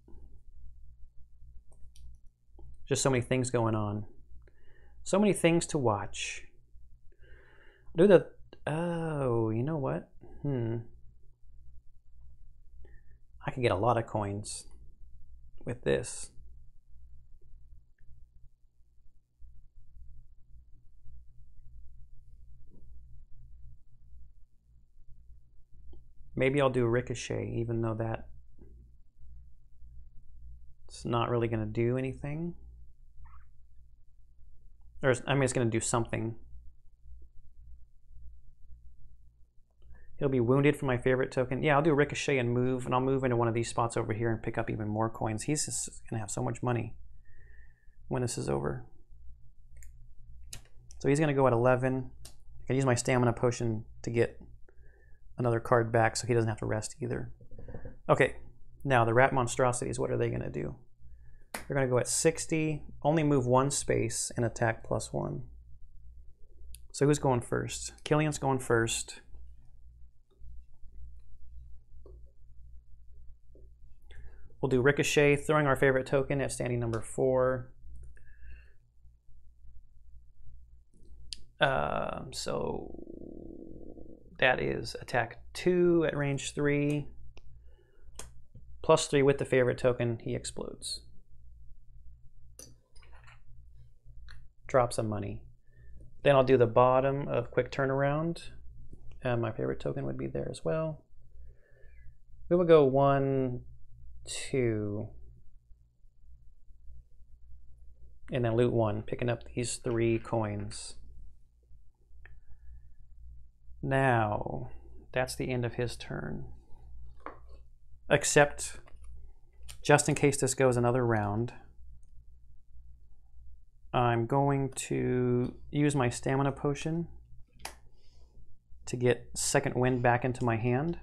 Just so many things going on. So many things to watch. Do the... Oh, you know what? Hmm. I could get a lot of coins with this. Maybe I'll do a Ricochet, even though that it's not really going to do anything. Or, I mean, it's going to do something. He'll be wounded for my favorite token. Yeah, I'll do a Ricochet and move, and I'll move into one of these spots over here and pick up even more coins. He's just going to have so much money when this is over. So he's going to go at 11. I can use my stamina potion to get another card back so he doesn't have to rest either. Okay, now the rat monstrosities, what are they going to do? They're going to go at 60, only move one space, and attack plus one. So who's going first? Killian's going first. We'll do Ricochet, throwing our favorite token at standee number four. Um, so that is attack two at range three. Plus three with the favorite token, he explodes. Drop some money. Then I'll do the bottom of quick turnaround. And my favorite token would be there as well. We will go one, two, and then loot one, picking up these three coins. Now, that's the end of his turn. Except, just in case this goes another round, I'm going to use my stamina potion to get second wind back into my hand.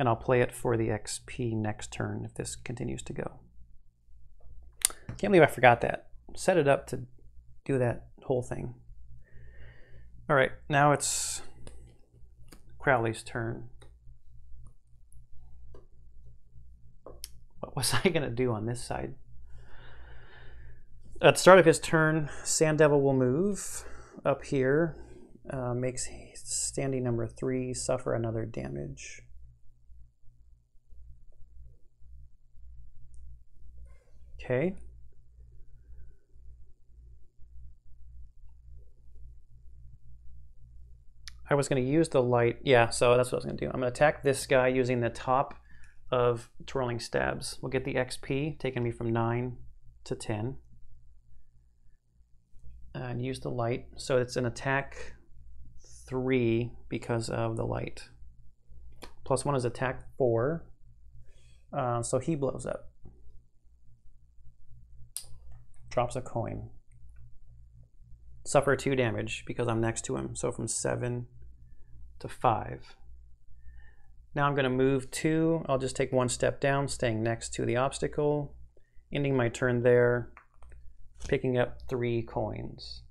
And I'll play it for the XP next turn if this continues to go. Can't believe I forgot that. Set it up to do that whole thing. All right, now it's Crowley's turn. What was I going to do on this side? At the start of his turn, Sand Devil will move up here, uh, makes standee number three suffer another damage. Okay. I was going to use the light. Yeah, so that's what I was going to do. I'm going to attack this guy using the top of Twirling Stabs. We'll get the XP, taking me from 9 to 10. And use the light. So it's an attack 3 because of the light. Plus 1 is attack 4. Uh, so he blows up. Drops a coin. Suffer 2 damage because I'm next to him. So from 7 to 5. Now I'm going to move 2. I'll just take one step down, staying next to the obstacle, ending my turn there, picking up 3 coins.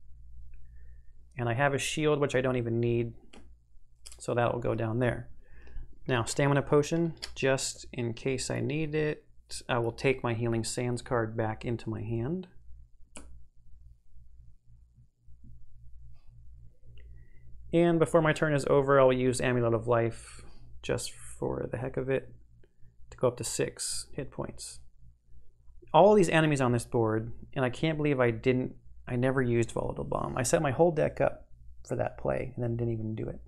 And I have a shield, which I don't even need, so that will go down there. Now, Stamina Potion, just in case I need it, I will take my Healing Sands card back into my hand. And before my turn is over, I'll use Amulet of Life just for the heck of it to go up to six hit points. All these enemies on this board, and I can't believe I didn't, I never used Volatile Bomb. I set my whole deck up for that play and then didn't even do it.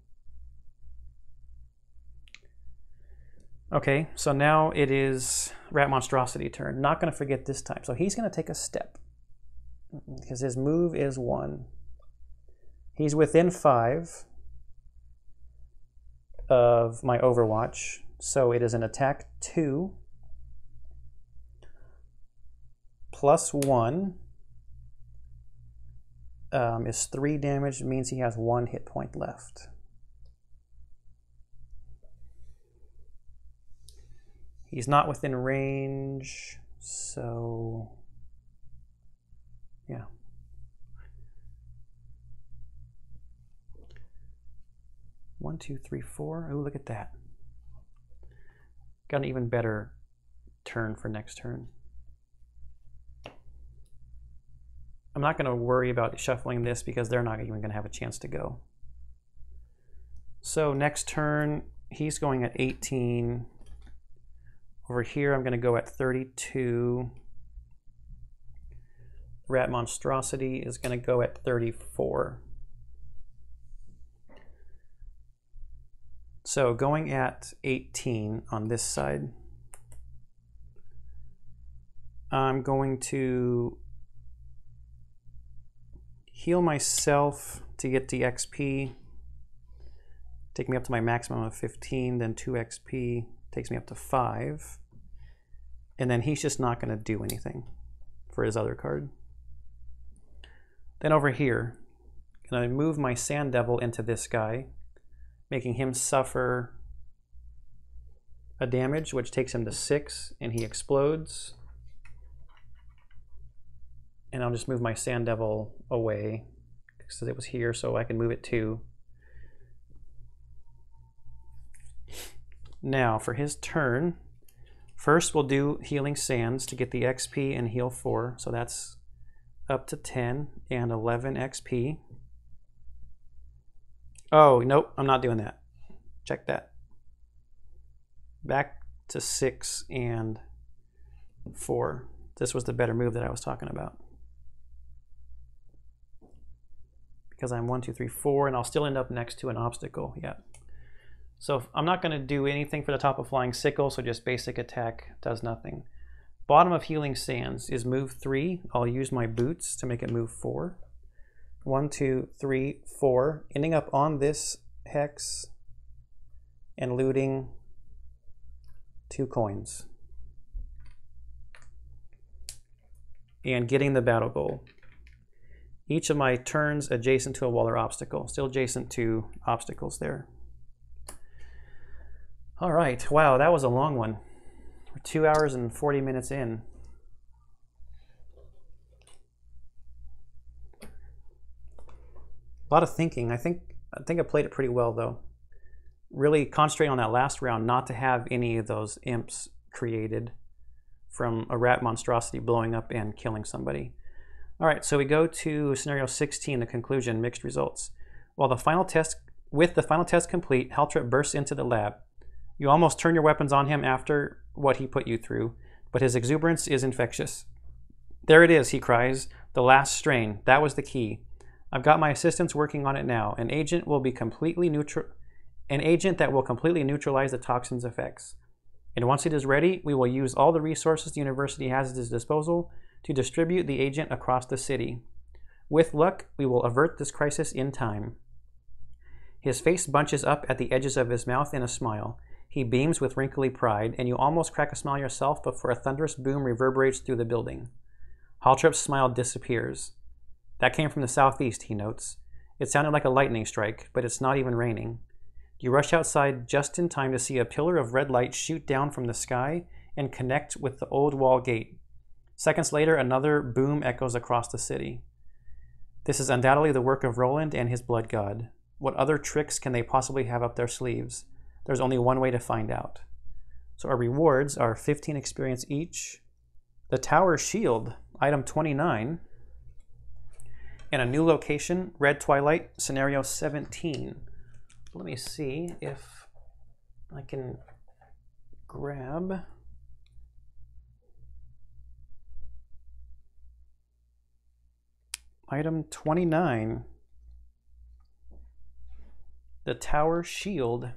Okay, so now it is Rat Monstrosity turn. Not going to forget this time. So he's going to take a step because his move is one. He's within five of my Overwatch, so it is an attack two plus one um, is three damage. Means he has one hit point left. He's not within range, so yeah. One, two, three, four. Oh, look at that. Got an even better turn for next turn. I'm not going to worry about shuffling this because they're not even going to have a chance to go. So next turn, he's going at 18. Over here, I'm going to go at 32. Rat Monstrosity is going to go at 34. So going at 18 on this side, I'm going to heal myself to get the XP. Take me up to my maximum of 15, then 2 XP takes me up to 5. And then he's just not going to do anything for his other card. Then over here, going to move my Sand Devil into this guy, making him suffer a damage, which takes him to 6, and he explodes. And I'll just move my Sand Devil away, because it was here, so I can move it too. Now, for his turn, first we'll do Healing Sands to get the XP and heal 4. So that's up to 10 and 11 XP. Oh, nope, I'm not doing that. Check that. Back to 6 and 4. This was the better move that I was talking about. Because I'm 1, 2, 3, 4, and I'll still end up next to an obstacle. Yeah. So I'm not going to do anything for the top of Flying Sickle, so just basic attack does nothing. Bottom of Healing Sands is move 3. I'll use my boots to make it move 4. 1, 2, 3, 4. Ending up on this hex and looting two coins. And getting the battle goal. Each of my turns adjacent to a wall or obstacle. Still adjacent to obstacles there. All right, wow, that was a long one. We're two hours and 40 minutes in. Lot of thinking. I think I think I played it pretty well though. Really concentrate on that last round not to have any of those imps created from a rat monstrosity blowing up and killing somebody. All right, so we go to scenario 16, the conclusion, mixed results. While the final test, with the final test complete, Haltrip bursts into the lab. You almost turn your weapons on him after what he put you through, but his exuberance is infectious. There it is, he cries. The last strain. That was the key. I've got my assistants working on it now. An agent will be completely neutral an agent that will completely neutralize the toxin's effects. And once it is ready, we will use all the resources the university has at its disposal to distribute the agent across the city. With luck, we will avert this crisis in time. His face bunches up at the edges of his mouth in a smile. He beams with wrinkly pride, and you almost crack a smile yourself before a thunderous boom reverberates through the building. Haltrip's smile disappears. That came from the southeast, he notes. It sounded like a lightning strike, but it's not even raining. You rush outside just in time to see a pillar of red light shoot down from the sky and connect with the old wall gate. Seconds later, another boom echoes across the city. This is undoubtedly the work of Roland and his blood god. What other tricks can they possibly have up their sleeves? There's only one way to find out. So our rewards are 15 experience each. The Tower Shield, item 29. And a new location, Red Twilight, scenario 17. Let me see if I can grab... Item 29. The Tower Shield.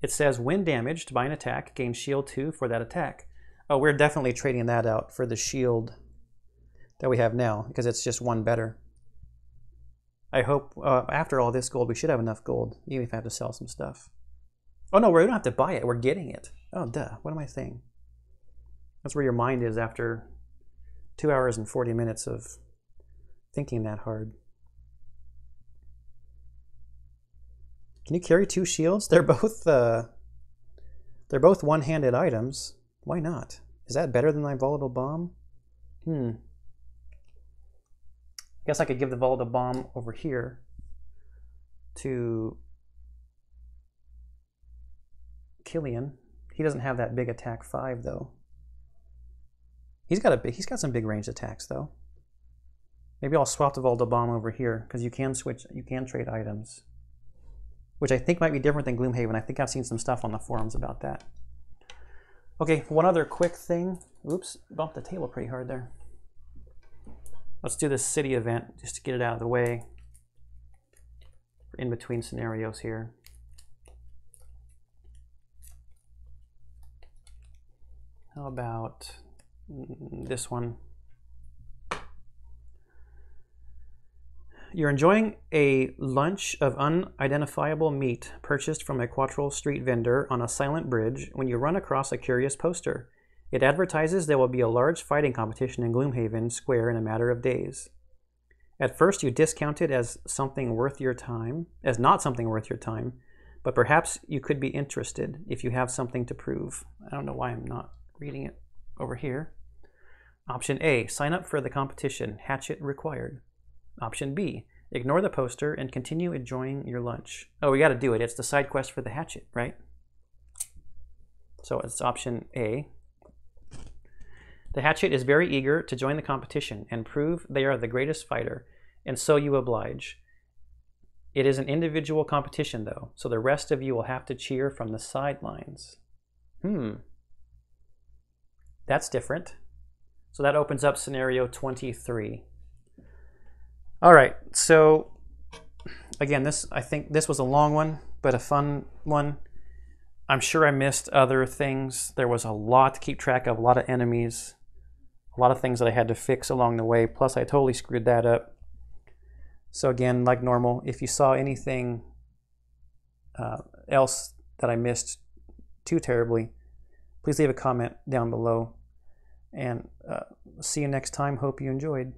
It says when damaged by an attack, gain shield 2 for that attack. Oh, we're definitely trading that out for the shield that we have now because it's just one better. I hope uh, after all this gold, we should have enough gold, even if I have to sell some stuff. Oh no, we don't have to buy it. We're getting it. Oh, duh. What am I saying? That's where your mind is after two hours and 40 minutes of thinking that hard. Can you carry two shields? They're both uh, they're both one-handed items. Why not? Is that better than my volatile bomb? Hmm. I guess I could give the volatile bomb over here to Killian. He doesn't have that big attack five though. He's got a big, he's got some big range attacks though. Maybe I'll swap the Volta bomb over here because you can switch, you can trade items which I think might be different than Gloomhaven. I think I've seen some stuff on the forums about that. Okay, one other quick thing. Oops, bumped the table pretty hard there. Let's do this city event just to get it out of the way. In between scenarios here. How about this one? You're enjoying a lunch of unidentifiable meat purchased from a Quatryl Street vendor on a silent bridge when you run across a curious poster. It advertises there will be a large fighting competition in Gloomhaven Square in a matter of days. At first, you discount it as something worth your time, as not something worth your time, but perhaps you could be interested if you have something to prove. I don't know why I'm not reading it over here. Option A, sign up for the competition, hatchet required. Option B, ignore the poster and continue enjoying your lunch. Oh, we got to do it. It's the side quest for the hatchet, right? So it's option A. The hatchet is very eager to join the competition and prove they are the greatest fighter, and so you oblige. It is an individual competition, though, so the rest of you will have to cheer from the sidelines. Hmm. That's different. So that opens up scenario 23. All right, so again, this I think this was a long one, but a fun one. I'm sure I missed other things. There was a lot to keep track of, a lot of enemies, a lot of things that I had to fix along the way. Plus, I totally screwed that up. So again, like normal, if you saw anything uh, else that I missed too terribly, please leave a comment down below. And uh, see you next time. Hope you enjoyed.